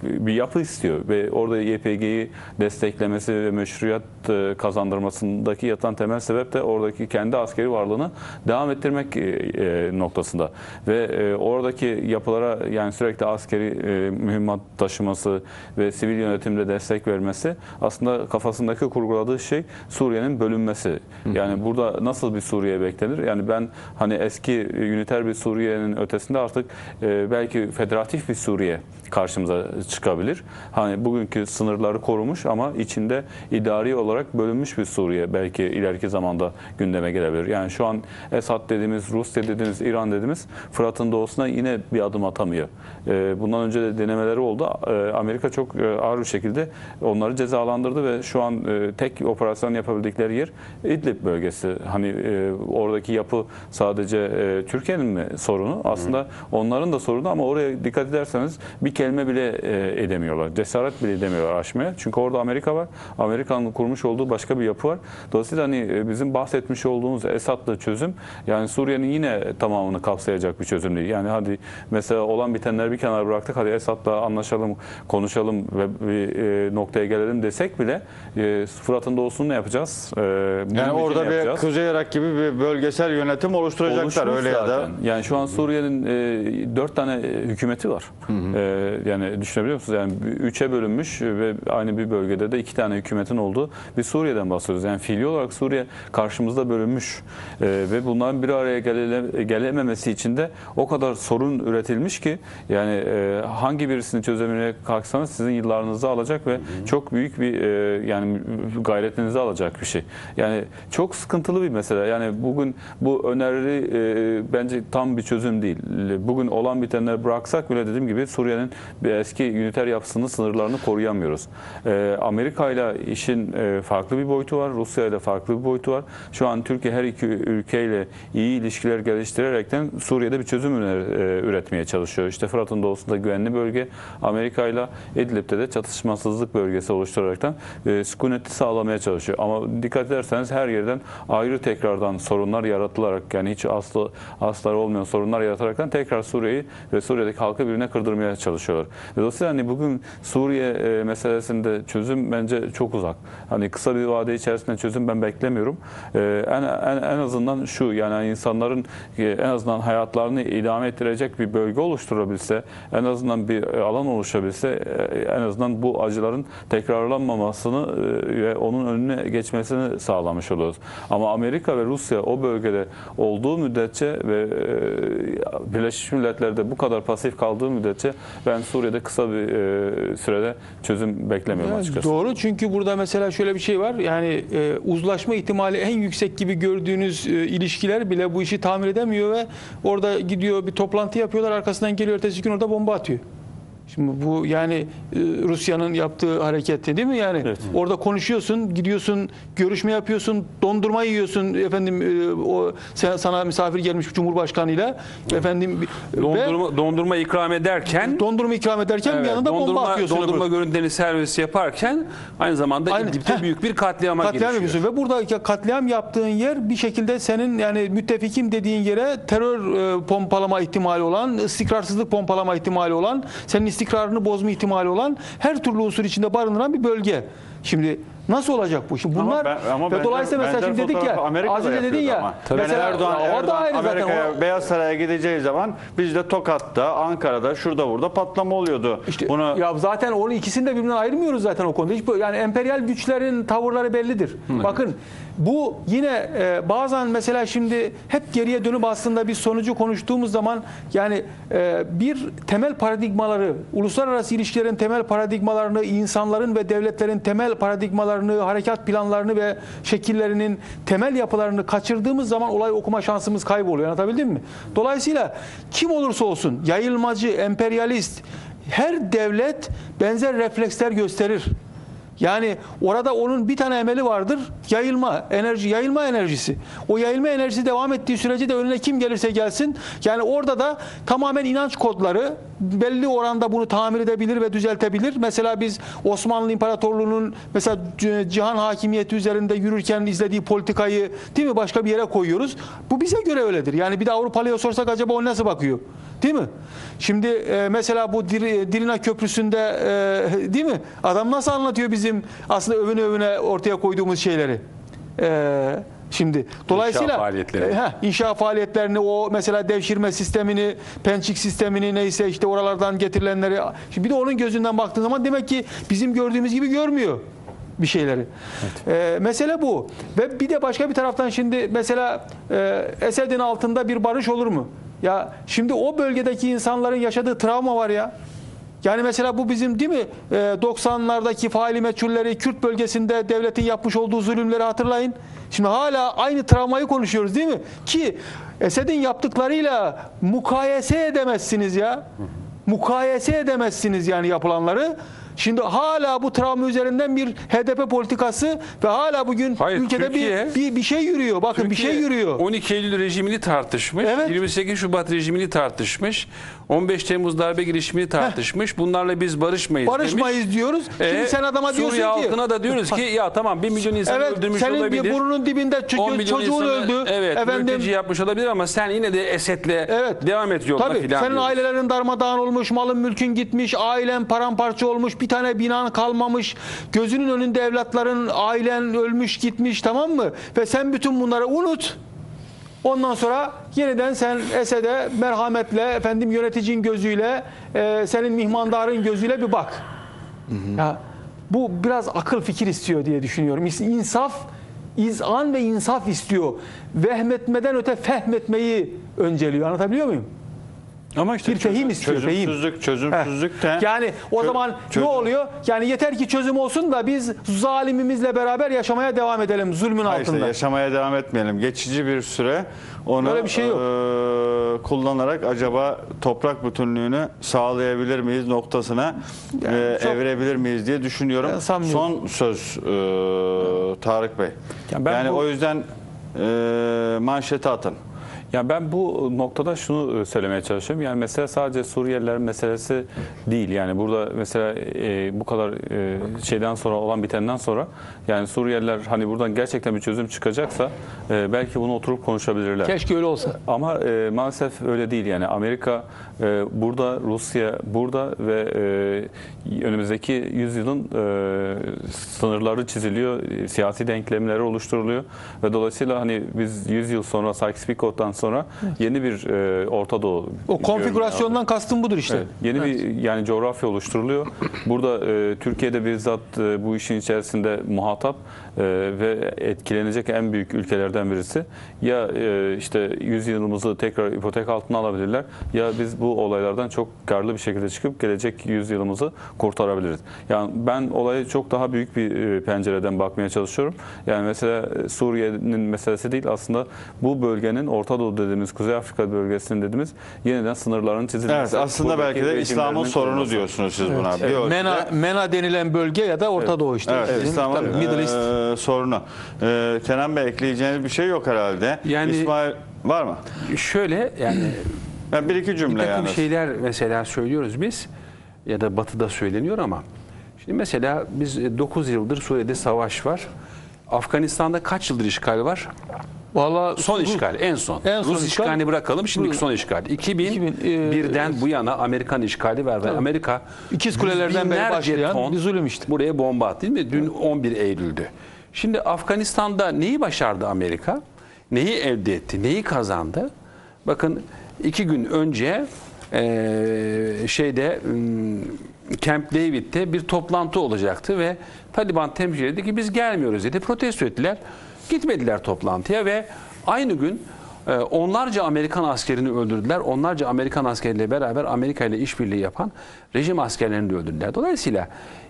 bir yapı istiyor ve orada YPG'yi desteklemesi ve meşruiyet kazandırmasındaki yatan temel sebep de oradaki kendi askeri varlığını devam ettirmek noktasında ve oradaki yapılara yani sürekli askeri mühimmat taşıması ve sivil yönetimde destek vermesi aslında kafasındaki kurguladığı şey Suriye'nin bölünmesi. Yani burada nasıl bir Suriye beklenir? Yani ben hani eski üniter bir Suriye'nin ötesinde artık e, belki federatif bir Suriye karşımıza çıkabilir. Hani bugünkü sınırları korumuş ama içinde idari olarak bölünmüş bir Suriye belki ileriki zamanda gündeme gelebilir. Yani şu an Esad dediğimiz, Rusya dediğimiz, İran dediğimiz Fırat'ın doğusuna yine bir adım atamıyor. E, bundan önce de denemeleri oldu. E, Amerika çok e, ağır bir şekilde onları cezalandırdı ve şu an e, tek operasyon yapabildikleri yer İdlib bölgesi. Hani e, oradaki yapı sadece Türkiye'nin mi sorunu? Aslında onların da sorunu ama oraya dikkat ederseniz bir kelime bile edemiyorlar. Cesaret bile edemiyorlar aşmaya. Çünkü orada Amerika var. Amerika'nın kurmuş olduğu başka bir yapı var. Dolayısıyla hani bizim bahsetmiş olduğumuz Esad'lı çözüm yani Suriye'nin yine tamamını kapsayacak bir çözüm değil. Yani hadi mesela olan bitenleri bir kenara bıraktık. Hadi Esad'la anlaşalım, konuşalım ve bir e, noktaya gelelim desek bile e, Fırat'ın doğusunu ne yapacağız? E, Yani Münbit'i orada bir yapacağız? Kuzey Irak gibi bir bölgesel yönetim oluşturacaklar Oluşmuş öyle ya da. zaten. Yani şu an Suriye'nin e, dört tane hükümeti var. E, yani düşünebiliyor musunuz? Yani üçe bölünmüş ve aynı bir bölgede de iki tane hükümetin olduğu bir Suriye'den bahsediyoruz. Yani fiili olarak Suriye karşımızda bölünmüş E, ve bunların bir araya gelele- gelememesi için de o kadar sorun üretilmiş ki yani e, hangi birisini çözemeye kalksanız sizin yıllarınızı alacak ve çok büyük bir e, yani gayretinizi alacak bir şey. Yani çok sıkıntılı bir mesele. Yani bugün bu öneri e, bence tam bir çözüm değil. Bugün olan bitenleri bıraksak bile dediğim gibi Suriye'nin eski üniter yapısını, sınırlarını koruyamıyoruz. E, Amerika ile işin e, farklı bir boyutu var. Rusya ile farklı bir boyutu var. Şu an Türkiye her iki ülkeyle iyi ilişkiler geliştirerekten Suriye'de bir çözüm e, üretmeye çalışıyor. İşte Fırat'ın doğusunda güvenli bölge, Amerika ile İdlib'de de çatışmasızlık bölgesi oluşturaraktan e, sükuneti sağlamaya çalışıyor. Ama dikkat ederseniz her yerden ayrı tekrardan sorunlar yaratılarak yani hiç aslı asları olmayan sorunlar yarataraktan tekrar Suriye'yi ve Suriye'deki halkı birbirine kırdırmaya çalışıyorlar. Dolayısıyla hani bugün Suriye e, meselesinde çözüm bence çok uzak. Hani kısa bir vade içerisinde çözüm ben beklemiyorum. E, en, en, en azından şu yani insanların e, en azından hayatlarını idame ettirecek bir bölge oluşturabilse, en azından bir e, alan oluşabilse, e, en azından bu acıların tekrarlanmamasını e, ve onun önüne geçmesini sağlamış oluruz. Ama Amerika ve Rusya o bölgede olduğu müddetçe ve Birleşmiş Milletler'de bu kadar pasif kaldığı müddetçe ben Suriye'de kısa bir sürede çözüm beklemiyorum açıkçası. Doğru çünkü burada mesela şöyle bir şey var. Yani uzlaşma ihtimali en yüksek gibi gördüğünüz ilişkiler bile bu işi tamir edemiyor ve orada gidiyor bir toplantı yapıyorlar arkasından geliyor ertesi gün orada bomba atıyor. Şimdi bu yani e, Rusya'nın yaptığı hareketi değil mi yani? Evet. Orada konuşuyorsun, gidiyorsun, görüşme yapıyorsun, dondurma yiyorsun efendim e, o sana misafir gelmiş Cumhurbaşkanıyla efendim ve Dondurma, dondurma ikram ederken dondurma ikram ederken bir Evet, yanında bomba dondurma, atıyorsun. dondurma görüntülerini servis yaparken aynı zamanda Aynen. İdlib'de Heh. büyük bir katliama Katliam girişiyor. ve burada katliam yaptığın yer bir şekilde senin yani müttefikim dediğin yere terör e, pompalama ihtimali olan, istikrarsızlık pompalama ihtimali olan, senin istikrarını bozma ihtimali olan her türlü unsur içinde barındıran bir bölge. Şimdi nasıl olacak bu? Şimdi bunlar ben- ama ve dolayısıyla mesela şimdi dedik ya Amerika'da az önce dedin ya ama. mesela Erdoğan, Erdoğan ayrı zaten. Amerika'ya, Beyaz Saray'a gideceği zaman bizde Tokat'ta, Ankara'da, şurada burada patlama oluyordu. İşte Bunu ya zaten onu ikisini de birbirinden ayırmıyoruz zaten o konuda. Hiç böyle- yani emperyal güçlerin tavırları bellidir. Bakın bu yine e, bazen mesela şimdi hep geriye dönüp aslında bir sonucu konuştuğumuz zaman yani e, bir temel paradigmaları, uluslararası ilişkilerin temel paradigmalarını, insanların ve devletlerin temel paradigmalarını, harekat planlarını ve şekillerinin temel yapılarını kaçırdığımız zaman olay okuma şansımız kayboluyor. Anlatabildim mi? Dolayısıyla kim olursa olsun yayılmacı, emperyalist her devlet benzer refleksler gösterir. Yani orada onun bir tane emeli vardır. Yayılma enerji, yayılma enerjisi. O yayılma enerjisi devam ettiği sürece de önüne kim gelirse gelsin. Yani orada da tamamen inanç kodları belli oranda bunu tamir edebilir ve düzeltebilir. Mesela biz Osmanlı İmparatorluğu'nun mesela cihan hakimiyeti üzerinde yürürken izlediği politikayı değil mi başka bir yere koyuyoruz. Bu bize göre öyledir. Yani bir de Avrupalıya sorsak acaba o nasıl bakıyor? Değil mi? Şimdi e, mesela bu Dir- Dirina Köprüsü'nde e, değil mi? Adam nasıl anlatıyor bizim aslında övüne övüne ortaya koyduğumuz şeyleri? E, şimdi dolayısıyla faaliyetleri. E, heh, inşa faaliyetlerini o mesela devşirme sistemini, pençik sistemini neyse işte oralardan getirilenleri şimdi bir de onun gözünden baktığın zaman demek ki bizim gördüğümüz gibi görmüyor bir şeyleri. E, mesele bu. Ve bir de başka bir taraftan şimdi mesela e, Esed'in altında bir barış olur mu? Ya şimdi o bölgedeki insanların yaşadığı travma var ya. Yani mesela bu bizim değil mi e, 90'lardaki faili meçhulleri Kürt bölgesinde devletin yapmış olduğu zulümleri hatırlayın. Şimdi hala aynı travmayı konuşuyoruz değil mi? Ki Esed'in yaptıklarıyla mukayese edemezsiniz ya. Mukayese edemezsiniz yani yapılanları. Şimdi hala bu travma üzerinden bir HDP politikası ve hala bugün Hayır, ülkede Türkiye- bir, bir bir şey yürüyor. Bakın bir şey Türkiye yürüyor. 12 Eylül rejimini tartışmış. Evet. 28 Şubat rejimini tartışmış. 15 Temmuz darbe girişimini tartışmış. Bunlarla biz barışmayız demiş. Barışmayız diyoruz. Şimdi Ee, sen adama diyorsun Suriye ki halkına da diyoruz ki ya tamam 1 milyon insan Evet, öldürmüş senin olabilir. bir burnunun dibinde ço- 10 milyon çocuğun insanı, öldü. Evet, Efendim, mülteci yapmış olabilir ama sen yine de Esed'le Evet. devam et Tabii filan senin diyoruz. ailelerin darmadağın olmuş, malın mülkün gitmiş, ailen paramparça olmuş, bir tane binan kalmamış, gözünün önünde evlatların, ailen ölmüş gitmiş tamam mı? Ve sen bütün bunları unut. Ondan sonra yeniden sen Esed'e merhametle, efendim yöneticinin gözüyle, e, senin mihmandarın gözüyle bir bak. Ya bu biraz akıl fikir istiyor diye düşünüyorum. İns- İnsaf, izan ve insaf istiyor. Vehmetmeden öte fehmetmeyi önceliyor. Anlatabiliyor muyum? Ama işte bir fehim çözüm- istiyor. Fehim. Çözümsüzlük, çözümsüzlük de. Yani o Çö- zaman çözüm- ne oluyor? Yani yeter ki çözüm olsun da biz zalimimizle beraber yaşamaya devam edelim zulmün Hayır işte altında. yaşamaya devam etmeyelim. Geçici bir süre onu Böyle bir şey yok. eee, kullanarak acaba toprak bütünlüğünü sağlayabilir miyiz noktasına eee, çok- evirebilir miyiz diye düşünüyorum. Sanmıyorum. Son söz eee, Tarık Bey. Ya ben yani bu- o yüzden eee manşeti atın. Ya ben bu noktada şunu e, söylemeye çalışıyorum. Yani mesela sadece Suriyelilerin meselesi değil. Yani burada mesela e, bu kadar e, şeyden sonra olan bitenden sonra yani Suriyeliler hani buradan gerçekten bir çözüm çıkacaksa e, belki bunu oturup konuşabilirler. Keşke öyle olsa. Ama e, maalesef öyle değil yani Amerika burada, Rusya burada ve e, önümüzdeki yüzyılın e, sınırları çiziliyor, siyasi denklemleri oluşturuluyor ve dolayısıyla hani biz 100 yıl sonra Sykes-Picot'tan sonra yeni bir e, Orta Doğu O konfigürasyondan kastım budur işte. Evet, yeni bir yani coğrafya oluşturuluyor. Burada e, Türkiye'de bizzat e, bu işin içerisinde muhatap e, ve etkilenecek en büyük ülkelerden birisi. Ya e, işte 100 yılımızı tekrar ipotek altına alabilirler ya biz bu olaylardan çok karlı bir şekilde çıkıp gelecek 100 yılımızı kurtarabiliriz. Yani ben olayı çok daha büyük bir e, pencereden bakmaya çalışıyorum. Yani mesela e, Suriye'nin meselesi değil aslında bu bölgenin Orta Doğu dediğimiz Kuzey Afrika bölgesinin dediğimiz yeniden sınırların çizilmesi. Evet aslında belki de İslam'ın sorunu kurulması. diyorsunuz siz buna. Bir ölçüde- Mena, Mena denilen bölge ya da Orta Doğu işte. Evet, Bizim İslam'ın tabii Middle East. eee, sorunu. Eee, Kenan Bey ekleyeceğiniz bir şey yok herhalde. Yani- İsmail var mı? Şöyle yani Yani bir iki bir cümle takım yani. şeyler mesela söylüyoruz biz ya da batıda söyleniyor ama şimdi mesela biz 9 yıldır Suriye'de savaş var. Afganistan'da kaç yıldır işgal var? Vallahi Son işgal en son. En son Rus işgal- işgalini bırakalım şimdiki son işgal. 2001'den e, bu yana Amerikan işgali var ve Amerika İkiz Kulelerden beri başlayan ton bir zulüm işte. Buraya bomba attı değil mi? Dün 11 Eylül'dü. Şimdi Afganistan'da neyi başardı Amerika? Neyi elde etti? Neyi kazandı? Bakın iki gün önce eee, şeyde Camp David'de bir toplantı olacaktı ve Taliban temsilcileri dedi ki biz gelmiyoruz dedi. Protesto ettiler. Gitmediler toplantıya ve aynı gün e, onlarca Amerikan askerini öldürdüler. Onlarca Amerikan askeriyle beraber Amerika ile işbirliği yapan rejim askerlerini de öldürdüler. Dolayısıyla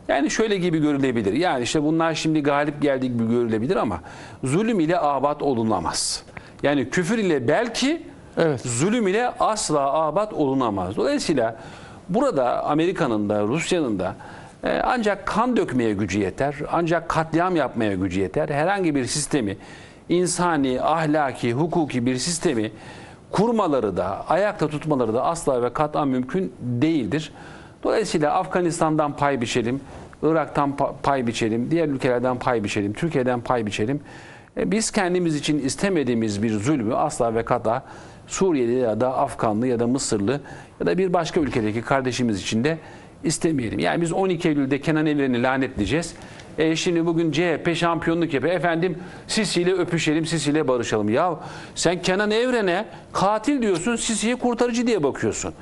yani şöyle gibi görülebilir. Yani işte bunlar şimdi galip geldiği gibi görülebilir ama zulüm ile abat olunamaz. Yani küfür ile belki Evet. zulüm ile asla abat olunamaz. Dolayısıyla burada Amerika'nın da Rusya'nın da e, ancak kan dökmeye gücü yeter, ancak katliam yapmaya gücü yeter. Herhangi bir sistemi, insani, ahlaki, hukuki bir sistemi kurmaları da, ayakta tutmaları da asla ve kat'a mümkün değildir. Dolayısıyla Afganistan'dan pay biçelim, Irak'tan pa- pay biçelim, diğer ülkelerden pay biçelim, Türkiye'den pay biçelim. E, Biz kendimiz için istemediğimiz bir zulmü asla ve kata Suriyeli ya da Afganlı ya da Mısırlı ya da bir başka ülkedeki kardeşimiz için de istemeyelim. Yani biz 12 Eylül'de Kenan Evren'i lanetleyeceğiz. E şimdi bugün CHP şampiyonluk yapıyor. Efendim Sisi ile öpüşelim, Sisi ile barışalım. Ya sen Kenan Evren'e katil diyorsun, Sisi'ye kurtarıcı diye bakıyorsun.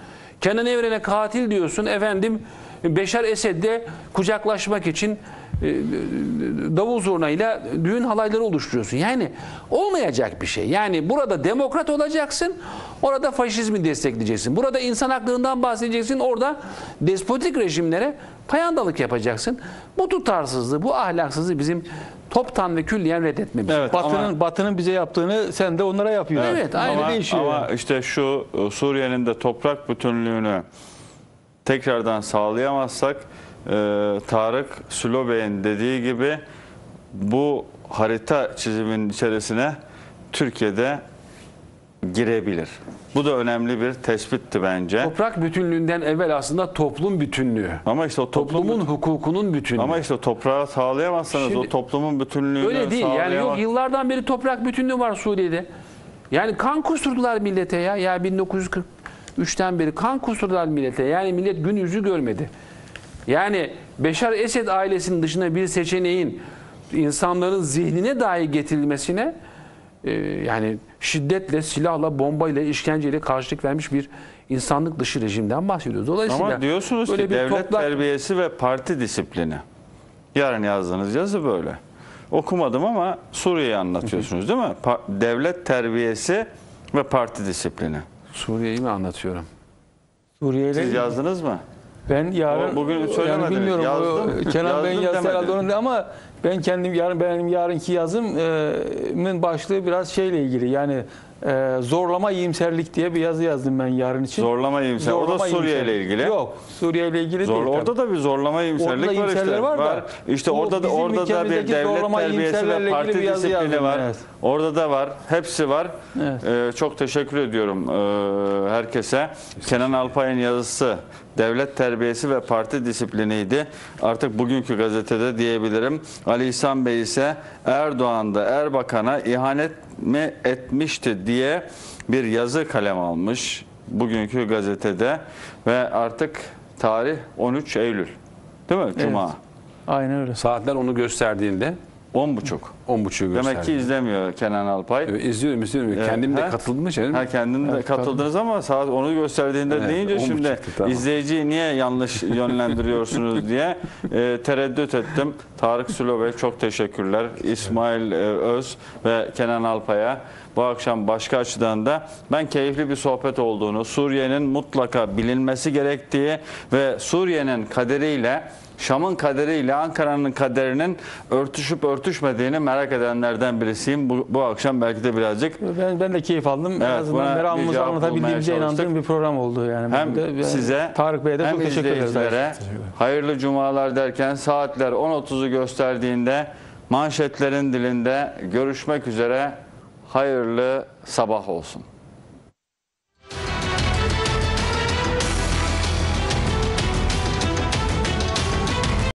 Kenan Evren'e katil diyorsun, efendim Beşar Esed'le kucaklaşmak için e, davul zurnayla düğün halayları oluşturuyorsun. Yani olmayacak bir şey. Yani burada demokrat olacaksın, orada faşizmi destekleyeceksin. Burada insan haklarından bahsedeceksin, orada despotik rejimlere payandalık yapacaksın. Bu tutarsızlığı, bu ahlaksızlığı bizim toptan ve külliyen reddetmemiz. Evet, Batı'nın ama- Batı'nın bize yaptığını sen de onlara yapıyorsun. Evet, aynen. ama, değişiyor ama işte şu e, Suriye'nin de toprak bütünlüğünü tekrardan sağlayamazsak e, Tarık Sülo Bey'in dediği gibi bu harita çiziminin içerisine Türkiye'de girebilir. Bu da önemli bir tespitti bence. Toprak bütünlüğünden evvel aslında toplum bütünlüğü. Ama işte o toplumun Toplumun hukukunun bütünlüğü. ama işte toprağı sağlayamazsanız Şimdi- o toplumun bütünlüğünü Öyle değil. Yani yok yıllardan beri toprak bütünlüğü var Suriye'de. Yani kan kusturdular millete ya. Ya 1943'ten beri kan kusturdular millete. Yani millet gün yüzü görmedi. Yani Beşar Esed ailesinin dışında bir seçeneğin insanların zihnine dahi getirilmesine e, yani şiddetle, silahla, bombayla, işkenceyle karşılık vermiş bir insanlık dışı rejimden bahsediyoruz. Dolayısıyla Ama diyorsunuz böyle ki bir devlet toprak- terbiyesi ve parti disiplini. Yarın yazdığınız yazı böyle. Okumadım ama Suriye'yi anlatıyorsunuz değil mi? Pa- devlet terbiyesi ve parti disiplini. Suriye'yi mi anlatıyorum? Suriye ile Siz yazdınız mı? Ben yarın O bugün yani söylemediniz, bilmiyorum yazdım. o Kenan Bey'in yazısı herhalde onun ama ben kendim yarın benim yarınki yazımın başlığı biraz şeyle ilgili yani e, zorlama iyimserlik diye bir yazı yazdım ben yarın için. Zorlama iyimser. O da Zorlama Suriye ile ilgili. Yok Suriye ile ilgili Zor, değil. orada da bir zorlama iyimserlik Orada da var işte. var da, İşte bu orada da orada da bir devlet zorlama terbiyesi ve parti disiplini var. evet. Orada da var. Hepsi var. Evet. Ee, çok teşekkür ediyorum ee, herkese. Kenan Alpay'ın yazısı devlet terbiyesi ve parti disipliniydi. Artık bugünkü gazetede diyebilirim. Ali İhsan Bey ise Erdoğan da Erbakan'a ihanet mi etmişti diye bir yazı kalem almış bugünkü gazetede ve artık tarih 13 Eylül. Değil mi? Cuma. Evet. Aynen öyle. Saatler onu gösterdiğinde 10.30. 10.30'u gösterdi. Demek ki izlemiyor Kenan Alpay. Evet, izliyorum izliyorum. Evet, Kendim de katıldım canım. Ha kendin de Evet, katıldınız ama saat onu gösterdiğinde Evet, deyince on şimdi tamam. izleyiciyi niye yanlış yönlendiriyorsunuz diye e, tereddüt ettim. Tarık Sülo Bey çok teşekkürler. İsmail e, Öz ve Kenan Alpay'a bu akşam başka açıdan da ben keyifli bir sohbet olduğunu, Suriye'nin mutlaka bilinmesi gerektiği ve Suriye'nin kaderiyle Şam'ın kaderiyle Ankara'nın kaderinin örtüşüp örtüşmediğini merak edenlerden birisiyim. Bu, bu akşam belki de birazcık Ben, ben de keyif aldım. en Evet, buna azından meramımızı anlatabildiğimize inandığım bir program oldu yani. hem Ben de- size Tarık Bey'e de hem çok teşekkür ederiz. hayırlı cumalar derken saatler 10.30'u gösterdiğinde manşetlerin dilinde görüşmek üzere hayırlı sabah olsun.